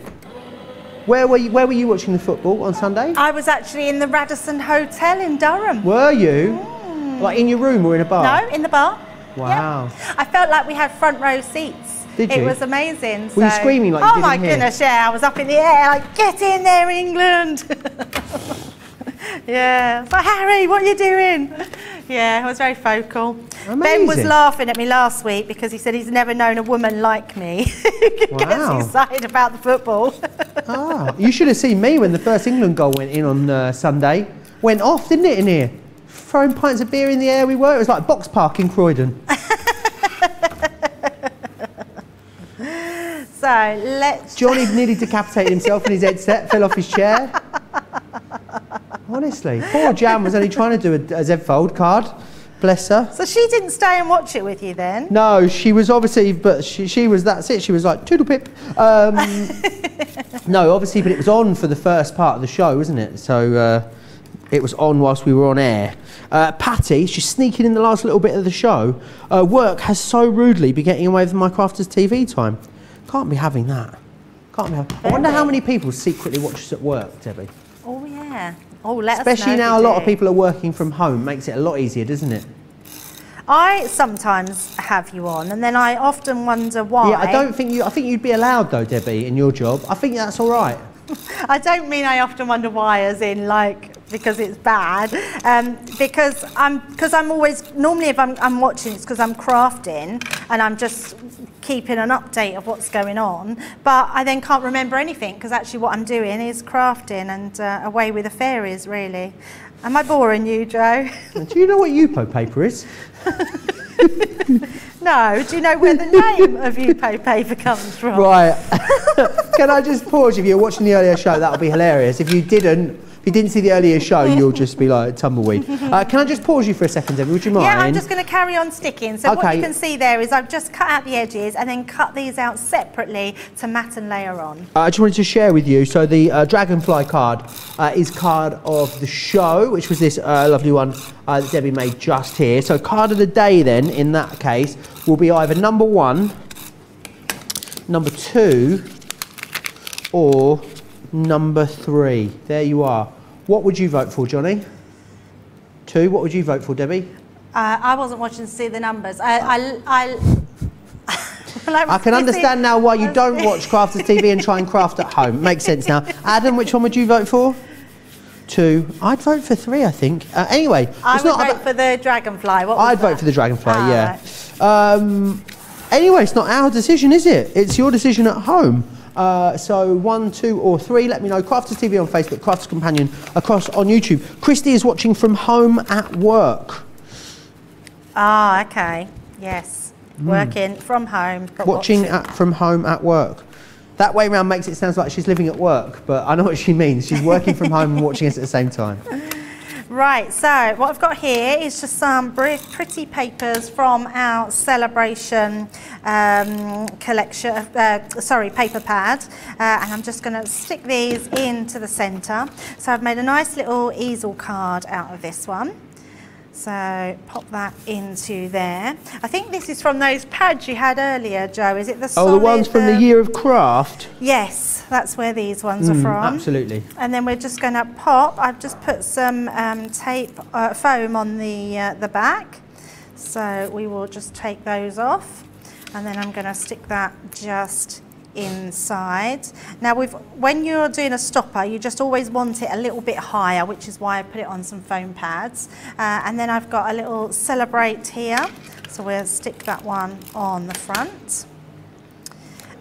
Where were you, where were you watching the football on Sunday? I was actually in the Radisson Hotel in Durham. Were you? Like in your room or in a bar? No, in the bar. Wow. Yeah. I felt like we had front row seats. Did you? It was amazing. Were you screaming like Oh my goodness, yeah. I was up in the air, like, get in there, England. yeah. But like, Harry, what are you doing? Yeah, I was very focal. Ben was laughing at me last week because he said he's never known a woman like me who Wow. gets excited about the football. Ah, you should have seen me when the first England goal went in on uh, Sunday. Went off, didn't it, in here? Throwing pints of beer in the air we were. It was like Boxpark in Croydon. so let's. Johnny nearly decapitated himself in his headset, fell off his chair. Honestly, poor Jan was only trying to do a, a Z-fold card. Bless her. So she didn't stay and watch it with you then? No, she was obviously, but she, she was, that's it. She was like, toodle pip. Um, no, obviously, but it was on for the first part of the show, wasn't it? So uh, it was on whilst we were on air. Uh, Patty, she's sneaking in the last little bit of the show. Uh, work has so rudely been getting away with my Crafters TV time. Can't be having that. Can't be having I wonder how many people secretly watch us at work, Debbie. Oh yeah. Oh, let Especially us know now a you lot of people are working from home. Makes it a lot easier, doesn't it? I sometimes have you on, and then I often wonder why. Yeah, I don't think you. I think you'd be allowed though, Debbie, in your job. I think that's all right. I don't mean I often wonder why, as in like because it's bad. Um, because I'm because I'm always normally if I'm, I'm watching it's because I'm crafting and I'm just keeping an update of what's going on. But I then can't remember anything because actually what I'm doing is crafting and uh, away with the fairies. Really, am I boring you, Joe? Do you know what Yupo paper is? no. Do you know where the name of Yupo paper comes from? Right. Can I just pause? If you're watching the earlier show, that'll be hilarious. If you didn't, If you didn't see the earlier show, you'll just be like tumbleweed. Uh, can I just pause you for a second, Debbie? Would you mind? Yeah, I'm just going to carry on sticking. So what you can see there is I've just cut out the edges and then cut these out separately to mat and layer on. Uh, I just wanted to share with you. So the uh, Dragonfly card uh, is card of the show, which was this uh, lovely one uh, that Debbie made just here. So card of the day then, in that case, will be either number one, number two, or number three. There you are. What would you vote for, Johnny? Two. What would you vote for, Debbie? Uh, I wasn't watching to see the numbers. I, I, I, I can understand now why you don't watch Crafters TV and try and craft at home. Makes sense now. Adam, which one would you vote for? Two. I'd vote for three, I think. Uh, anyway, I it's would not vote for the dragonfly. What I'd vote that? for the Dragonfly, Ah, yeah. Um, anyway, it's not our decision, is it? It's your decision at home. Uh, so one, two, or three. Let me know. Crafters TV on Facebook, Crafters Companion across on YouTube. Christy is watching from home at work. Ah, okay. Yes. Working from home. Hmm. watching at, from home at work. That way round makes it sound like she's living at work, but I know what she means. She's working from home and watching us at the same time. Right, so what I've got here is just some pretty papers from our celebration um, collection, uh, sorry, paper pad. Uh, and I'm just going to stick these into the centre. So I've made a nice little easel card out of this one. So pop that into there. I think this is from those pads you had earlier, Joe. Is it the Oh, the ones solid, from the uh, year of craft? Yes, that's where these ones are Mm, from. absolutely. And then we're just going to pop. I've just put some um, tape, uh, foam on the uh, the back. So we will just take those off, and then I'm going to stick that just inside. Now, when you're doing a stopper, you just always want it a little bit higher, which is why I put it on some foam pads. Uh, and then I've got a little celebrate here, so we'll stick that one on the front.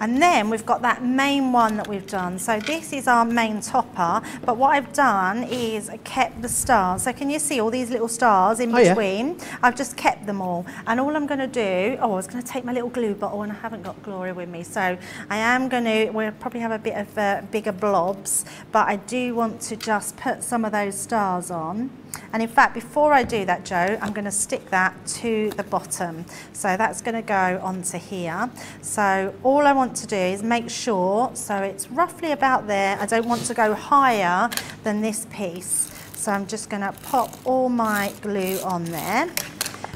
And then we've got that main one that we've done. So this is our main topper, but what I've done is kept the stars. So can you see all these little stars in Oh, yeah. between? I've just kept them all. And all I'm going to do, oh, I was going to take my little glue bottle and I haven't got Gloria with me. So I am going to, we'll probably have a bit of uh, bigger blobs, but I do want to just put some of those stars on. And in fact, before I do that, Joe, I'm going to stick that to the bottom. So that's going to go onto here. So all I want to do is make sure, so it's roughly about there. I don't want to go higher than this piece. So I'm just going to pop all my glue on there.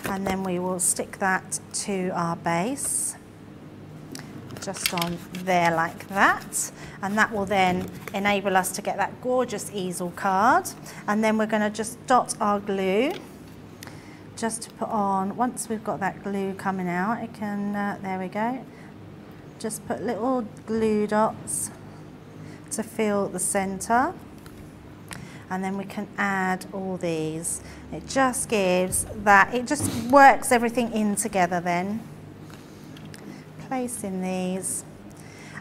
And then we will stick that to our base just on there like that. And that will then enable us to get that gorgeous easel card. And then we're going to just dot our glue just to put on once we've got that glue coming out it can uh, there we go. Just put little glue dots to fill the center. And then we can add all these. It just gives that it just works everything in together then placing these.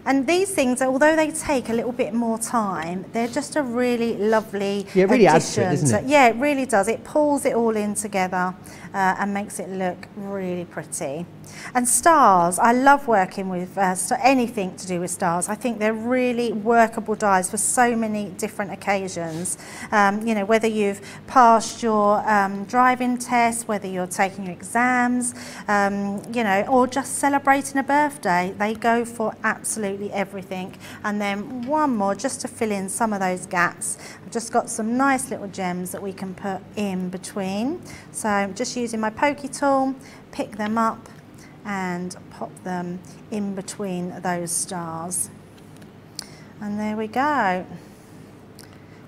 And these things, although they take a little bit more time, they're just a really lovely Yeah, it really adds to it, addition doesn't it? yeah, it really does. It pulls it all in together uh, and makes it look really pretty. And stars, I love working with uh, st- anything to do with stars. I think they're really workable dies for so many different occasions. Um, you know, whether you've passed your um, driving test, whether you're taking your exams, um, you know, or just celebrating a birthday, they go for absolutely everything. And then one more, just to fill in some of those gaps. I've just got some nice little gems that we can put in between. So I'm just using my pokey tool, pick them up and pop them in between those stars. And there we go.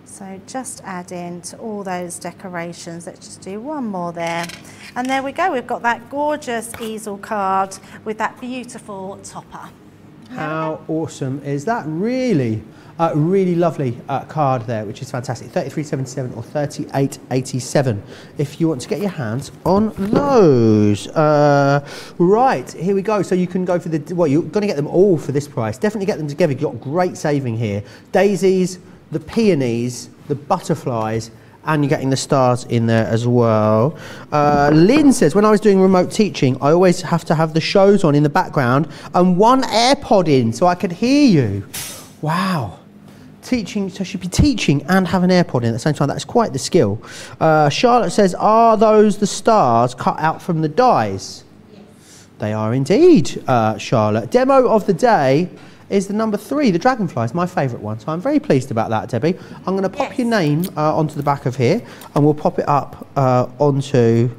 So just add in to all those decorations. Let's just do one more there. And there we go. We've got that gorgeous easel card with that beautiful topper. How awesome is that? Really, uh, really lovely uh, card there, which is fantastic. 3377 or 3887 if you want to get your hands on those. Uh, right, here we go. So you can go for the, well, you're going to get them all for this price. Definitely get them together. You've got great saving here. Daisies, the peonies, the butterflies, and you're getting the stars in there as well. Uh, Lynn says, when I was doing remote teaching, I always have to have the shows on in the background and one AirPod in so I could hear you. Wow. teaching, so she'd be teaching and have an AirPod in at the same time. That's quite the skill. Uh, Charlotte says, Are those the stars cut out from the dies? Yes. They are indeed, uh, Charlotte. Demo of the day is the number three, the dragonflies, my favourite one. So I'm very pleased about that, Debbie. I'm going to pop Yes. your name uh, onto the back of here and we'll pop it up uh, onto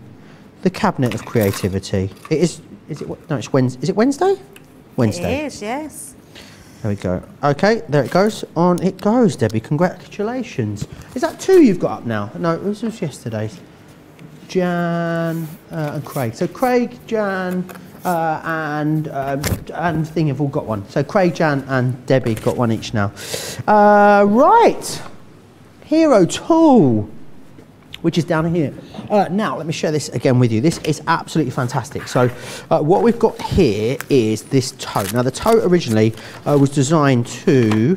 the cabinet of creativity. It is, is it, no, it's Wednesday. Is it Wednesday? Wednesday. It is, yes. There we go. Okay, there it goes. On it goes, Debbie. Congratulations. Is that two you've got up now? No, this was yesterday's. Jan uh, and Craig. So Craig, Jan, uh, and um, and Thing have all got one. So Craig, Jan, and Debbie got one each now. Uh, right. Hero tool which is down here. Uh, now, let me share this again with you. This is absolutely fantastic. So, uh, what we've got here is this tote. Now, the tote originally uh, was designed to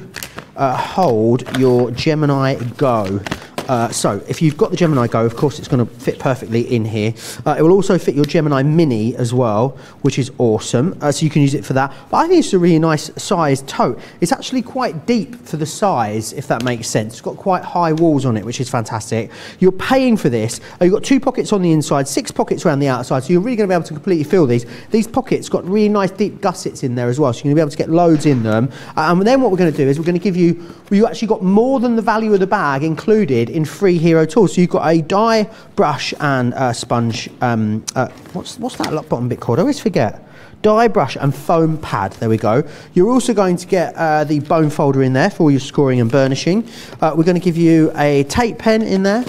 hold your Gemini Go. Uh, so, if you've got the Gemini Go, of course, it's going to fit perfectly in here. Uh, it will also fit your Gemini Mini as well, which is awesome. Uh, so, you can use it for that. But I think it's a really nice size tote. It's actually quite deep for the size, if that makes sense. It's got quite high walls on it, which is fantastic. You're paying for this. Uh, you've got two pockets on the inside, six pockets around the outside, so you're really going to be able to completely fill these. These pockets got really nice deep gussets in there as well, so you're going to be able to get loads in them. Uh, and then what we're going to do is we're going to give you, well, you actually got more than the value of the bag included in free hero tools. So you've got a dye brush and a sponge. Um, uh, what's what's that bottom bit called? I always forget. Dye brush and foam pad. There we go. You're also going to get uh, the bone folder in there for all your scoring and burnishing. Uh, we're going to give you a tape pen in there.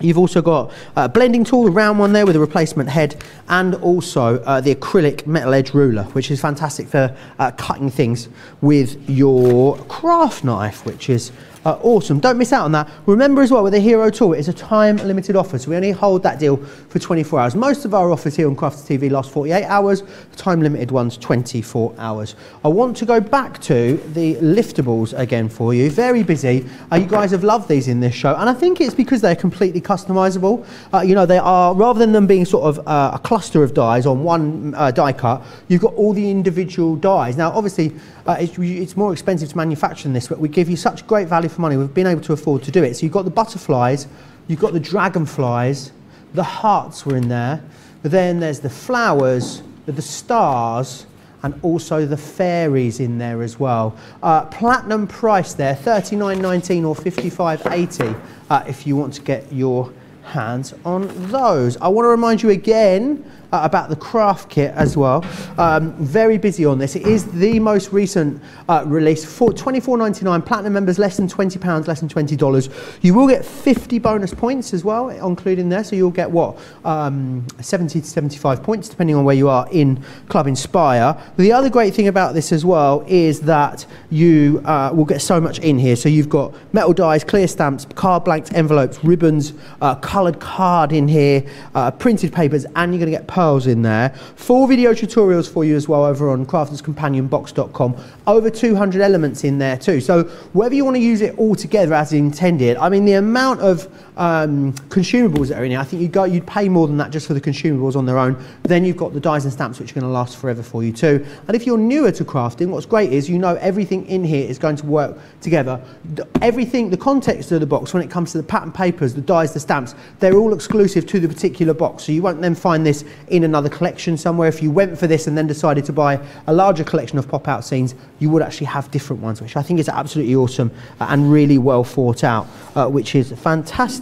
You've also got a blending tool, the round one there with a replacement head, and also uh, the acrylic metal edge ruler, which is fantastic for uh, cutting things with your craft knife, which is uh, awesome. Don't miss out on that. Remember as well with the Hero tool, it's a time limited offer, so we only hold that deal for 24 hours. Most of our offers here on Crafter TV last 48 hours, time limited ones 24 hours. I want to go back to the Lift'ables again for you. Very busy. Uh, you guys have loved these in this show, and I think it's because they're completely customizable. Uh, you know, they are, rather than them being sort of uh, a cluster of dies on one uh, die cut, you've got all the individual dies. Now, obviously, uh, it's, it's more expensive to manufacture than this, but we give you such great value for money. We've been able to afford to do it. So you've got the butterflies, you've got the dragonflies, the hearts were in there, but then there's the flowers, the stars, and also the fairies in there as well. Uh, platinum price there, 39.19 or 55.80 uh, if you want to get your hands on those. I want to remind you again uh, about the craft kit as well. Um, very busy on this. It is the most recent uh, release for 24.99. Platinum members less than 20 pounds, less than 20 dollars. You will get 50 bonus points as well, including there. So you'll get what um, 70 to 75 points depending on where you are in Club Inspire. The other great thing about this as well is that you uh, will get so much in here. So you've got metal dies, clear stamps, card blanks, envelopes, ribbons, uh, coloured card in here, uh, printed papers, and you're going to get pearls in there. Full video tutorials for you as well over on crafterscompanionbox.com. Over 200 elements in there too. So whether you want to use it all together as intended, I mean the amount of um, consumables that are in here, I think you'd, go, you'd pay more than that just for the consumables on their own. Then you've got the dies and stamps which are going to last forever for you too. And if you're newer to crafting, what's great is you know everything in here is going to work together. The- everything, the context of the box when it comes to the pattern papers, the dies, the stamps, they're all exclusive to the particular box. So you won't then find this in another collection somewhere. If you went for this and then decided to buy a larger collection of pop-out scenes, you would actually have different ones, which I think is absolutely awesome uh, and really well thought out, uh, which is fantastic.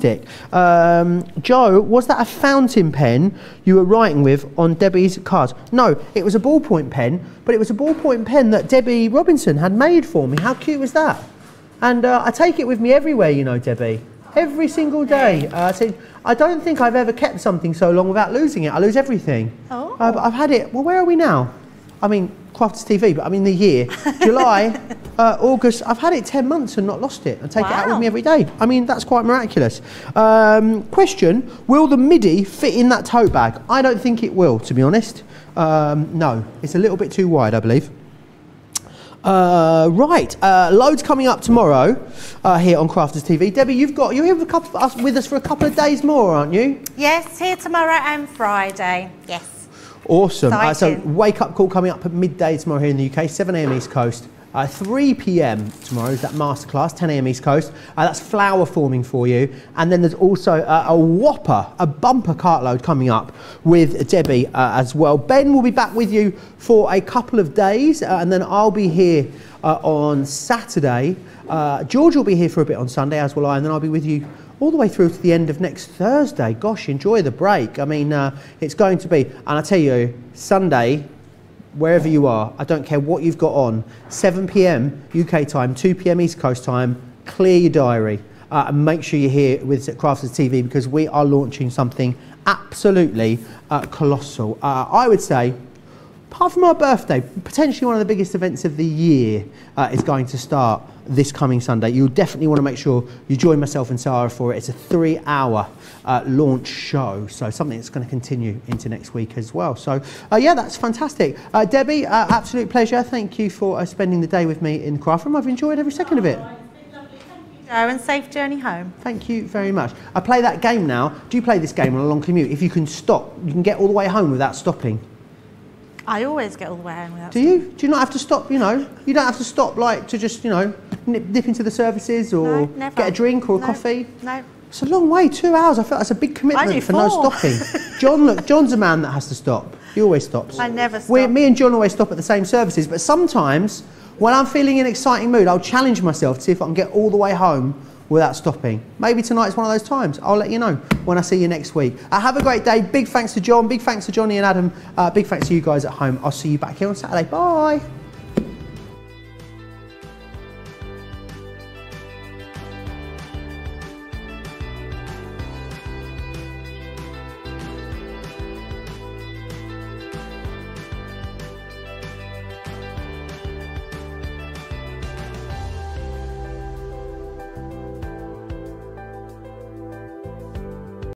Um, Joe, was that a fountain pen you were writing with on Debbie's cards? No, it was a ballpoint pen, but it was a ballpoint pen that Debbie Robinson had made for me. How cute was that? And uh, I take it with me everywhere, you know, Debbie. Every single day. Uh, so I don't think I've ever kept something so long without losing it. I lose everything. Oh. Uh, but I've had it. Well, where are we now? I mean, Crafters TV, but I mean the year. July, uh, August. I've had it 10 months and not lost it. I take it out with me every day. I mean, that's quite miraculous. Um, question Will the MIDI fit in that tote bag? I don't think it will, to be honest. Um, no, it's a little bit too wide, I believe. Uh, right, uh, loads coming up tomorrow uh, here on Crafters TV. Debbie, you've got you're here with, a couple, us, with us for a couple of days more, aren't you? Yes, here tomorrow and Friday. Yes. Awesome. Uh, so wake up call coming up at midday tomorrow here in the UK, 7 a.m. East Coast. Uh, 3 p.m. tomorrow is that masterclass, 10 a.m. East Coast. Uh, that's flower forming for you. And then there's also uh, a whopper, a bumper cartload coming up with Debbie uh, as well. Ben will be back with you for a couple of days, uh, and then I'll be here uh, on Saturday. Uh, George will be here for a bit on Sunday, as will I, and then I'll be with you all the way through to the end of next Thursday. Gosh, enjoy the break. I mean, uh, it's going to be, and I tell you, Sunday, wherever you are, I don't care what you've got on, 7 p.m. UK time, 2 p.m. East Coast time, clear your diary uh, and make sure you're here with Crafters TV because we are launching something absolutely uh, colossal. Uh, I would say, apart from our birthday, potentially one of the biggest events of the year uh, is going to start this coming Sunday. You'll definitely want to make sure you join myself and Sara for it. It's a three hour uh, launch show, so something that's going to continue into next week as well. So, uh, yeah, that's fantastic. Uh, Debbie, uh, absolute pleasure. Thank you for uh, spending the day with me in the craft room. I've enjoyed every second of it. Joe, and safe journey home. Thank you very much. I play that game now. Do you play this game on a long commute? If you can stop, you can get all the way home without stopping. I always get all the way home without. Do you? Do you not have to stop? You know, you don't have to stop like to just you know nip, nip into the services or No, get a drink or a No, coffee. No. It's a long way, two hours. I feel that's a big commitment for no stopping. John, look, John's a man that has to stop. He always stops. I never We, stop. me and John always stop at the same services, but sometimes when I'm feeling in an exciting mood, I'll challenge myself to see if I can get all the way home without stopping. Maybe tonight's one of those times. I'll let you know when I see you next week. Uh, have a great day. Big thanks to John. Big thanks to Johnny and Adam. Uh, big thanks to you guys at home. I'll see you back here on Saturday. Bye.